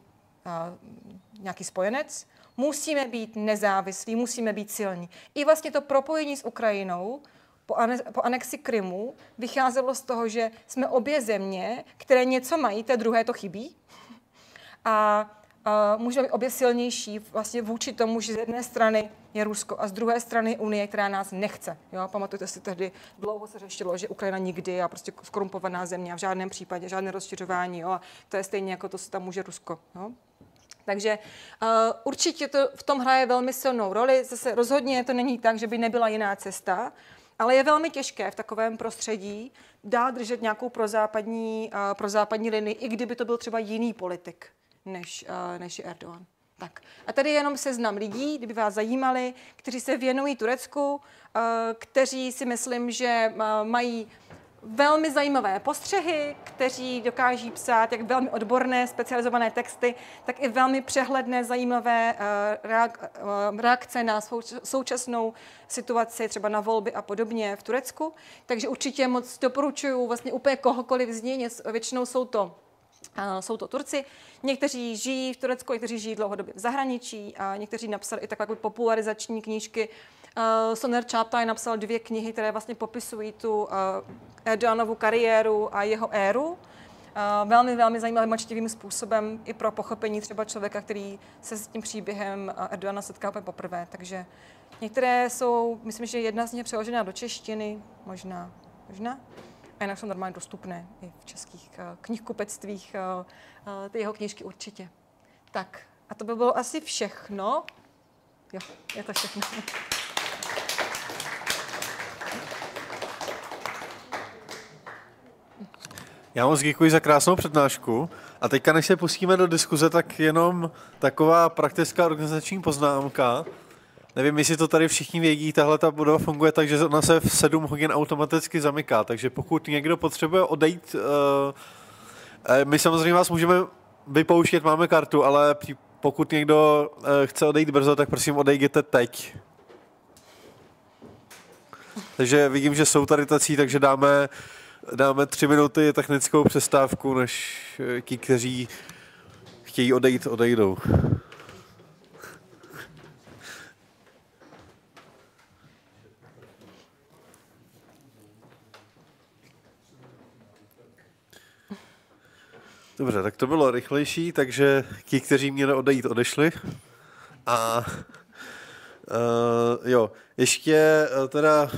nějaký spojenec, musíme být nezávislí, musíme být silní. I vlastně to propojení s Ukrajinou po, ane, po anexi Krymu vycházelo z toho, že jsme obě země, které něco mají, té druhé to chybí. A můžeme být obě silnější vlastně vůči tomu, že z jedné strany je Rusko a z druhé strany Unie, která nás nechce. Jo? Pamatujte si tehdy, dlouho se řešilo, že Ukrajina nikdy a prostě skorumpovaná země a v žádném případě žádné rozšiřování. Jo? A to je stejně jako to, co tam může Rusko. Jo? Takže uh, určitě to v tom hraje velmi silnou roli. Zase rozhodně to není tak, že by nebyla jiná cesta, ale je velmi těžké v takovém prostředí dát držet nějakou prozápadní, uh, prozápadní linii, i kdyby to byl třeba jiný politik než, uh, než Erdogan. Tak. A tady je jenom seznam lidí, kdyby vás zajímali, kteří se věnují Turecku, uh, kteří si myslím, že uh, mají velmi zajímavé postřehy, kteří dokáží psát jak velmi odborné, specializované texty, tak i velmi přehledné, zajímavé eh, eh, reakce na současnou situaci, třeba na volby a podobně v Turecku. Takže určitě moc doporučuju vlastně úplně kohokoliv z nich. Většinou jsou to eh, jsou to Turci. Někteří žijí v Turecku, někteří žijí dlouhodobě v zahraničí a někteří napsali i takové popularizační knížky Uh, Soner Čáptaj napsal dvě knihy, které vlastně popisují tu uh, Erdoganovu kariéru a jeho éru. Uh, velmi, velmi zajímavým a způsobem i pro pochopení třeba člověka, který se s tím příběhem Erdogana setká poprvé. Takže některé jsou, myslím, že jedna z nich je přeložena do češtiny, možná, možná. A jinak jsou normálně dostupné i v českých uh, knihkupectvích, uh, uh, ty jeho knížky určitě. Tak, a to by bylo asi všechno. Jo, je to všechno. Já moc děkuji za krásnou přednášku. A teďka, než se pustíme do diskuze, tak jenom taková praktická organizační poznámka. Nevím, jestli to tady všichni vědí, tahle ta budova funguje tak, že ona se v 7 hodin automaticky zamyká, takže pokud někdo potřebuje odejít, uh, my samozřejmě vás můžeme vypouštět, máme kartu, ale pokud někdo uh, chce odejít brzo, tak prosím odejděte teď. Takže vidím, že jsou tady tací, takže dáme dáme tři minuty technickou přestávku, než eh, ti, kteří chtějí odejít, odejdou. Dobře, tak to bylo rychlejší, takže ti, kteří měli odejít, odešli. A uh, jo, ještě uh, teda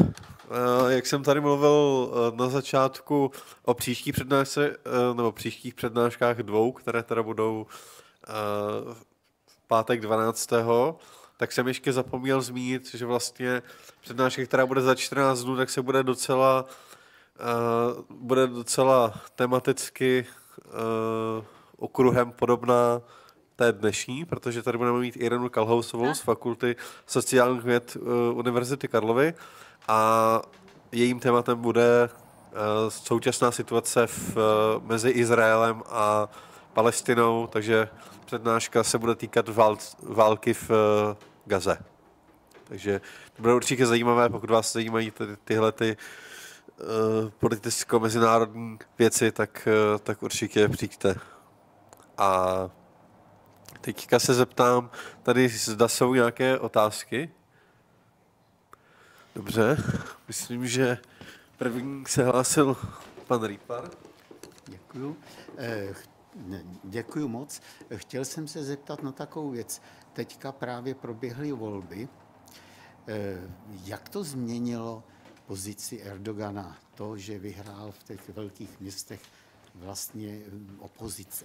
Eh, jak jsem tady mluvil eh, na začátku o příštích přednášce, eh, nebo příštích přednáškách dvou, které teda budou v pátek 12. Tak jsem ještě zapomněl zmínit, že vlastně přednáška, která bude za 14 dnů, tak se bude docela, bude docela tematicky okruhem podobná té dnešní, protože tady budeme mít Irenu Kalhousovou z Fakulty sociálních věd Univerzity Karlovy a jejím tématem bude uh, současná situace v, uh, mezi Izraelem a Palestinou, takže přednáška se bude týkat vál, války v uh, Gaze. Takže to bude určitě zajímavé, pokud vás zajímají ty, tyhle ty uh, politicko-mezinárodní věci, tak, uh, tak určitě přijďte. A teďka se zeptám, tady zda jsou nějaké otázky? Dobře, myslím, že první se hlásil pan Rýpar. Děkuju. Eh, děkuju moc. Chtěl jsem se zeptat na takovou věc. Teďka právě proběhly volby. Eh, jak to změnilo pozici Erdogana, to, že vyhrál v těch velkých městech vlastně hm, opozice?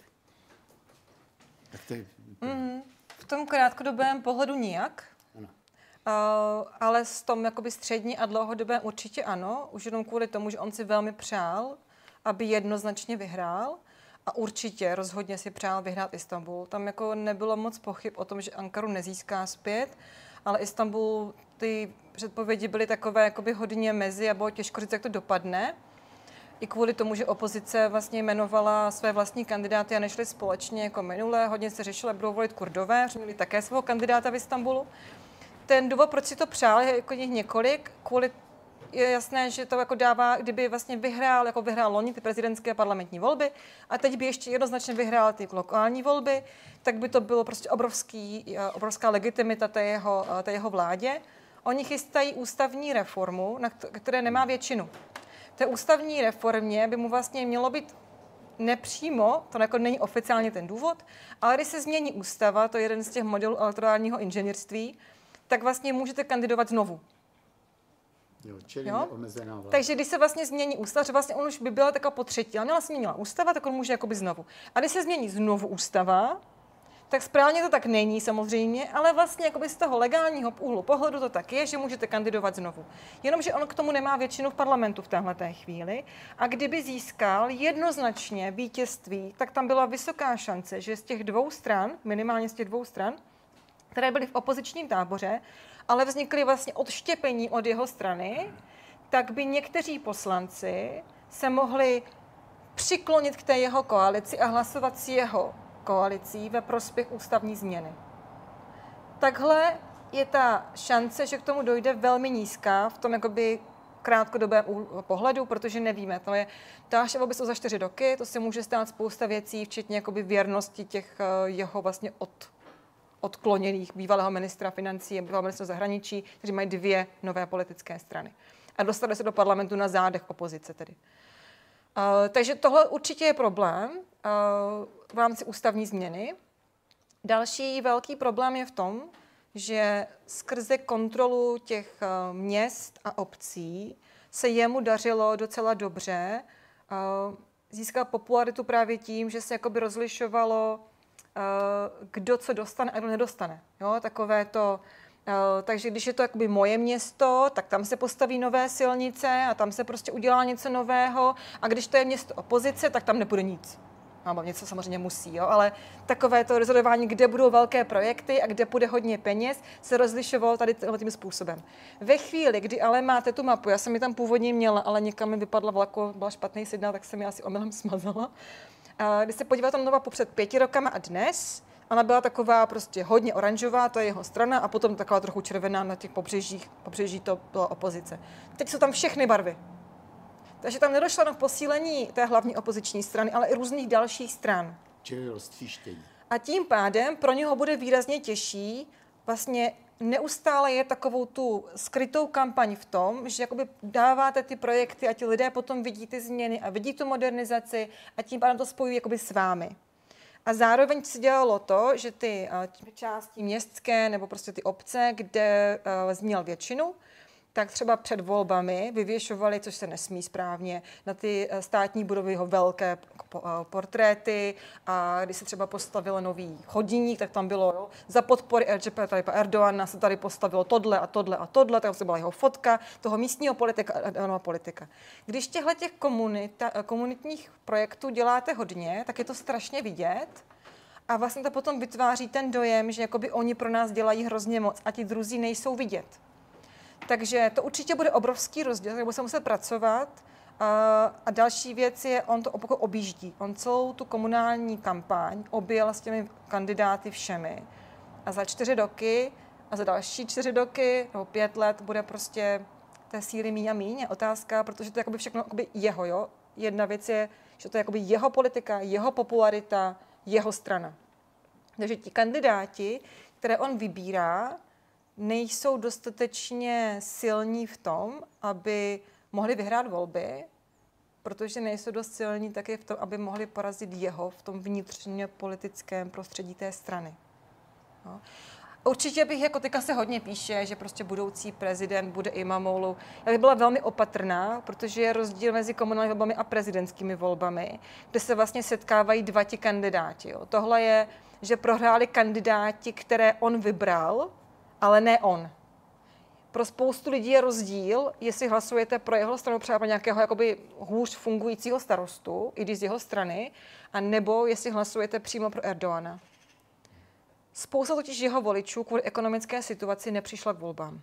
Tak to je, Mm, v tom krátkodobém pohledu nijak, ano. Uh, ale s tom jakoby střední a dlouhodobém určitě ano, už jenom kvůli tomu, že on si velmi přál, aby jednoznačně vyhrál a určitě rozhodně si přál vyhrát Istanbul. Tam jako nebylo moc pochyb o tom, že Ankaru nezíská zpět, ale Istanbul, ty předpovědi byly takové jakoby hodně mezi a bylo těžko říct, jak to dopadne. I kvůli tomu, že opozice vlastně jmenovala své vlastní kandidáty a nešly společně jako minule. Hodně se řešilo, budou volit kurdové, že měli také svého kandidáta v Istanbulu. Ten důvod, proč si to přál, je jako několik. Kvůli je jasné, že to jako dává, kdyby vlastně vyhrál, jako vyhrál loni ty prezidentské a parlamentní volby a teď by ještě jednoznačně vyhrál ty lokální volby, tak by to bylo prostě obrovský, eh, obrovská legitimita té jeho, eh, té jeho vládě. Oni chystají ústavní reformu, na které nemá většinu. Té ústavní reformě by mu vlastně mělo být nepřímo, to jako není oficiálně ten důvod, ale když se změní ústava, to je jeden z těch modelů elektorálního inženýrství, tak vlastně můžete kandidovat znovu. Jo, čili Jo? neomezená vláda. Takže když se vlastně změní ústava, že vlastně on už by byla taková po třetí, ale vlastně měla ústava, tak on může jakoby znovu. A když se změní znovu ústava, tak správně to tak není samozřejmě, ale vlastně jakoby z toho legálního úhlu pohledu to tak je, že můžete kandidovat znovu. Jenomže on k tomu nemá většinu v parlamentu v téhle té chvíli a kdyby získal jednoznačně vítězství, tak tam byla vysoká šance, že z těch dvou stran, minimálně z těch dvou stran, které byly v opozičním táboře, ale vznikly vlastně odštěpení od jeho strany, tak by někteří poslanci se mohli přiklonit k té jeho koalici a hlasovat s jeho koalicí ve prospěch ústavní změny. Takhle je ta šance, že k tomu dojde velmi nízká v tom jakoby krátkodobém pohledu, protože nevíme. To je, dáš volby jsou za čtyři roky, to se může stát spousta věcí, včetně jakoby věrnosti těch eh, jeho vlastně od, odkloněných bývalého ministra financí a bývalého ministra zahraničí, kteří mají dvě nové politické strany. A dostali se do parlamentu na zádech opozice tedy. Uh, takže tohle určitě je problém uh, v rámci ústavní změny. Další velký problém je v tom, že skrze kontrolu těch uh, měst a obcí se jemu dařilo docela dobře získat popularitu právě tím, že se jakoby rozlišovalo, kdo co dostane a kdo nedostane. Jo? Takové to, uh, takže když je to jakoby moje město, tak tam se postaví nové silnice a tam se prostě udělá něco nového a když to je město opozice, tak tam nebude nic. Nebo něco samozřejmě musí, jo? ale takové to rozhodování, kde budou velké projekty a kde půjde hodně peněz, se rozlišovalo tady tím způsobem. Ve chvíli, kdy ale máte tu mapu, já jsem ji tam původně měla, ale někam mi vypadla vlaku, byla špatný signál, tak jsem ji asi omylem smazala. A Když se podíváte na mapu před pěti rokama a dnes, ona byla taková prostě hodně oranžová, to je jeho strana, a potom taková trochu červená na těch pobřežích, pobřeží to byla opozice. Teď jsou tam všechny barvy. Takže tam nedošlo jenom k posílení té hlavní opoziční strany, ale i různých dalších stran. Čili roztříštění. A tím pádem pro něho bude výrazně těžší vlastně neustále je takovou tu skrytou kampaň v tom, že jakoby dáváte ty projekty a ti lidé potom vidí ty změny a vidí tu modernizaci a tím pádem to spojují jakoby s vámi. A zároveň se dělalo to, že ty uh, části městské nebo prostě ty obce, kde uh, změl většinu, tak třeba před volbami vyvěšovali, což se nesmí správně, na ty eh, státní budovy jeho velké eh, portréty a když se třeba postavil nový chodník, tak tam bylo jo, za podpory Recep Tayyipa Erdoana se tady postavilo tohle a tohle a tohle, tak se byla jeho fotka toho místního politika, Erdoganova politika. Když těchto těch komunita, eh, komunitních projektů děláte hodně, tak je to strašně vidět, a vlastně to potom vytváří ten dojem, že jakoby oni pro nás dělají hrozně moc a ti druzí nejsou vidět. Takže to určitě bude obrovský rozdíl, tak bude se muset pracovat. A, další věc je, on to opako objíždí. On celou tu komunální kampaň objel s těmi kandidáty všemi. A za čtyři roky a za další čtyři roky nebo pět let bude prostě té síly míň a míň. Otázka, protože to je jakoby všechno jakoby jeho, jo? Jedna věc je, že to je jakoby jeho politika, jeho popularita, jeho strana. Takže ti kandidáti, které on vybírá, nejsou dostatečně silní v tom, aby mohli vyhrát volby, protože nejsou dost silní také v tom, aby mohli porazit jeho v tom vnitřně politickém prostředí té strany. No. Určitě bych, jako teďka se hodně píše, že prostě budoucí prezident bude Imamolu. Já bych byla velmi opatrná, protože je rozdíl mezi komunálními volbami a prezidentskými volbami, kde se vlastně setkávají dva ti kandidáti. Jo. Tohle je, že prohráli kandidáti, které on vybral, ale ne on. Pro spoustu lidí je rozdíl, jestli hlasujete pro jeho stranu, třeba pro nějakého jakoby hůř fungujícího starostu, i když z jeho strany, a nebo jestli hlasujete přímo pro Erdoana. Spousta totiž jeho voličů kvůli ekonomické situaci nepřišla k volbám.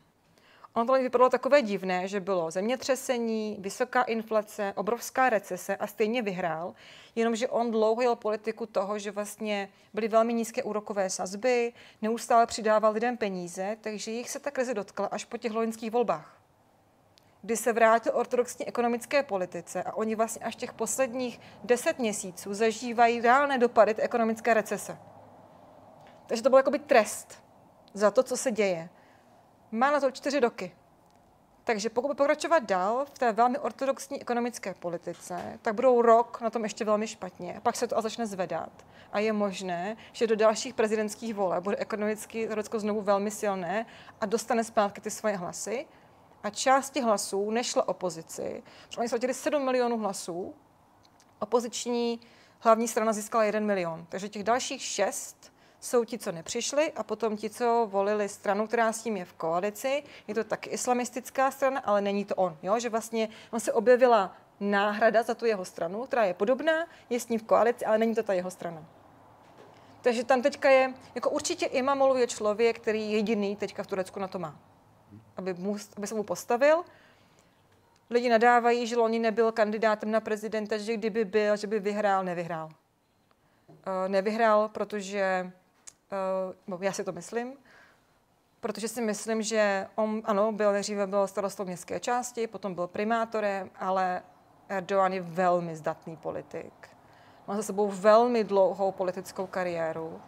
Ono to vypadalo takové divné, že bylo zemětřesení, vysoká inflace, obrovská recese a stejně vyhrál, jenomže on dlouho jel politiku toho, že vlastně byly velmi nízké úrokové sazby, neustále přidával lidem peníze, takže jich se ta krize dotkla až po těch loňských volbách kdy se vrátil ortodoxní ekonomické politice a oni vlastně až těch posledních deset měsíců zažívají reálné dopady ekonomické recese. Takže to byl jakoby trest za to, co se děje. Má na to čtyři roky. Takže pokud by pokračovat dál v té velmi ortodoxní ekonomické politice, tak budou rok na tom ještě velmi špatně. Pak se to a začne zvedat. A je možné, že do dalších prezidentských voleb bude ekonomicky Turecko znovu velmi silné a dostane zpátky ty svoje hlasy. A část těch hlasů nešla opozici. Protože oni ztratili 7 milionů hlasů. Opoziční hlavní strana získala 1 milion. Takže těch dalších šest jsou ti, co nepřišli a potom ti, co volili stranu, která s tím je v koalici. Je to taky islamistická strana, ale není to on. Jo? Že vlastně on se objevila náhrada za tu jeho stranu, která je podobná, je s ním v koalici, ale není to ta jeho strana. Takže tam teďka je, jako určitě Imamolu je člověk, který jediný teďka v Turecku na to má. Aby, mu, aby se mu postavil. Lidi nadávají, že Loni nebyl kandidátem na prezidenta, že kdyby byl, že by vyhrál, nevyhrál. Uh, nevyhrál, protože uh, já si to myslím, protože si myslím, že on, ano, byl nejdříve byl starostou městské části, potom byl primátorem, ale Erdogan je velmi zdatný politik. Má za sebou velmi dlouhou politickou kariéru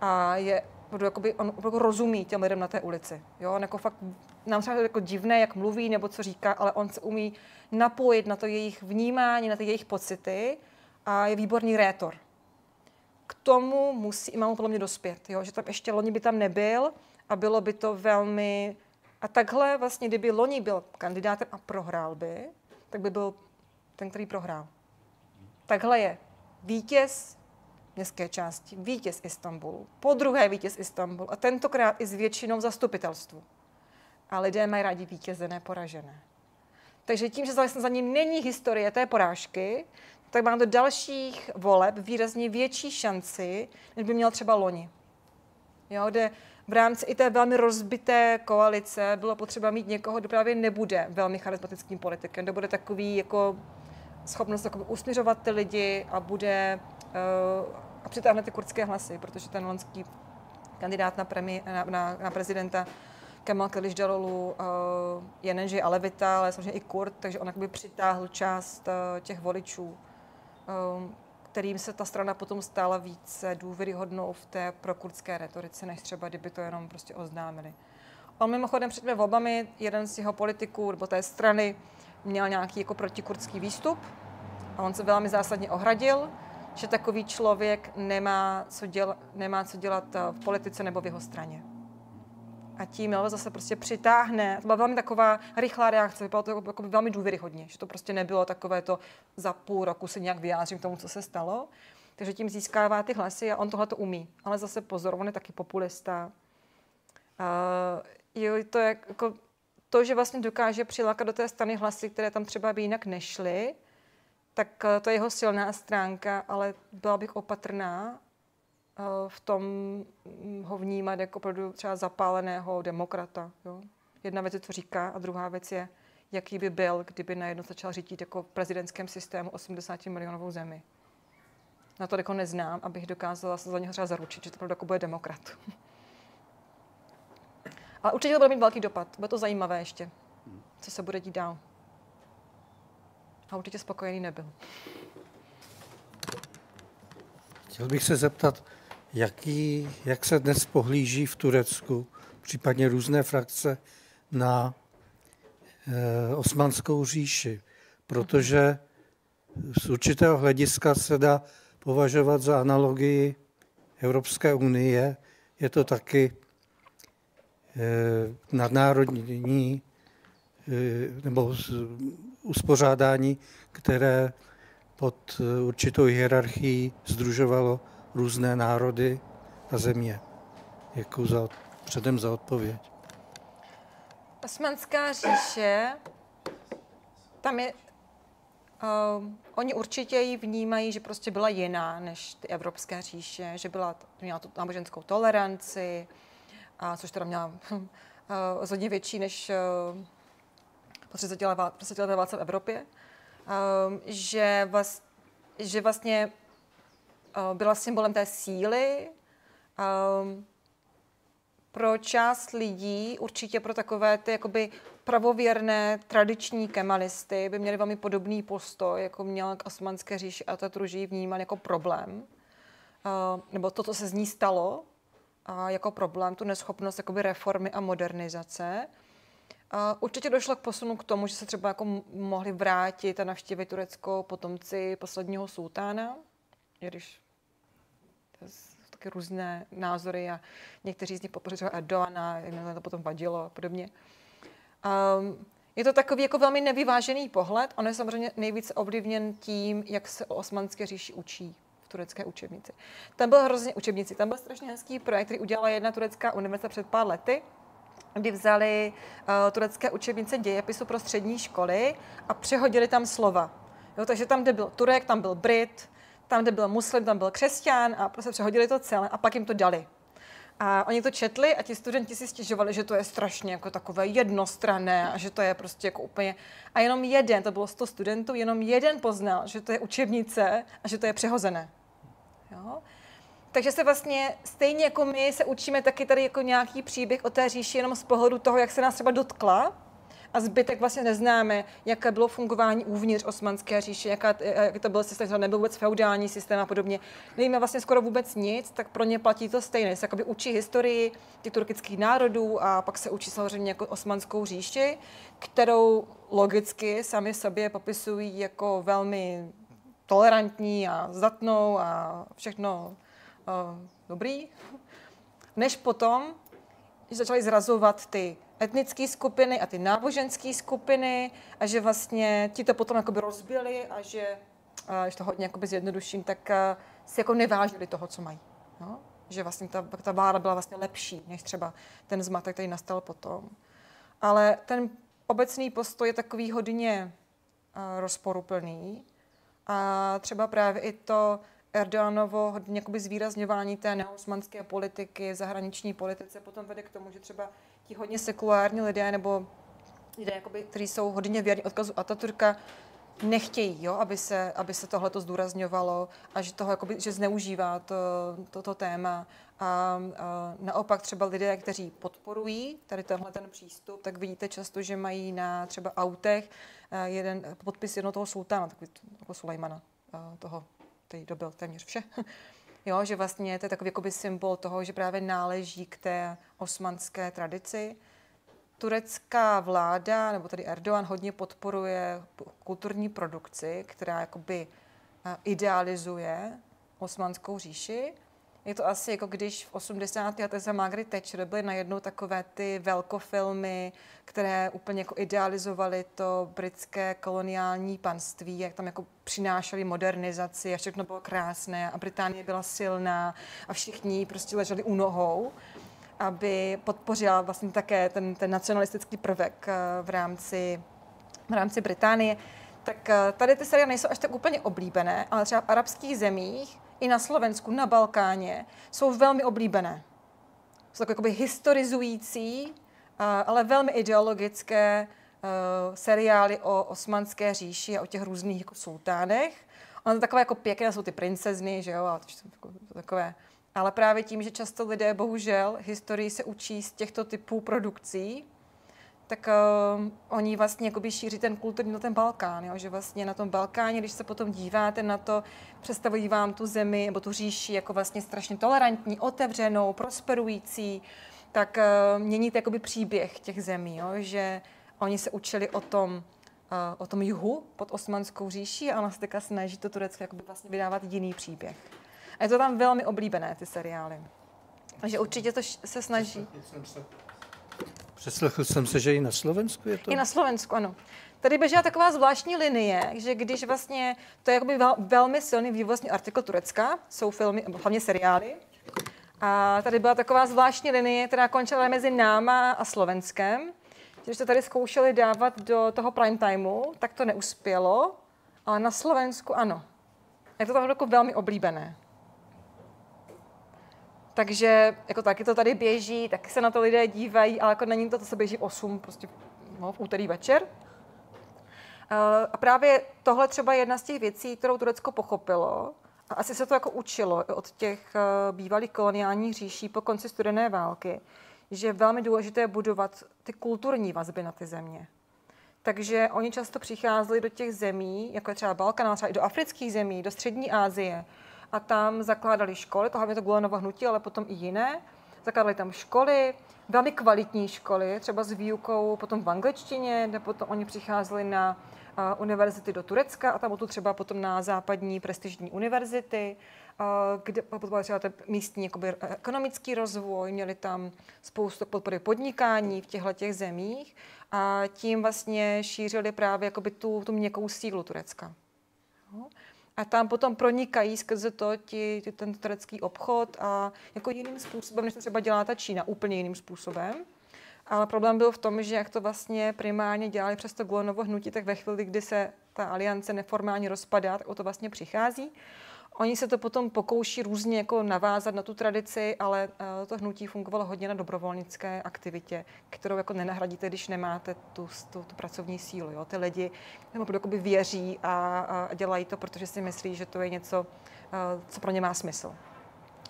a je jakoby, on opravdu rozumí těm lidem na té ulici. Jo? On jako fakt, nám třeba jako divné, jak mluví nebo co říká, ale on se umí napojit na to jejich vnímání, na ty jejich pocity a je výborný rétor tomu musí imám podle mě dospět, jo? že tam ještě loni by tam nebyl a bylo by to velmi... A takhle vlastně, kdyby loni byl kandidátem a prohrál by, tak by byl ten, který prohrál. Takhle je vítěz městské části, vítěz Istanbulu, po druhé vítěz Istanbul a tentokrát i s většinou zastupitelstvu. A lidé mají rádi vítězené, poražené. Takže tím, že za ním není historie té porážky, tak má do dalších voleb výrazně větší šanci, než by měl třeba loni. Jo, kde v rámci i té velmi rozbité koalice bylo potřeba mít někoho, kdo právě nebude velmi charismatickým politikem, kdo bude takový jako schopnost takový usměřovat ty lidi a bude uh, a přitáhne ty kurdské hlasy, protože ten lonský kandidát na, premi, na, na, na prezidenta Kemal Kılıçdaroğlu uh, je nejenže alevita, ale samozřejmě i kurd, takže on přitáhl část uh, těch voličů. Ehm, kterým se ta strana potom stala více důvěryhodnou v té prokurdské retorice, než třeba kdyby to jenom prostě oznámili. On mimochodem před těmi volbami, jeden z jeho politiků nebo té strany měl nějaký jako protikurdský výstup a on se velmi zásadně ohradil, že takový člověk nemá co, děla, nemá co dělat eh, v politice nebo v jeho straně a tím Milva zase prostě přitáhne. To byla velmi taková rychlá reakce, vypadalo to jako, jako velmi důvěryhodně, že to prostě nebylo takové to za půl roku se nějak vyjádřím tomu, co se stalo. Takže tím získává ty hlasy a on tohle to umí. Ale zase pozor, on je taky populista. Uh, jo, to je jako to, že vlastně dokáže přilákat do té strany hlasy, které tam třeba by jinak nešly, tak uh, to je jeho silná stránka, ale byla bych opatrná Eh, v tom hm, ho vnímat jako opravdu třeba zapáleného demokrata. Jo? Jedna věc je, co říká, a druhá věc je, jaký by byl, kdyby najednou začal řídit jako v prezidentském systému 80 milionovou zemi. Na to jako neznám, abych dokázala se za něho třeba zaručit, že to opravdu jako bude demokrat. Ale určitě to bude mít velký dopad. Bude to zajímavé ještě, co se bude dít dál. A určitě spokojený nebyl. Chtěl bych se zeptat, jaký, jak se dnes pohlíží v Turecku, případně různé frakce, na e, osmanskou říši, protože z určitého hlediska se dá považovat za analogii Evropské unie. Je to taky nadnárodní nebo uspořádání, které pod určitou hierarchií združovalo různé národy a země. Děkuji za, předem za odpověď. Osmanská říše, tam je, uh, oni určitě ji vnímají, že prostě byla jiná než ty evropské říše, že byla, měla tu náboženskou toleranci, a což teda měla uh, větší než uh, po 30 leté v Evropě, uh, že, vlast, že vlastně byla symbolem té síly, um, pro část lidí, určitě pro takové ty jakoby pravověrné tradiční kemalisty, by měli velmi podobný postoj, jako měl k osmanské říši a Tatruží vnímal jako problém. Uh, nebo to, co se z ní stalo, uh, jako problém, tu neschopnost jakoby reformy a modernizace. Uh, určitě došlo k posunu k tomu, že se třeba jako mohli vrátit a navštívit Turecko potomci posledního sultána, i když taky různé názory a někteří z nich podpořili třeba Erdoana, jak to potom vadilo a podobně. Um, je to takový jako velmi nevyvážený pohled. On je samozřejmě nejvíce ovlivněn tím, jak se o osmanské říši učí v turecké učebnici. Tam byl hrozně učebnici. Tam byl strašně hezký projekt, který udělala jedna turecká univerzita před pár lety, kdy vzali uh, turecké učebnice dějepisu pro střední školy a přehodili tam slova. Jo, takže tam, kde byl Turek, tam byl Brit, tam, kde byl muslim, tam byl křesťan a prostě přehodili to celé a pak jim to dali. A oni to četli a ti studenti si stěžovali, že to je strašně jako takové jednostranné a že to je prostě jako úplně... A jenom jeden, to bylo 100 studentů, jenom jeden poznal, že to je učebnice a že to je přehozené. Jo? Takže se vlastně stejně jako my se učíme taky tady jako nějaký příběh o té říši jenom z pohledu toho, jak se nás třeba dotkla, a zbytek vlastně neznáme, jaké bylo fungování uvnitř osmanské říše, jaká, jak to byl systém, to nebyl vůbec feudální systém a podobně. Nevíme vlastně skoro vůbec nic, tak pro ně platí to stejné. Se jakoby učí historii těch turkických národů a pak se učí samozřejmě jako osmanskou říši, kterou logicky sami sobě popisují jako velmi tolerantní a zdatnou a všechno uh, dobrý, než potom, když začali zrazovat ty etnické skupiny a ty náboženské skupiny a že vlastně ti to potom jakoby rozbili a že, a když to hodně jakoby zjednoduším, tak a, si jako nevážili toho, co mají. No? Že vlastně ta, ta vláda byla vlastně lepší, než třeba ten zmatek, který nastal potom. Ale ten obecný postoj je takový hodně a, rozporuplný. A třeba právě i to Erdoganovo hodně zvýrazňování té neosmanské politiky, zahraniční politice potom vede k tomu, že třeba ti hodně sekulární lidé nebo lidé, jakoby, kteří jsou hodně věrní odkazu Ataturka, nechtějí, jo, aby se, aby se tohle zdůrazňovalo a že toho jakoby, že zneužívá to, toto téma. A, a naopak třeba lidé, kteří podporují tady tenhle ten přístup, tak vidíte často, že mají na třeba autech eh, jeden podpis jednoho toho sultána, takový jako Sulejmana, eh, toho, který dobil téměř vše. Jo, že vlastně to je takový jakoby symbol toho, že právě náleží k té osmanské tradici. Turecká vláda, nebo tedy Erdogan, hodně podporuje kulturní produkci, která jakoby eh, idealizuje osmanskou říši je to asi jako když v 80. letech za Margaret Thatcher byly najednou takové ty velkofilmy, které úplně jako idealizovaly to britské koloniální panství, jak tam jako přinášeli modernizaci a všechno bylo krásné a Británie byla silná a všichni prostě leželi u nohou aby podpořila vlastně také ten, ten nacionalistický prvek eh, v rámci, v rámci Británie. Tak eh, tady ty seriály nejsou až tak úplně oblíbené, ale třeba v arabských zemích i na Slovensku, na Balkáně, jsou velmi oblíbené. Jsou takové historizující, ale velmi ideologické seriály o osmanské říši a o těch různých jako sultánech. Ono takové jako pěkné, jsou ty princezny, že jo, a takové. Ale právě tím, že často lidé bohužel historii se učí z těchto typů produkcí, tak uh, oni vlastně jakoby šíří ten kulturní na ten Balkán, jo? že vlastně na tom Balkáně, když se potom díváte na to, představují vám tu zemi nebo tu říši jako vlastně strašně tolerantní, otevřenou, prosperující, tak uh, měníte jakoby příběh těch zemí, jo? že oni se učili o tom, uh, o tom jihu pod osmanskou říší a ona se teďka snaží to Turecko jakoby vlastně vydávat jiný příběh. A je to tam velmi oblíbené, ty seriály. Takže určitě to se snaží. Přeslechl jsem se, že i na Slovensku je to? I na Slovensku, ano. Tady běžela taková zvláštní linie, že když vlastně, to je jakoby vel, velmi silný vývozní artikl Turecka, jsou filmy, hlavně seriály, a tady byla taková zvláštní linie, která končila mezi náma a Slovenskem. Když to tady zkoušeli dávat do toho prime timeu, tak to neuspělo, ale na Slovensku ano. Je to tam velmi oblíbené. Takže jako taky to tady běží, taky se na to lidé dívají, ale jako není to, to se běží 8 prostě no, v úterý večer. Eh, a právě tohle třeba je jedna z těch věcí, kterou Turecko pochopilo, a asi se to jako učilo od těch eh, bývalých koloniálních říší po konci studené války, že je velmi důležité budovat ty kulturní vazby na ty země. Takže oni často přicházeli do těch zemí, jako je třeba Balkán, ale třeba i do afrických zemí, do střední Asie, a tam zakládali školy, to hlavně to Gulenovo hnutí, ale potom i jiné. Zakládali tam školy, velmi kvalitní školy, třeba s výukou potom v angličtině, kde potom oni přicházeli na uh, univerzity do Turecka a tam tu třeba potom na západní prestižní univerzity, uh, kde podporovali třeba ten místní jakoby, ekonomický rozvoj, měli tam spoustu podpory podnikání v těchto těch zemích a tím vlastně šířili právě jakoby tu, tu měkkou sílu Turecka. No. A tam potom pronikají skrze to ti, ti, ten turecký obchod a jako jiným způsobem, než to třeba dělá ta Čína, úplně jiným způsobem. Ale problém byl v tom, že jak to vlastně primárně dělali přes to Gulenovo hnutí, tak ve chvíli, kdy se ta aliance neformálně rozpadá, tak o to vlastně přichází. Oni se to potom pokouší různě jako navázat na tu tradici, ale uh, to hnutí fungovalo hodně na dobrovolnické aktivitě, kterou jako nenahradíte, když nemáte tu, tu, tu pracovní sílu. Jo? Ty lidi nebo věří a, a dělají to, protože si myslí, že to je něco, uh, co pro ně má smysl.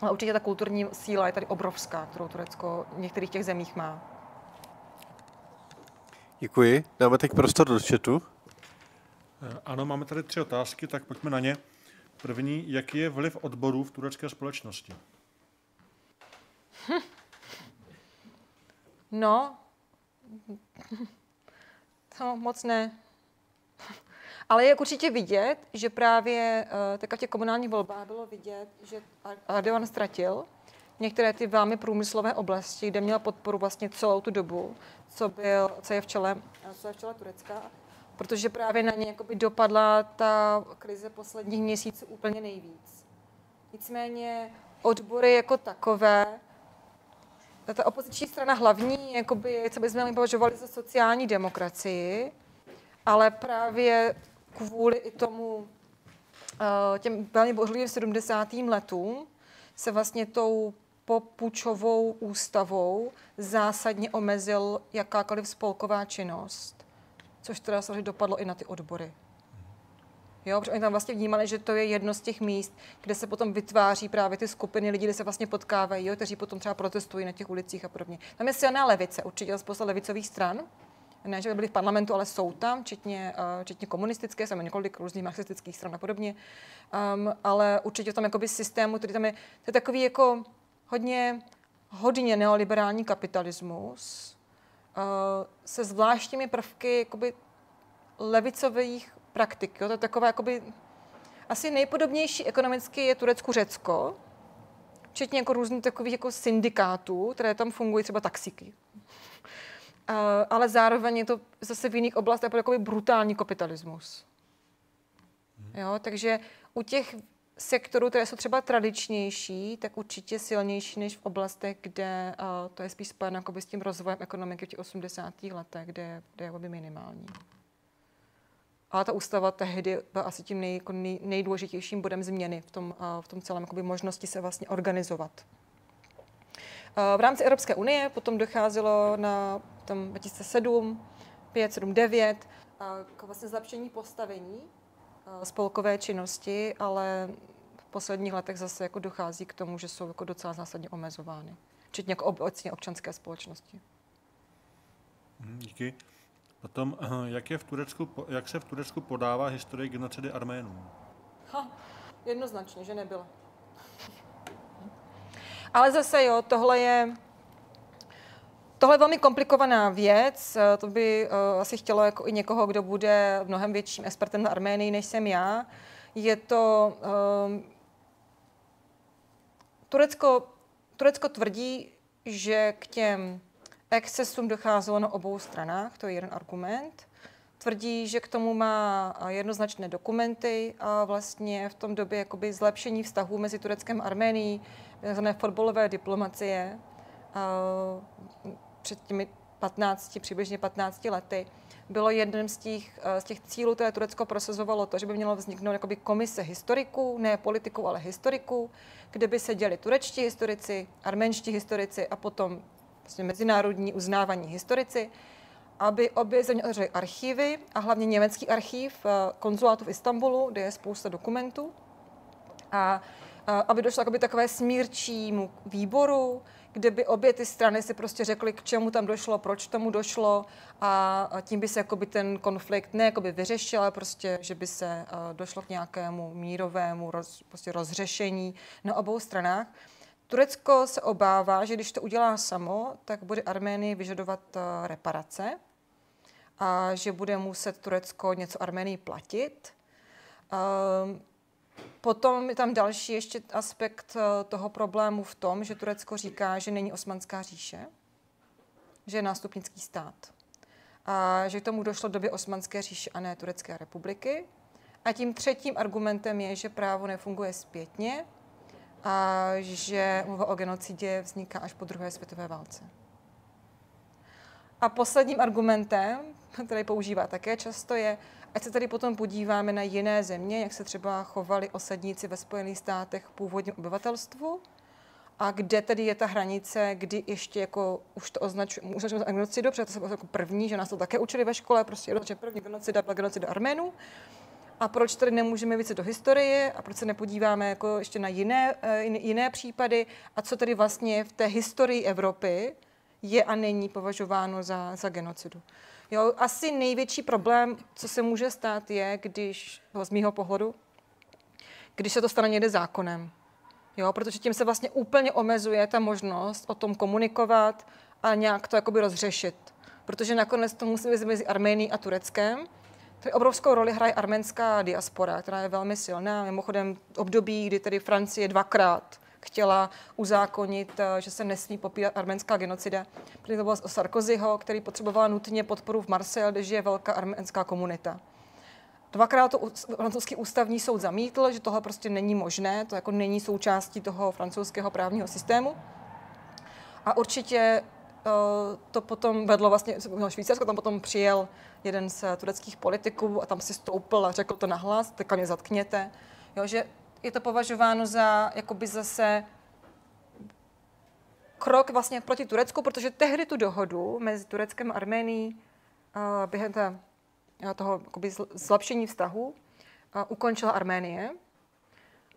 Ale určitě ta kulturní síla je tady obrovská, kterou Turecko v některých těch zemích má. Děkuji. Dáme teď prostor do chatu. Eh, ano, máme tady tři otázky, tak pojďme na ně. První, jaký je vliv odborů v turecké společnosti? Hm. No, to moc ne. Ale je určitě vidět, že právě uh, teďka v těch komunálních volbách bylo vidět, že Erdogan ztratil některé ty velmi průmyslové oblasti, kde měl podporu vlastně celou tu dobu, co, byl, co, je, v čele, co je v čele Turecka protože právě na ně jakoby dopadla ta krize posledních měsíců úplně nejvíc. Nicméně odbory jako takové, ta opoziční strana hlavní, jakoby, co bychom považovali za sociální demokracii, ale právě kvůli i tomu eh, těm velmi bořlivým 70. letům se vlastně tou popučovou ústavou zásadně omezil jakákoliv spolková činnost což teda samozřejmě dopadlo i na ty odbory. Jo, protože oni tam vlastně vnímali, že to je jedno z těch míst, kde se potom vytváří právě ty skupiny lidí, kde se vlastně potkávají, jo, kteří potom třeba protestují na těch ulicích a podobně. Tam je silná levice, určitě spousta levicových stran, ne, že by byli v parlamentu, ale jsou tam, včetně, uh, včetně komunistické, jsou několik různých marxistických stran a podobně. Um, ale určitě v tom jakoby systému, který tam je, to je takový jako hodně, hodně neoliberální kapitalismus, Eh, se zvláštními prvky jakoby levicových praktik. Jo? To je takové jakoby, asi nejpodobnější ekonomicky je Turecku-Řecko, včetně jako různých takových jako syndikátů, které tam fungují, třeba taxíky. Uh, ale zároveň je to zase v jiných oblastech jako brutální kapitalismus. Jo, takže u těch sektorů, které jsou třeba tradičnější, tak určitě silnější než v oblastech, kde uh, to je spíš spojeno s tím rozvojem ekonomiky v těch 80. letech, kde, kde je by minimální. Ale ta ústava tehdy byla asi tím nej, jako nej, nejdůležitějším bodem změny v tom, uh, v tom celém jakoby, možnosti se vlastně organizovat. Uh, v rámci Evropské unie potom docházelo na tom 2007, 5, 7, 9 uh, k vlastně zlepšení postavení spolkové činnosti, ale v posledních letech zase jako dochází k tomu, že jsou jako docela zásadně omezovány, včetně jako obecně občanské společnosti. Mhm, díky. Potom, eh, jak, je v Turecku, jak se v Turecku podává historie genocidy Arménů? Ha, jednoznačně, že nebyla. Ale zase jo, tohle je Tohle je velmi komplikovaná věc, eh, to by uh, asi chtělo jako i někoho, kdo bude mnohem větším expertem na Arménii, než jsem já. Je to... Um, Turecko, Turecko tvrdí, že k těm excesům docházelo na obou stranách, to je jeden argument. Tvrdí, že k tomu má jednoznačné dokumenty a vlastně v tom době jakoby zlepšení vztahů mezi Tureckem a Arménií, takzvané fotbalové diplomacie, před těmi 15, přibližně 15 lety, bylo jedním z těch, z těch cílů, které Turecko prosazovalo to, že by mělo vzniknout jakoby komise historiků, ne politiků, ale historiků, kde by se děli turečtí historici, arménští historici a potom vlastně mezinárodní uznávaní historici, aby obě země otevřely archivy a hlavně německý archiv eh, konzulátu v Istanbulu, kde je spousta dokumentů. A aby došlo k takové smírčímu výboru, kde by obě ty strany si prostě řekly, k čemu tam došlo, proč tomu došlo a tím by se jakoby ten konflikt ne jakoby vyřešil, ale prostě, že by se došlo k nějakému mírovému roz, prostě rozřešení na obou stranách. Turecko se obává, že když to udělá samo, tak bude Arménii vyžadovat reparace a že bude muset Turecko něco Arménii platit. Um, Potom je tam další ještě aspekt eh, toho problému v tom, že Turecko říká, že není osmanská říše, že je nástupnický stát. A že k tomu došlo v době osmanské říše a ne Turecké republiky. A tím třetím argumentem je, že právo nefunguje zpětně a že mluva o genocidě vzniká až po druhé světové válce. A posledním argumentem, který používá také často, je, ať se tady potom podíváme na jiné země, jak se třeba chovali osadníci ve Spojených státech původním obyvatelstvu, a kde tedy je ta hranice, kdy ještě jako už to označujeme, už genocidu, protože to se jako první, že nás to také učili ve škole, prostě že první genocida byla genocida Arménů. A proč tady nemůžeme více do historie a proč se nepodíváme jako ještě na jiné, eh, jiné případy a co tedy vlastně v té historii Evropy je a není považováno za, za genocidu. Jo, asi největší problém, co se může stát, je, když, z mýho pohledu, když se to stane někde zákonem. Jo, protože tím se vlastně úplně omezuje ta možnost o tom komunikovat a nějak to jakoby rozřešit. Protože nakonec to musí být mezi Arménií a Tureckem. Tady obrovskou roli hraje arménská diaspora, která je velmi silná. Mimochodem období, kdy tedy Francie dvakrát chtěla uzákonit, eh, že se nesmí popírat arménská genocida. Protože to bylo Sarkozyho, který potřeboval nutně podporu v Marseille, kde žije velká arménská komunita. Dvakrát to francouzský ústavní soud zamítl, že tohle prostě není možné, to jako není součástí toho francouzského právního systému. A určitě eh, to potom vedlo vlastně, Švýcarsko tam potom přijel jeden z tureckých politiků a tam si stoupil a řekl to nahlas, teďka mě zatkněte. Jo, že je to považováno za jakoby zase krok vlastně proti Turecku, protože tehdy tu dohodu mezi Tureckem a Arménií uh, během té, toho jakoby zlepšení vztahu uh, ukončila Arménie.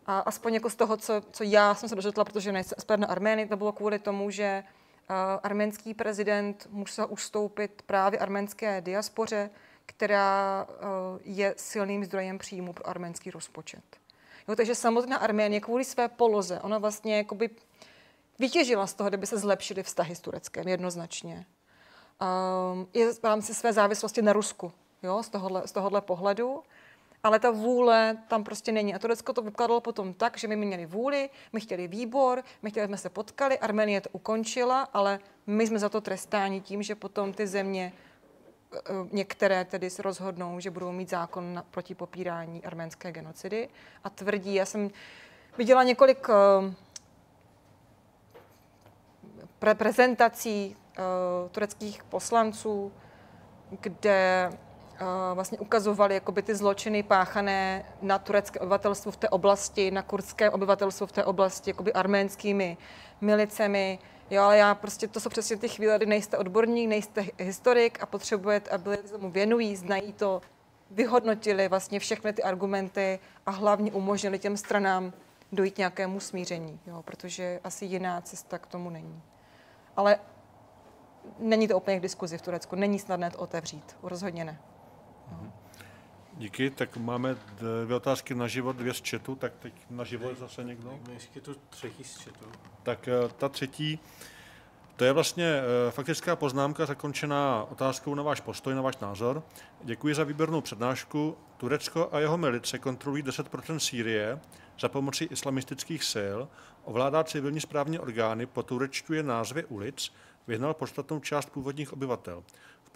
A aspoň jako z toho, co, co já jsem se dožetla, protože nejsem expert na Arménii, to bylo kvůli tomu, že uh, arménský prezident musel ustoupit právě arménské diaspoře, která je silným zdrojem příjmu pro arménský rozpočet. Jo, takže samotná Arménie kvůli své poloze, ona vlastně jakoby vytěžila z toho, kdyby se zlepšily vztahy s Tureckem jednoznačně. Um, je v rámci své závislosti na Rusku, jo, z tohohle, z tohohle pohledu. Ale ta vůle tam prostě není. A Turecko to vykladalo potom tak, že my měli vůli, my chtěli výbor, my chtěli, jsme se potkali, Arménie to ukončila, ale my jsme za to trestáni tím, že potom ty země některé tedy se rozhodnou, že budou mít zákon na, proti popírání arménské genocidy a tvrdí, já jsem viděla několik uh, pre- prezentací uh, tureckých poslanců, kde vlastně ukazovali jakoby ty zločiny páchané na turecké obyvatelstvo v té oblasti, na kurdské obyvatelstvo v té oblasti, jakoby arménskými milicemi, Jo, ale já prostě, to jsou přesně ty chvíle, kdy nejste odborník, nejste historik a potřebujete, aby lidé tomu věnují, znají to, vyhodnotili vlastně všechny ty argumenty a hlavně umožnili těm stranám dojít nějakému smíření, jo, protože asi jiná cesta k tomu není. Ale není to úplně k diskuzi v Turecku, není snadné to otevřít, rozhodně ne. No. Díky, tak máme dvě otázky na život, dvě z chatu, tak teď na život zase někdo. Ještě tu třetí z chatu. Tak eh, ta třetí, to je vlastně eh, faktická poznámka zakončená otázkou na váš postoj, na váš názor. Děkuji za výbornou přednášku. Turecko a jeho milice kontrolují 10% Sýrie za pomoci islamistických sil, ovládá civilní správní orgány, poturečtuje názvy ulic, vyhnal podstatnou část původních obyvatel.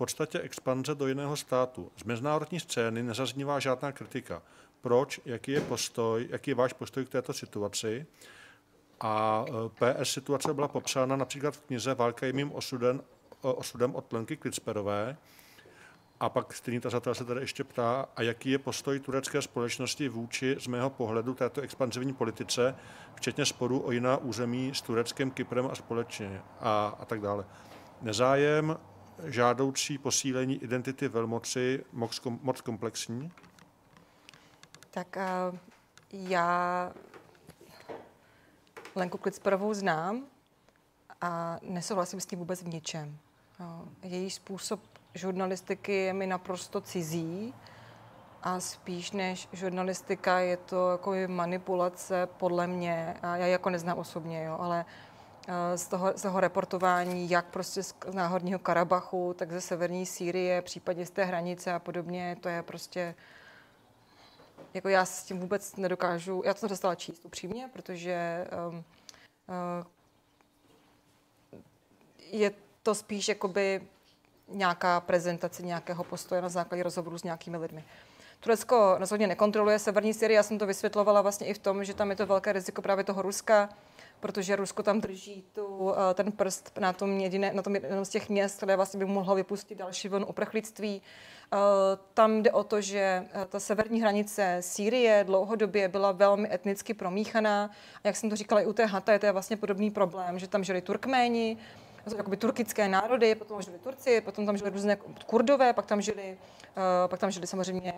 Podstatě expanze do jiného státu. Z mezinárodní scény nezaznívá žádná kritika. Proč? Jaký je postoj? Jaký je váš postoj k této situaci? A e, PS situace byla popsána například v knize Válka jimým osudem, osudem od Lenky Klitsperové. A pak stejný tazatel se tady ještě ptá, a jaký je postoj turecké společnosti vůči z mého pohledu této expanzivní politice, včetně sporu o jiná území s Tureckem, Kyprem a společně a, a tak dále. Nezájem, žádoucí posílení identity velmoci moc, moc komplexní? Tak uh, já Lenku Klicperovou znám a nesouhlasím s tím vůbec v ničem. No, její způsob žurnalistiky je mi naprosto cizí a spíš než žurnalistika je to jako manipulace podle mě, a já jako neznám osobně, jo, ale z toho, z toho reportování, jak prostě z náhodního Karabachu, tak ze severní Sýrie, případně z té hranice a podobně, to je prostě jako já s tím vůbec nedokážu, já to dostala číst upřímně, protože um, uh, je to spíš jakoby nějaká prezentace nějakého postoje na základě rozhovoru s nějakými lidmi. Turecko rozhodně nekontroluje severní Syrii, já jsem to vysvětlovala vlastně i v tom, že tam je to velké riziko právě toho Ruska, protože Rusko tam drží tu, eh, ten prst na tom, jediné, na tom jednom z těch měst, které vlastně by mohlo vypustit další vlnu uprchlictví. Eh, tam jde o to, že eh, ta severní hranice Sýrie dlouhodobě byla velmi etnicky promíchaná. A jak jsem to říkala i u té Hata, je to vlastně podobný problém, že tam žili Turkméni, jakoby turkické národy, potom žili Turci, potom tam žili různé Kurdové, pak tam žili, pak tam žili samozřejmě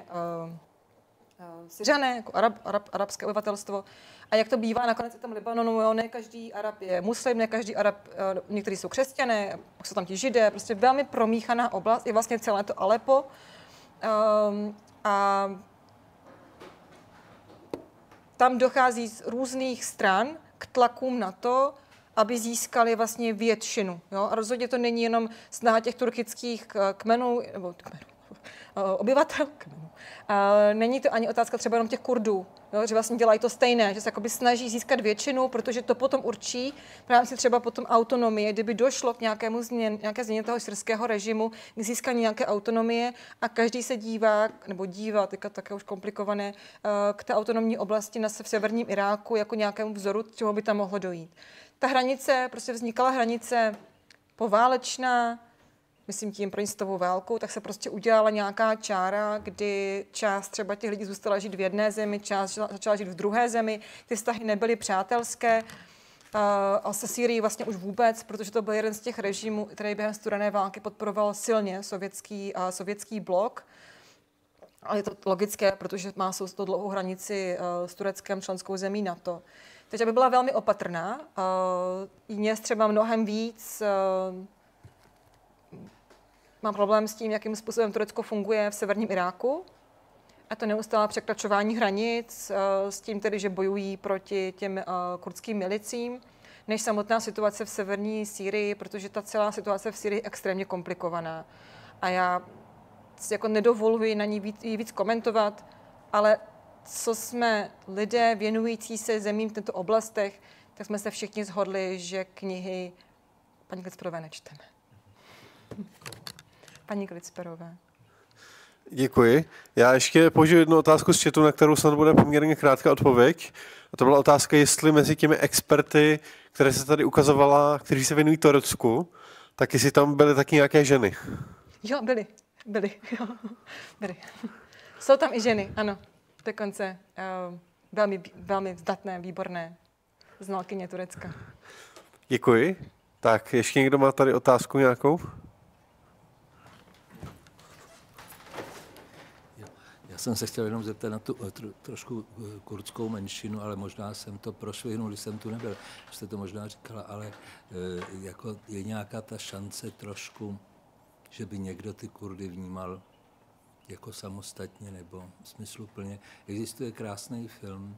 Syřané, jako Arab, Arab, arabské obyvatelstvo. A jak to bývá nakonec v tom Libanonu, jo, ne každý Arab je muslim, ne každý Arab, uh, někteří jsou křesťané, pak jsou tam ti židé, prostě velmi promíchaná oblast, je vlastně celé to Alepo. Um, a tam dochází z různých stran k tlakům na to, aby získali vlastně většinu. Jo? A rozhodně to není jenom snaha těch turkických eh, kmenů, nebo kmenů, eh, obyvatel. Není to ani otázka třeba jenom těch Kurdů, jo, že vlastně dělají to stejné, že se jakoby snaží získat většinu, protože to potom určí v rámci třeba potom autonomie, kdyby došlo k nějakému změn, nějaké změně toho syrského režimu, k získání nějaké autonomie a každý se dívá, nebo dívá, teďka také už komplikované, eh, k té autonomní oblasti na v severním Iráku jako nějakému vzoru, čeho by tam mohlo dojít ta hranice, prostě vznikala hranice poválečná, myslím tím pronistovou válkou, tak se prostě udělala nějaká čára, kdy část třeba těch lidí zůstala žít v jedné zemi, část začala žít v druhé zemi, ty vztahy nebyly přátelské, a se Syrií vlastně už vůbec, protože to byl jeden z těch režimů, který během studené války podporoval silně sovětský, a sovětský blok. Ale je to logické, protože má to dlouhou hranici s Tureckem, členskou zemí NATO. Takže aby byla velmi opatrná. Mě třeba mnohem víc mám problém s tím, jakým způsobem Turecko funguje v severním Iráku. A to neustále překračování hranic, uh, s tím tedy, že bojují proti těm uh, kurdským milicím, než samotná situace v severní Sýrii, protože ta celá situace v Sýrii je extrémně komplikovaná. A já jako nedovoluji na ní víc, víc komentovat, ale co jsme lidé věnující se zemím v těchto oblastech, tak jsme se všichni zhodli, že knihy paní Klicperové nečteme. Paní Klicperové. Děkuji. Já ještě použiju jednu otázku z chatu, na kterou snad bude poměrně krátká odpověď. A to byla otázka, jestli mezi těmi experty, které se tady ukazovala, kteří se věnují Turecku, tak jestli tam byly taky nějaké ženy. Jo, byly. Byly. Jo, byly. Jsou tam i ženy, ano dokonce uh, velmi, velmi vzdatné, výborné znalkyně Turecka. Děkuji. Tak ještě někdo má tady otázku nějakou? Já jsem se chtěl jenom zeptat na tu eh, tro, trošku eh, kurdskou menšinu, ale možná jsem to prošvihnul, když jsem tu nebyl. Jste to možná říkala, ale jako je nějaká ta šance trošku, že by někdo ty Kurdy vnímal jako samostatně nebo smysluplně. Existuje krásný film,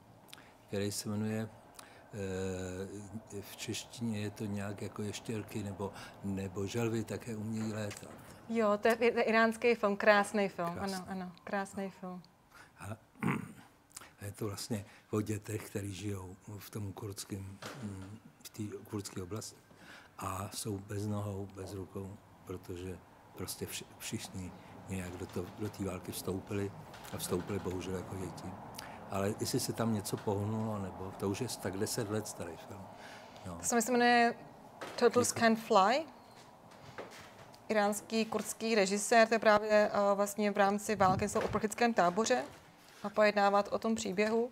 který se jmenuje eh, v češtině je to nějak jako ještěrky nebo, nebo želvy také umějí létat. Jo, to je, je iránský film, krásný film, krásný. ano, ano, krásný film. A, je to vlastně o dětech, kteří žijou v tom kurdském, v té kurdské oblasti. a jsou bez nohou, bez rukou, protože prostě vši, všichni nějak do, to, do té války vstoupili a vstoupili bohužel jako děti. Ale jestli se tam něco pohnulo, nebo to už je tak 10 let starý film. No. To se jmenuje Turtles Can Fly. Iránský kurdský režisér, to je právě uh, vlastně v rámci války v uprchlickém táboře a pojednávat o tom příběhu.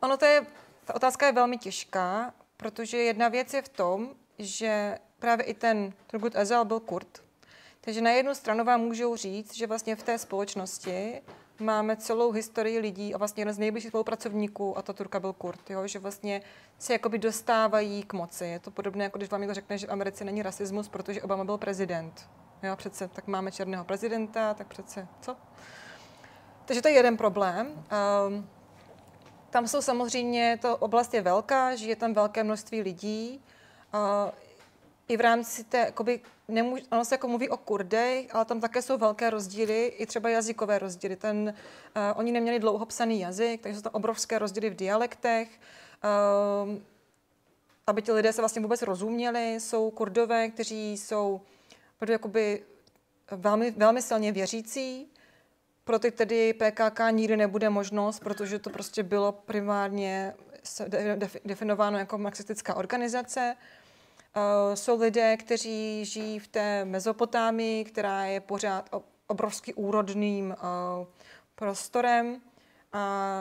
Ono to je, ta otázka je velmi těžká, protože jedna věc je v tom, že právě i ten Turgut Ezal byl Kurd. Takže na jednu stranu vám můžou říct, že vlastně v té společnosti máme celou historii lidí a vlastně jeden z nejbližších spolupracovníků, a to Turka byl Kurt, jo, že vlastně se jakoby dostávají k moci. Je to podobné, jako když vám někdo řekne, že v Americe není rasismus, protože Obama byl prezident. Jo, přece, tak máme černého prezidenta, tak přece, co? Takže to je jeden problém. Um, tam jsou samozřejmě, to oblast je velká, žije tam velké množství lidí. Uh, I v rámci té, jakoby, nemůž, ono se jako mluví o Kurdech, ale tam také jsou velké rozdíly, i třeba jazykové rozdíly. Ten, uh, oni neměli dlouho psaný jazyk, takže jsou tam obrovské rozdíly v dialektech. Uh, aby ti lidé se vlastně vůbec rozuměli, jsou kurdové, kteří jsou jakoby velmi, velmi silně věřící, pro ty tedy PKK nikdy nebude možnost, protože to prostě bylo primárně definováno jako marxistická organizace. Uh, jsou lidé, kteří žijí v té Mezopotámii, která je pořád obrovsky úrodným uh, prostorem. A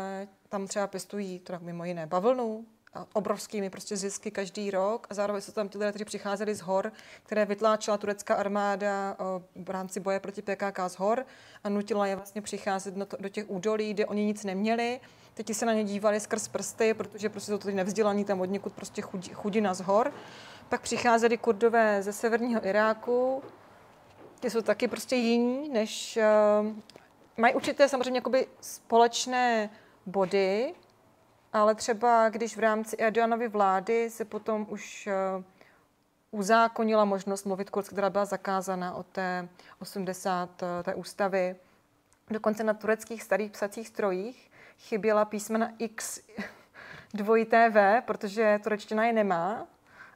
tam třeba pěstují teda mimo jiné bavlnu, obrovskými prostě zisky každý rok a zároveň jsou tam ty lidé, kteří přicházeli z hor, které vytláčela turecká armáda v rámci boje proti PKK z hor a nutila je vlastně přicházet do těch údolí, kde oni nic neměli. Teď se na ně dívali skrz prsty, protože prostě jsou to nevzdělaní tam od někud prostě chudina z hor. Pak přicházeli kurdové ze severního Iráku, ty jsou taky prostě jiní, než uh, mají určité samozřejmě jakoby společné body, ale třeba když v rámci Erdoganovy vlády se potom už uh, uzákonila možnost mluvit kurdsky, která byla zakázána od té 80. Uh, té ústavy, dokonce na tureckých starých psacích strojích chyběla písmena X dvojité V, protože turečtina je nemá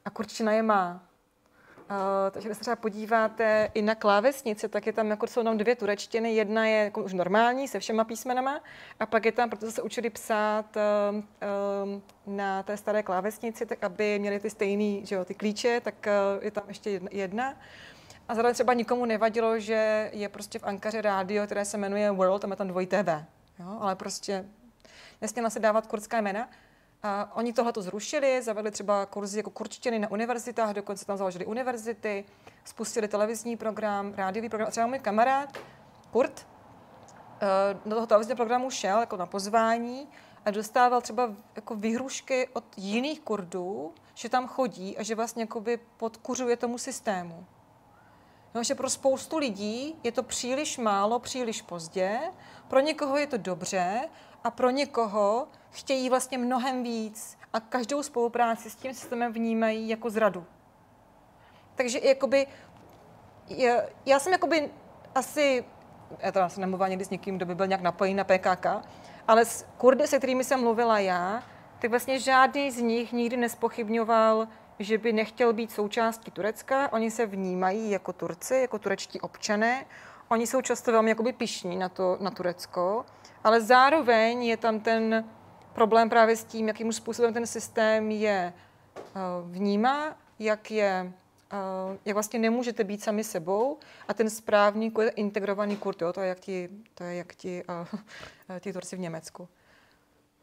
a kurčtina je má. Uh, takže když se třeba podíváte i na klávesnici, tak je tam, jako jsou tam dvě turečtiny. Jedna je jako už normální, se všema písmenama, a pak je tam, protože se učili psát uh, uh, na té staré klávesnici, tak aby měli ty stejné, že jo, ty klíče, tak uh, je tam ještě jedna. A zároveň třeba nikomu nevadilo, že je prostě v Ankaře rádio, které se jmenuje World, a má tam dvojité V. Jo? Ale prostě nesměla se dávat kurdská jména. A oni tohle to zrušili, zavedli třeba kurzy jako kurčtiny na univerzitách, dokonce tam založili univerzity, spustili televizní program, rádiový program. A třeba můj kamarád Kurt eh, do toho televizního programu šel jako na pozvání a dostával třeba jako výhrušky od jiných Kurdů, že tam chodí a že vlastně podkuřuje tomu systému. No, že pro spoustu lidí je to příliš málo, příliš pozdě, pro někoho je to dobře a pro někoho chtějí vlastně mnohem víc a každou spolupráci s tím systémem vnímají jako zradu. Takže jakoby, já, já jsem jakoby asi, já teda jsem nemluvila někdy s někým, kdo by byl nějak napojený na PKK, ale s Kurdy, se kterými jsem mluvila já, tak vlastně žádný z nich nikdy nespochybňoval, že by nechtěl být součástí Turecka. Oni se vnímají jako Turci, jako turečtí občané. Oni jsou často velmi jakoby pišní na, to, na Turecko, ale zároveň je tam ten problém právě s tím, jakým způsobem ten systém je uh, vnímá, jak je Uh, jak vlastně nemůžete být sami sebou a ten správný je integrovaný kurt, jo? to je jak ti, to je jak ti, uh, ti v Německu.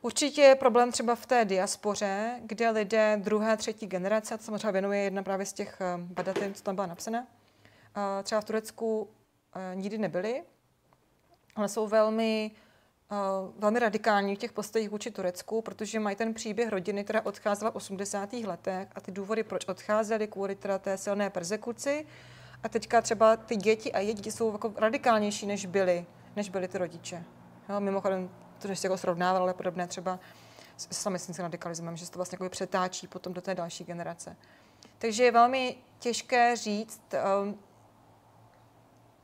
Určitě je problém třeba v té diaspoře, kde lidé druhé, třetí generace, a to samozřejmě věnuje jedna právě z těch badatel, co tam byla napsaná, uh, třeba v Turecku uh, nikdy nebyli, ale jsou velmi velmi radikální v těch postojích vůči Turecku, protože mají ten příběh rodiny, která odcházela v 80. letech a ty důvody, proč odcházeli, kvůli teda té silné persekuci. A teďka třeba ty děti a děti jsou jako radikálnější, než byly, než byly ty rodiče. Jo, mimochodem, to že se jako srovnával, ale podobné třeba s islamistickým radikalismem, že se to vlastně jako přetáčí potom do té další generace. Takže je velmi těžké říct, um,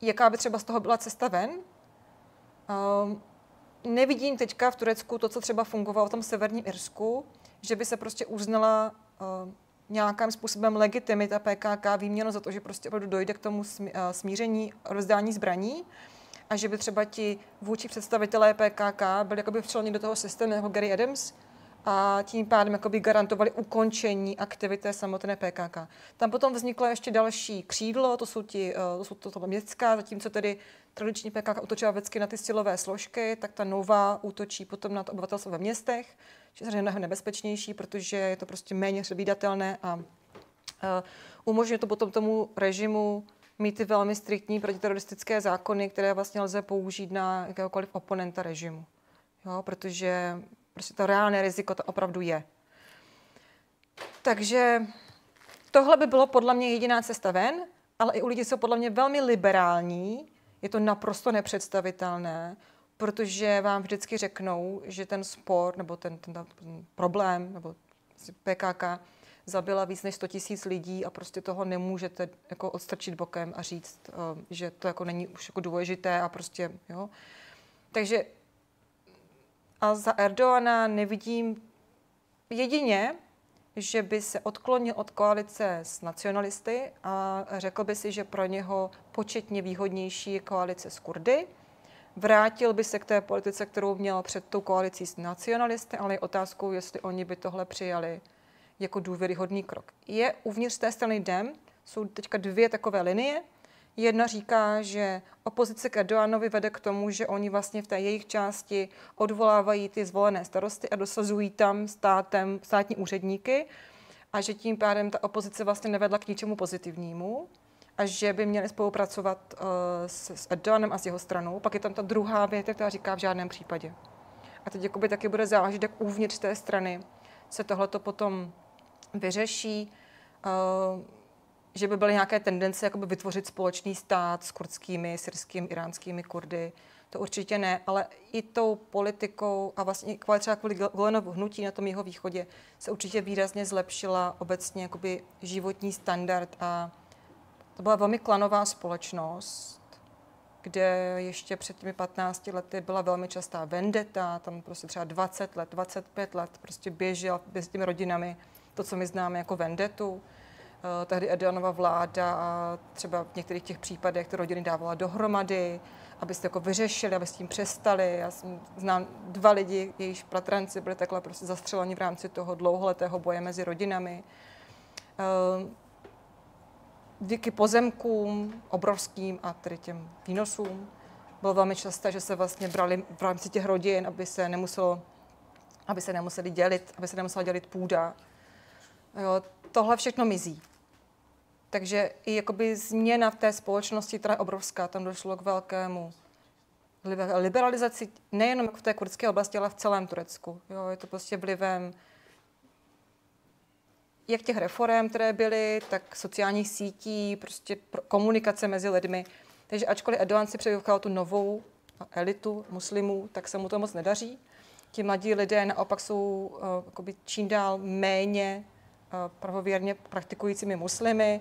jaká by třeba z toho byla cesta ven. Um, nevidím teďka v Turecku to, co třeba fungovalo v tom severním Irsku, že by se prostě uznala uh, nějakým způsobem legitimita PKK výměnu za to, že prostě dojde k tomu eh, smíření rozdání zbraní a že by třeba ti vůči představitelé PKK byli jakoby včleni do toho systému jako Gary Adams, a tím pádem jakoby garantovali ukončení aktivity samotné PKK. Tam potom vzniklo ještě další křídlo, to jsou, ti, eh, to jsou to, to městská, zatímco tedy tradiční PKK útočila vždycky na ty silové složky, tak ta nová útočí potom na to obyvatelstvo ve městech, což je mnohem nebezpečnější, protože je to prostě méně předvídatelné a uh, umožňuje to potom tomu režimu mít ty velmi striktní protiteroristické zákony, které vlastně lze použít na jakéhokoliv oponenta režimu. Jo, protože Prostě to reálné riziko to opravdu je. Takže tohle by bylo podle mě jediná cesta ven, ale i u lidí jsou podle mě velmi liberální, je to naprosto nepředstavitelné, protože vám vždycky řeknou, že ten spor nebo ten, ten, ten problém nebo PKK zabila víc než 100 tisíc lidí a prostě toho nemůžete jako odstrčit bokem a říct, eh, že to jako není už jako důležité a prostě, jo. Takže a za Erdoana nevidím jedině, že by se odklonil od koalice s nacionalisty a řekl by si, že pro něho početně výhodnější je koalice s Kurdy. Vrátil by se k té politice, kterou měl před tou koalicí s nacionalisty, ale je otázkou, jestli oni by tohle přijali jako důvěryhodný krok. Je uvnitř té strany DEM, jsou teďka dvě takové linie. Jedna říká, že opozice k Erdoganovi vede k tomu, že oni vlastně v té jejich části odvolávají ty zvolené starosty a dosazují tam státem, státní úředníky a že tím pádem ta opozice vlastně nevedla k ničemu pozitivnímu a že by měli spolupracovat uh, s, s a s jeho stranou. Pak je tam ta druhá věta, která říká v žádném případě. A teď jakoby taky bude záležet, jak uvnitř té strany se tohleto potom vyřeší. Uh, že by byly nějaké tendence jakoby vytvořit společný stát s kurdskými, syrskými, iránskými kurdy. To určitě ne, ale i tou politikou a vlastně kvůli třeba kvůli Golenovu hnutí na tom jeho východě se určitě výrazně zlepšila obecně jakoby životní standard a to byla velmi klanová společnost, kde ještě před těmi 15 lety byla velmi častá vendeta, tam prostě třeba 20 let, 25 let prostě běžel s těmi rodinami to, co my známe jako vendetu. Eh, tehdy Erdoganova vláda třeba v některých těch případech ty rodiny dávala dohromady, abyste jako vyřešili, aby s tím přestali. Já jsem, znám dva lidi, jejichž bratranci byli takhle prostě zastřeleni v rámci toho dlouholetého boje mezi rodinami. Eh, díky pozemkům obrovským a tedy těm výnosům bylo velmi časté, že se vlastně brali v rámci těch rodin, aby se nemuselo aby se nemuseli dělit, aby se nemusela dělit půda. Jo, tohle všechno mizí. Takže i jakoby změna v té společnosti, která je obrovská, tam došlo k velkému liberalizaci nejenom v té kurdské oblasti, ale v celém Turecku. Jo, je to prostě vlivem jak těch reform, které byly, tak sociálních sítí, prostě komunikace mezi lidmi. Takže ačkoliv Erdogan si přejuchal tu novou elitu muslimů, tak se mu to moc nedaří. Ti mladí lidé naopak jsou uh, čím dál méně uh, pravověrně praktikujícími muslimy,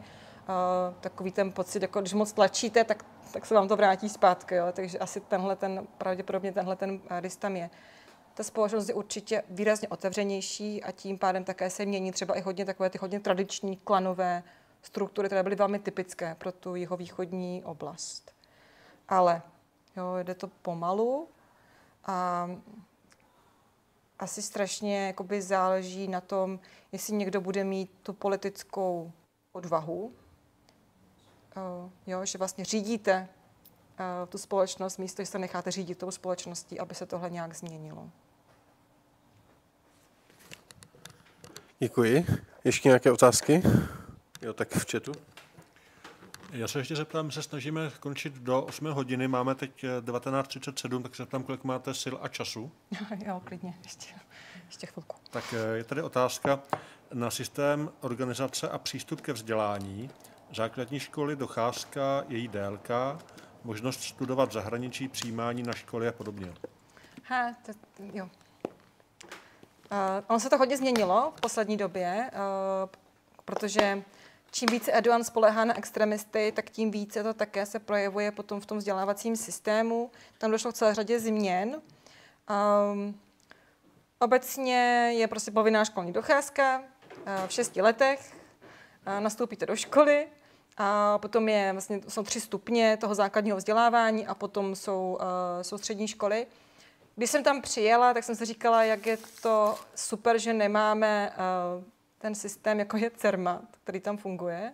takový ten pocit, jako když moc tlačíte, tak, tak se vám to vrátí zpátky. Jo? Takže asi tenhle ten, pravděpodobně tenhle ten rys tam je. Ta společnost je určitě výrazně otevřenější a tím pádem také se mění třeba i hodně takové ty hodně tradiční klanové struktury, které byly velmi typické pro tu jeho východní oblast. Ale jo, jde to pomalu a asi strašně záleží na tom, jestli někdo bude mít tu politickou odvahu jo, že vlastně řídíte uh, tu společnost místo, že se necháte řídit tou společností, aby se tohle nějak změnilo. Děkuji. Ještě nějaké otázky? Jo, tak v chatu. Já se ještě zeptám, my se snažíme končit do 8 hodiny, máme teď 19.37, tak se zeptám, kolik máte sil a času. jo, klidně, ještě, ještě chvilku. Tak eh, je tady otázka na systém organizace a přístup ke vzdělání základní školy, docházka, její délka, možnost studovat v zahraničí, přijímání na školy a podobně. Ha, to, jo. Uh, ono se to hodně změnilo v poslední době, uh, protože čím více Erdogan spolehá na extremisty, tak tím více to také se projevuje potom v tom vzdělávacím systému. Tam došlo k celé řadě změn. Um, obecně je prostě povinná školní docházka, Eh, v šesti letech eh, nastoupíte do školy a potom je, vlastně, jsou tři stupně toho základního vzdělávání a potom jsou, uh, jsou střední školy. Když jsem tam přijela, tak jsem si říkala, jak je to super, že nemáme uh, ten systém, jako je CERMAT, který tam funguje.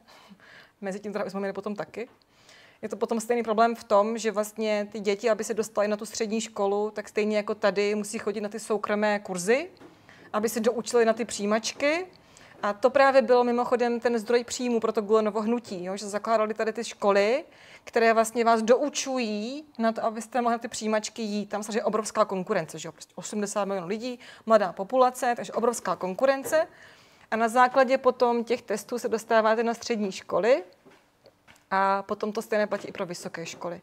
Mezi tím teda jsme měli potom taky. Je to potom stejný problém v tom, že vlastně ty děti, aby se dostaly na tu střední školu, tak stejně jako tady musí chodit na ty soukromé kurzy, aby se doučili na ty přijímačky. A to právě byl mimochodem ten zdroj příjmu pro to Gulenovo hnutí, jo, že zakládali tady ty školy, které vlastně vás doučují na to, abyste mohli ty přijímačky jít. Tam je obrovská konkurence, že jo, prostě 80 milionů lidí, mladá populace, takže obrovská konkurence. A na základě potom těch testů se dostáváte na střední školy a potom to stejné platí i pro vysoké školy.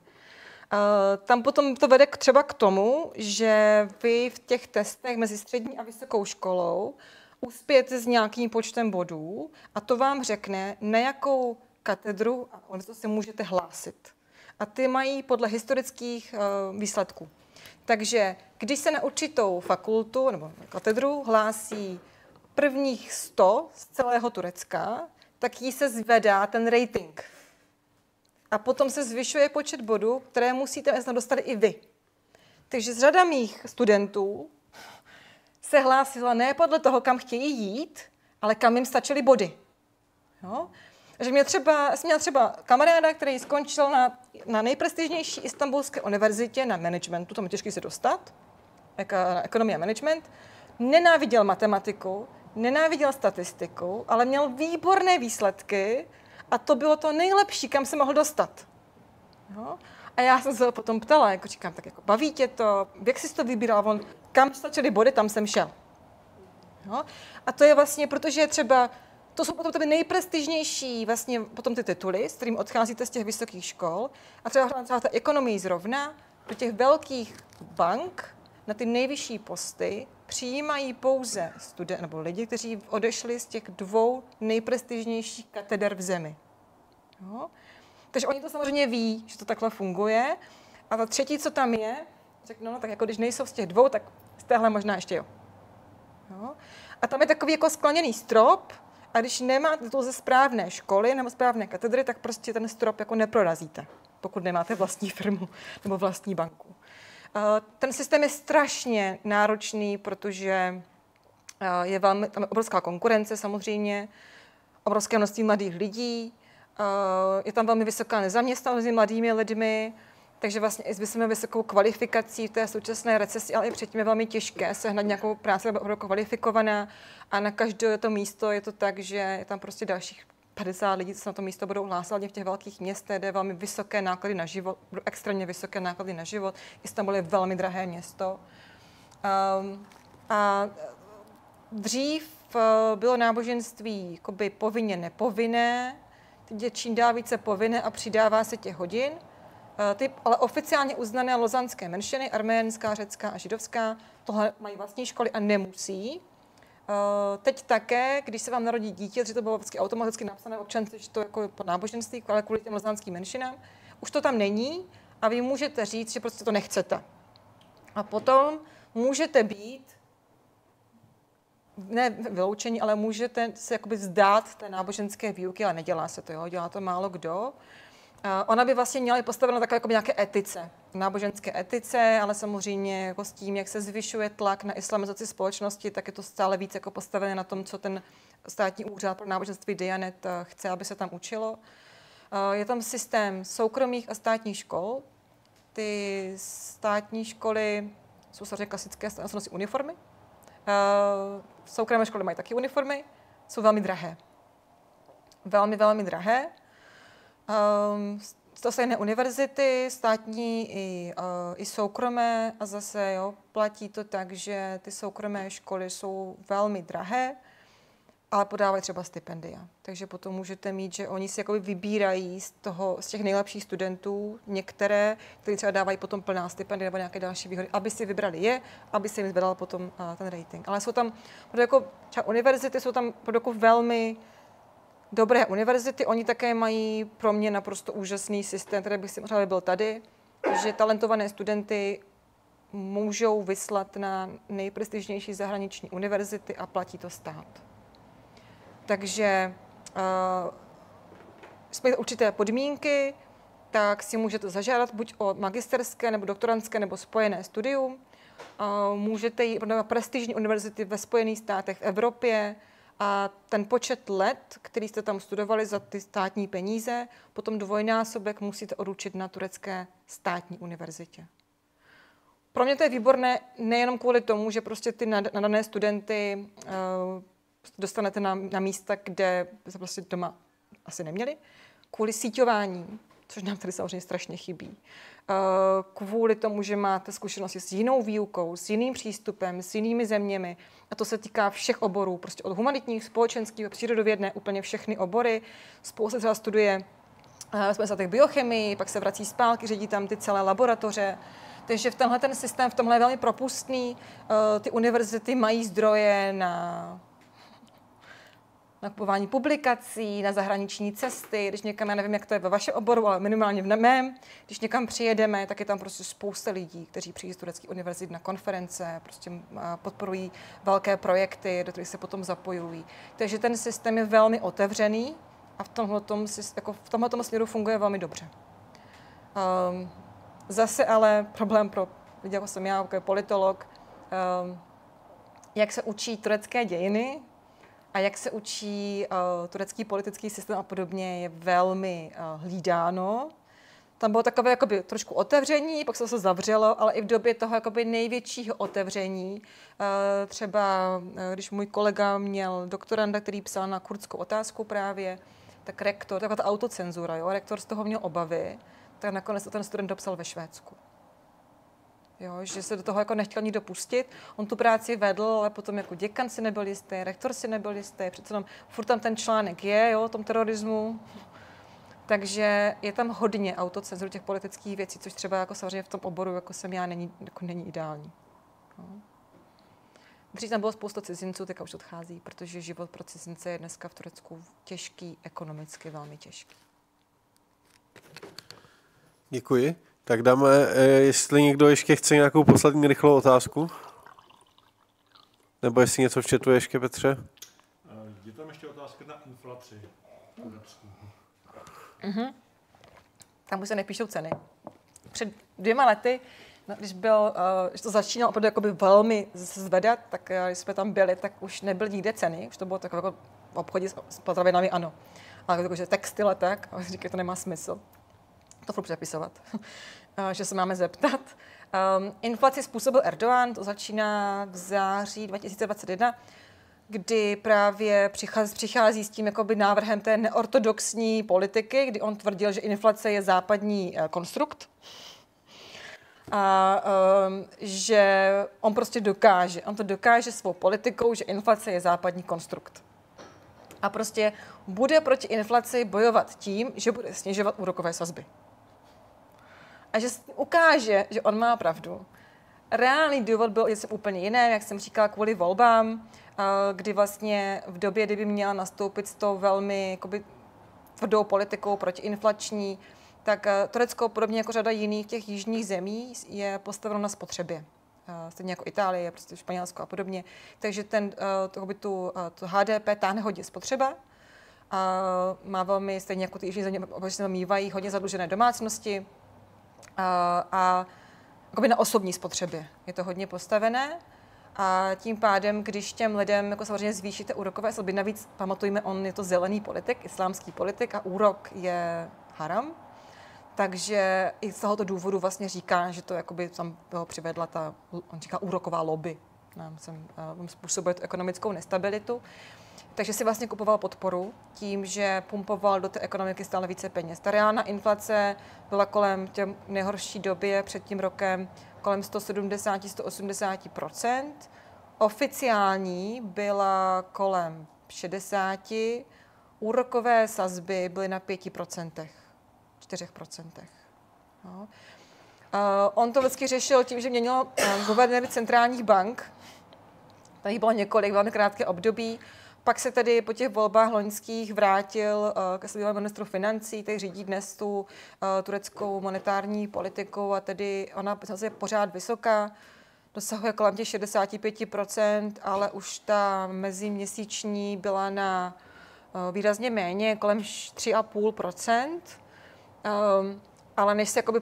Uh, tam potom to vede třeba k tomu, že vy v těch testech mezi střední a vysokou školou uspějete s nějakým počtem bodů a to vám řekne, na jakou katedru a univerzitu se můžete hlásit. A ty mají podle historických uh, výsledků. Takže když se na určitou fakultu nebo katedru hlásí prvních 100 z celého Turecka, tak jí se zvedá ten rating. A potom se zvyšuje počet bodů, které musíte dostat i vy. Takže z řada mých studentů se hlásila ne podle toho, kam chtějí jít, ale kam jim stačily body. Jo? Takže mě třeba, jsem měla třeba kamaráda, který skončil na, na nejprestižnější istambulské univerzitě na managementu, tam je těžké se dostat, ekonomie a management, nenáviděl matematiku, nenáviděl statistiku, ale měl výborné výsledky a to bylo to nejlepší, kam se mohl dostat. Jo? A já jsem se ho potom ptala, jako říkám, tak jako baví tě to, jak jsi to vybíral, on, kam stačily body, tam jsem šel. Jo? A to je vlastně, protože třeba to jsou potom ty nejprestižnější vlastně potom ty tituly, s kterým odcházíte z těch vysokých škol. A třeba třeba ta ekonomii zrovna do těch velkých bank na ty nejvyšší posty přijímají pouze student, nebo lidi, kteří odešli z těch dvou nejprestižnějších kateder v zemi. Jo? Takže oni to samozřejmě ví, že to takhle funguje. A ta třetí, co tam je, řeknu, no tak jako když nejsou z těch dvou, tak z téhle možná ještě jo. jo? A tam je takový jako skleněný strop, a když nemáte to ze správné školy nebo správné katedry, tak prostě ten strop jako neprorazíte, pokud nemáte vlastní firmu nebo vlastní banku. Ten systém je strašně náročný, protože je velmi, tam je obrovská konkurence samozřejmě, obrovské množství mladých lidí, je tam velmi vysoká nezaměstnanost mezi mladými lidmi, takže vlastně i s vysokou kvalifikací v té současné recesi, ale i předtím je velmi těžké sehnat nějakou práci, byla kvalifikovaná a na každé to místo je to tak, že je tam prostě dalších 50 lidí, co na to místo budou hlásat v těch velkých městech, kde je velmi vysoké náklady na život, extrémně vysoké náklady na život. Istanbul je velmi drahé město. Um, a dřív uh, bylo náboženství jakoby povinně nepovinné, teď je čím dál více povinné a přidává se těch hodin. Uh, ty ale oficiálně uznané lozanské menšiny, arménská, řecká a židovská, tohle mají vlastní školy a nemusí. Uh, teď také, když se vám narodí dítě, že to bylo vždycky automaticky napsané občanství, že to jako po náboženství, ale kvůli těm lozánským menšinám, už to tam není a vy můžete říct, že prostě to nechcete. A potom můžete být ne vyloučení, ale můžete se jakoby zdát té náboženské výuky, ale nedělá se to, jo? dělá to málo kdo. Ona by vlastně měla být postavena takové jako nějaké etice, náboženské etice, ale samozřejmě jako s tím, jak se zvyšuje tlak na islamizaci společnosti, tak je to stále víc jako postavené na tom, co ten státní úřad pro náboženství Dianet eh, chce, aby se tam učilo. Je tam systém soukromých a státních škol. Ty státní školy jsou samozřejmě klasické, jsou nosí uniformy. Soukromé školy mají taky uniformy, jsou velmi drahé. Velmi, velmi drahé. Um, to stejné univerzity, státní i, uh, i soukromé a zase jo, platí to tak, že ty soukromé školy jsou velmi drahé, ale podávají třeba stipendia. Takže potom můžete mít, že oni si jakoby vybírají z, toho, z těch nejlepších studentů některé, kteří třeba dávají potom plná stipendia nebo nějaké další výhody, aby si vybrali je, aby si jim zvedal potom uh, ten rating. Ale jsou tam, jako třeba univerzity jsou tam jako velmi dobré univerzity, oni také mají pro mě naprosto úžasný systém, který bych si možná byl tady, že talentované studenty můžou vyslat na nejprestižnější zahraniční univerzity a platí to stát. Takže uh, jsme určité podmínky, tak si můžete zažádat buď o magisterské nebo doktorantské nebo spojené studium. Uh, můžete jít na prestižní univerzity ve Spojených státech, v Evropě, a ten počet let, který jste tam studovali za ty státní peníze, potom dvojnásobek musíte odučit na turecké státní univerzitě. Pro mě to je výborné nejenom kvůli tomu, že prostě ty nadané studenty uh, dostanete na, na místa, kde se prostě doma asi neměli, kvůli síťování, což nám tady samozřejmě strašně chybí. Eh, kvůli tomu, že máte zkušenosti s jinou výukou, s jiným přístupem, s jinými zeměmi. A to se týká všech oborů, prostě od humanitních, společenských, přírodovědné, úplně všechny obory. Spousta třeba studuje eh, jsme se biochemii, pak se vrací zpátky, ředí tam ty celé laboratoře. Takže v tenhle ten systém, v tomhle je velmi propustný. Eh, ty univerzity mají zdroje na nakupování publikací, na zahraniční cesty, když někam, já nevím, jak to je ve vašem oboru, ale minimálně v mém, když někam přijedeme, tak je tam prostě spousta lidí, kteří přijíždí z tureckých univerzit na konference, prostě podporují velké projekty, do kterých se potom zapojují. Takže ten systém je velmi otevřený a v tomhle jako v tomhletom směru funguje velmi dobře. Um, zase ale problém pro lidi, jako jsem já, jako politolog, um, jak se učí turecké dějiny, a jak se učí uh, turecký politický systém a podobně, je velmi uh, hlídáno. Tam bylo takové jakoby, trošku otevření, pak se to zavřelo, ale i v době toho jakoby, největšího otevření. Uh, třeba, uh, když můj kolega měl doktoranda, který psal na kurdskou otázku právě, tak rektor, taková ta autocenzura, jo, rektor z toho měl obavy, tak nakonec to ten student dopsal ve Švédsku. Jo, že se do toho jako nechtěl nikdo pustit. On tu práci vedl, ale potom jako děkan si nebyl jistý, rektor si nebyl jistý, přece jenom furt tam ten článek je, jo, o tom terorismu. Takže je tam hodně autocenzury těch politických věcí, což třeba jako samozřejmě v tom oboru, jako jsem já, není, jako není ideální. No. Dřív tam bylo spousta cizinců, teďka už odchází, protože život pro cizince je dneska v Turecku těžký, ekonomicky velmi těžký. Děkuji. Tak dáme, eh, jestli někdo ještě chce nějakou poslední rychlou otázku. Nebo jestli něco v chatu ještě, Petře? Eh, je tam ještě otázka na inflaci. Mm-hmm. Tam už se nepíšou ceny. Před dvěma lety, no, když, byl, uh, když to začínalo opravdu jakoby velmi zvedat, tak uh, když jsme tam byli, tak už nebyl nikde ceny, už to bylo takové jako v obchodě s, s potravinami, ano. Ale jakože textil a tak, a říkají, to nemá smysl to furt přepisovat, že se máme zeptat. Um, inflaci způsobil Erdogan, to začíná v září 2021, kdy právě přichází, přichází s tím jakoby návrhem té neortodoxní politiky, kdy on tvrdil, že inflace je západní uh, konstrukt a um, že on prostě dokáže, on to dokáže svou politikou, že inflace je západní konstrukt. A prostě bude proti inflaci bojovat tím, že bude snižovat úrokové sazby a že ukáže, že on má pravdu. Reálný důvod byl něco úplně jiné, jak jsem říkala, kvůli volbám, kdy vlastně v době, kdyby měla nastoupit s tou velmi jakoby, tvrdou politikou protiinflační, tak Turecko, podobně jako řada jiných těch jižních zemí, je postaveno na spotřebě. Stejně jako Itálie, prostě Španělsko a podobně. Takže ten, to, tu, to HDP táhne hodně spotřeba, a má velmi, stejně jako ty jižní země, mývají hodně zadlužené domácnosti, a, a na osobní spotřebě. Je to hodně postavené a tím pádem, když těm lidem jako samozřejmě zvýšíte úrokové sazby, navíc pamatujme, on je to zelený politik, islámský politik a úrok je haram, takže i z tohoto důvodu vlastně říká, že to jakoby tam bylo přivedla ta, on říká úroková lobby, nám sem, um, způsobuje tu ekonomickou nestabilitu. Takže si vlastně kupoval podporu tím, že pumpoval do té ekonomiky stále více peněz. Ta reálná inflace byla kolem té nejhorší době před tím rokem kolem 170-180% Oficiální byla kolem 60 úrokové sazby byly na 5% 4 no. Uh, on to vždycky řešil tím, že měnil uh, guvernéry centrálních bank. Tady bylo několik velmi krátké období. Pak se tedy po těch volbách loňských vrátil uh, ke svému ministru financí, který řídí dnes tu uh, tureckou monetární politiku a tedy ona je pořád vysoká, dosahuje kolem těch 65%, ale už ta meziměsíční byla na výrazně méně, kolem 3,5 um, ale než se jakoby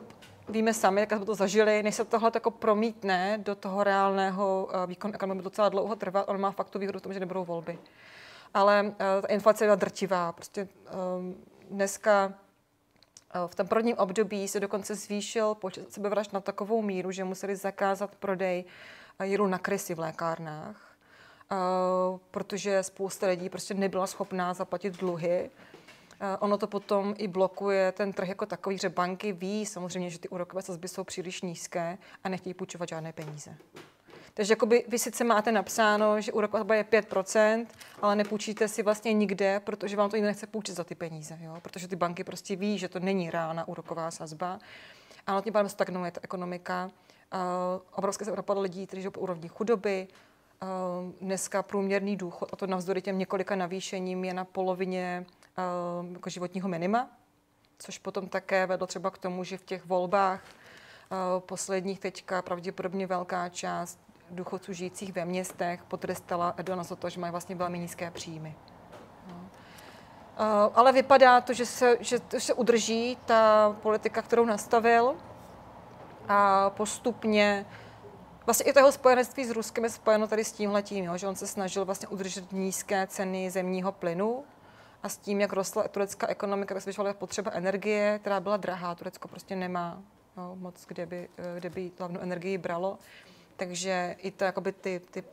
víme sami, jak jsme to zažili, než se tohle jako promítne do toho reálného výkonu ekonomiky, docela dlouho trvat, on má fakt tu výhodu v tom, že nebudou volby. Ale uh, ta inflace je drtivá. Prostě um, dneska uh, v tom prvním období se dokonce zvýšil počet sebevražd na takovou míru, že museli zakázat prodej uh, na krysy v lékárnách protože spousta lidí prostě nebyla schopná zaplatit dluhy. Uh, ono to potom i blokuje ten trh jako takový, že banky ví samozřejmě, že ty úrokové sazby jsou příliš nízké a nechtějí půjčovat žádné peníze. Takže jakoby vy sice máte napsáno, že úroková sazba je 5%, ale nepůjčíte si vlastně nikde, protože vám to nikdo nechce půjčit za ty peníze, jo? protože ty banky prostě ví, že to není reálná úroková sazba. Ale tím pádem stagnuje ta ekonomika. Uh, obrovské se propadlo lidí, kteří jsou po úrovni chudoby, Ehm, dneska průměrný důchod, a to navzdory těm několika navýšením, je na polovině ehm, jako životního minima, což potom také vedlo třeba k tomu, že v těch volbách posledních teďka pravděpodobně velká část důchodců žijících ve městech potrestala Edona za to, že mají vlastně velmi nízké příjmy. No. Ale vypadá to, že se, že se udrží ta politika, kterou nastavil a postupně Vlastně i toho spojenectví s Ruskem je spojeno tady s tímhletím, jo, že on se snažil vlastně udržet nízké ceny zemního plynu a s tím, jak rostla turecká ekonomika, tak se potřeba energie, která byla drahá. Turecko prostě nemá jo, moc, kde by, kde by hlavnou energii bralo. Takže i to, jakoby ty, ty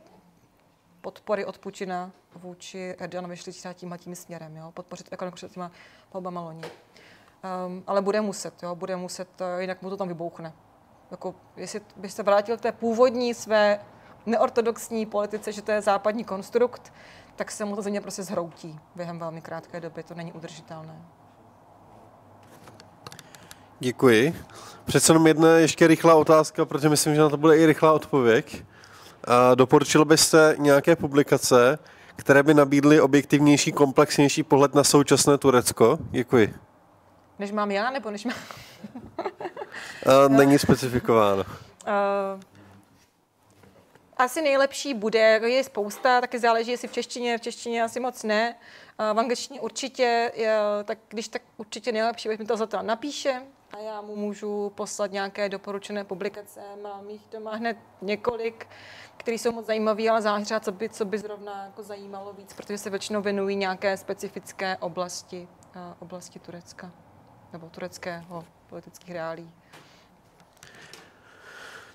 podpory od Putina vůči Erdoganovi šli třeba tímhle tím směrem, jo, podpořit ekonomiku před těma volbama loni. Um, ale bude muset, jo, bude muset, jinak mu to tam vybouchne jako, jestli bych se vrátil k té původní své neortodoxní politice, že to je západní konstrukt, tak se mu to země prostě zhroutí během velmi krátké doby. To není udržitelné. Děkuji. Přece jenom jedna ještě rychlá otázka, protože myslím, že na to bude i rychlá odpověď. A doporučil byste nějaké publikace, které by nabídly objektivnější, komplexnější pohled na současné Turecko? Děkuji. Než mám já, nebo než mám... Není specifikováno. Uh, asi nejlepší bude, je spousta, taky záleží, jestli v češtině, v češtině asi moc ne. Uh, v angličtině určitě, tak když tak určitě nejlepší, když mi to za to napíše a já mu můžu poslat nějaké doporučené publikace. Mám jich doma hned několik, které jsou moc zajímavé, ale třeba, co by, co by zrovna jako zajímalo víc, protože se většinou věnují nějaké specifické oblasti, oblasti Turecka nebo tureckého politických reálí.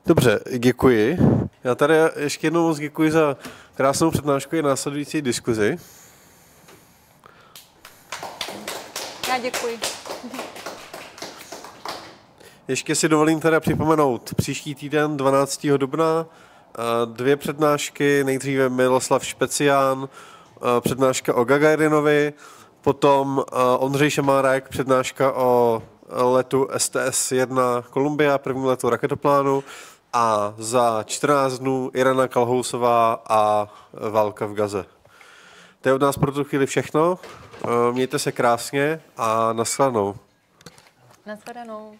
Dobře, děkuji. Já tady ještě jednou moc děkuji za krásnou přednášku i následující diskuzi. Já děkuji. Ještě si dovolím teda připomenout příští týden 12. dubna dvě přednášky, nejdříve Miloslav Špecián, přednáška o Gagarinovi, potom Ondřej Šamárek, přednáška o letu STS-1 Columbia, první letu raketoplánu a za 14 dnů Irena Kalhousová a válka v Gaze. To je od nás pro tu chvíli všechno. Mějte se krásně a nashledanou. Nashledanou.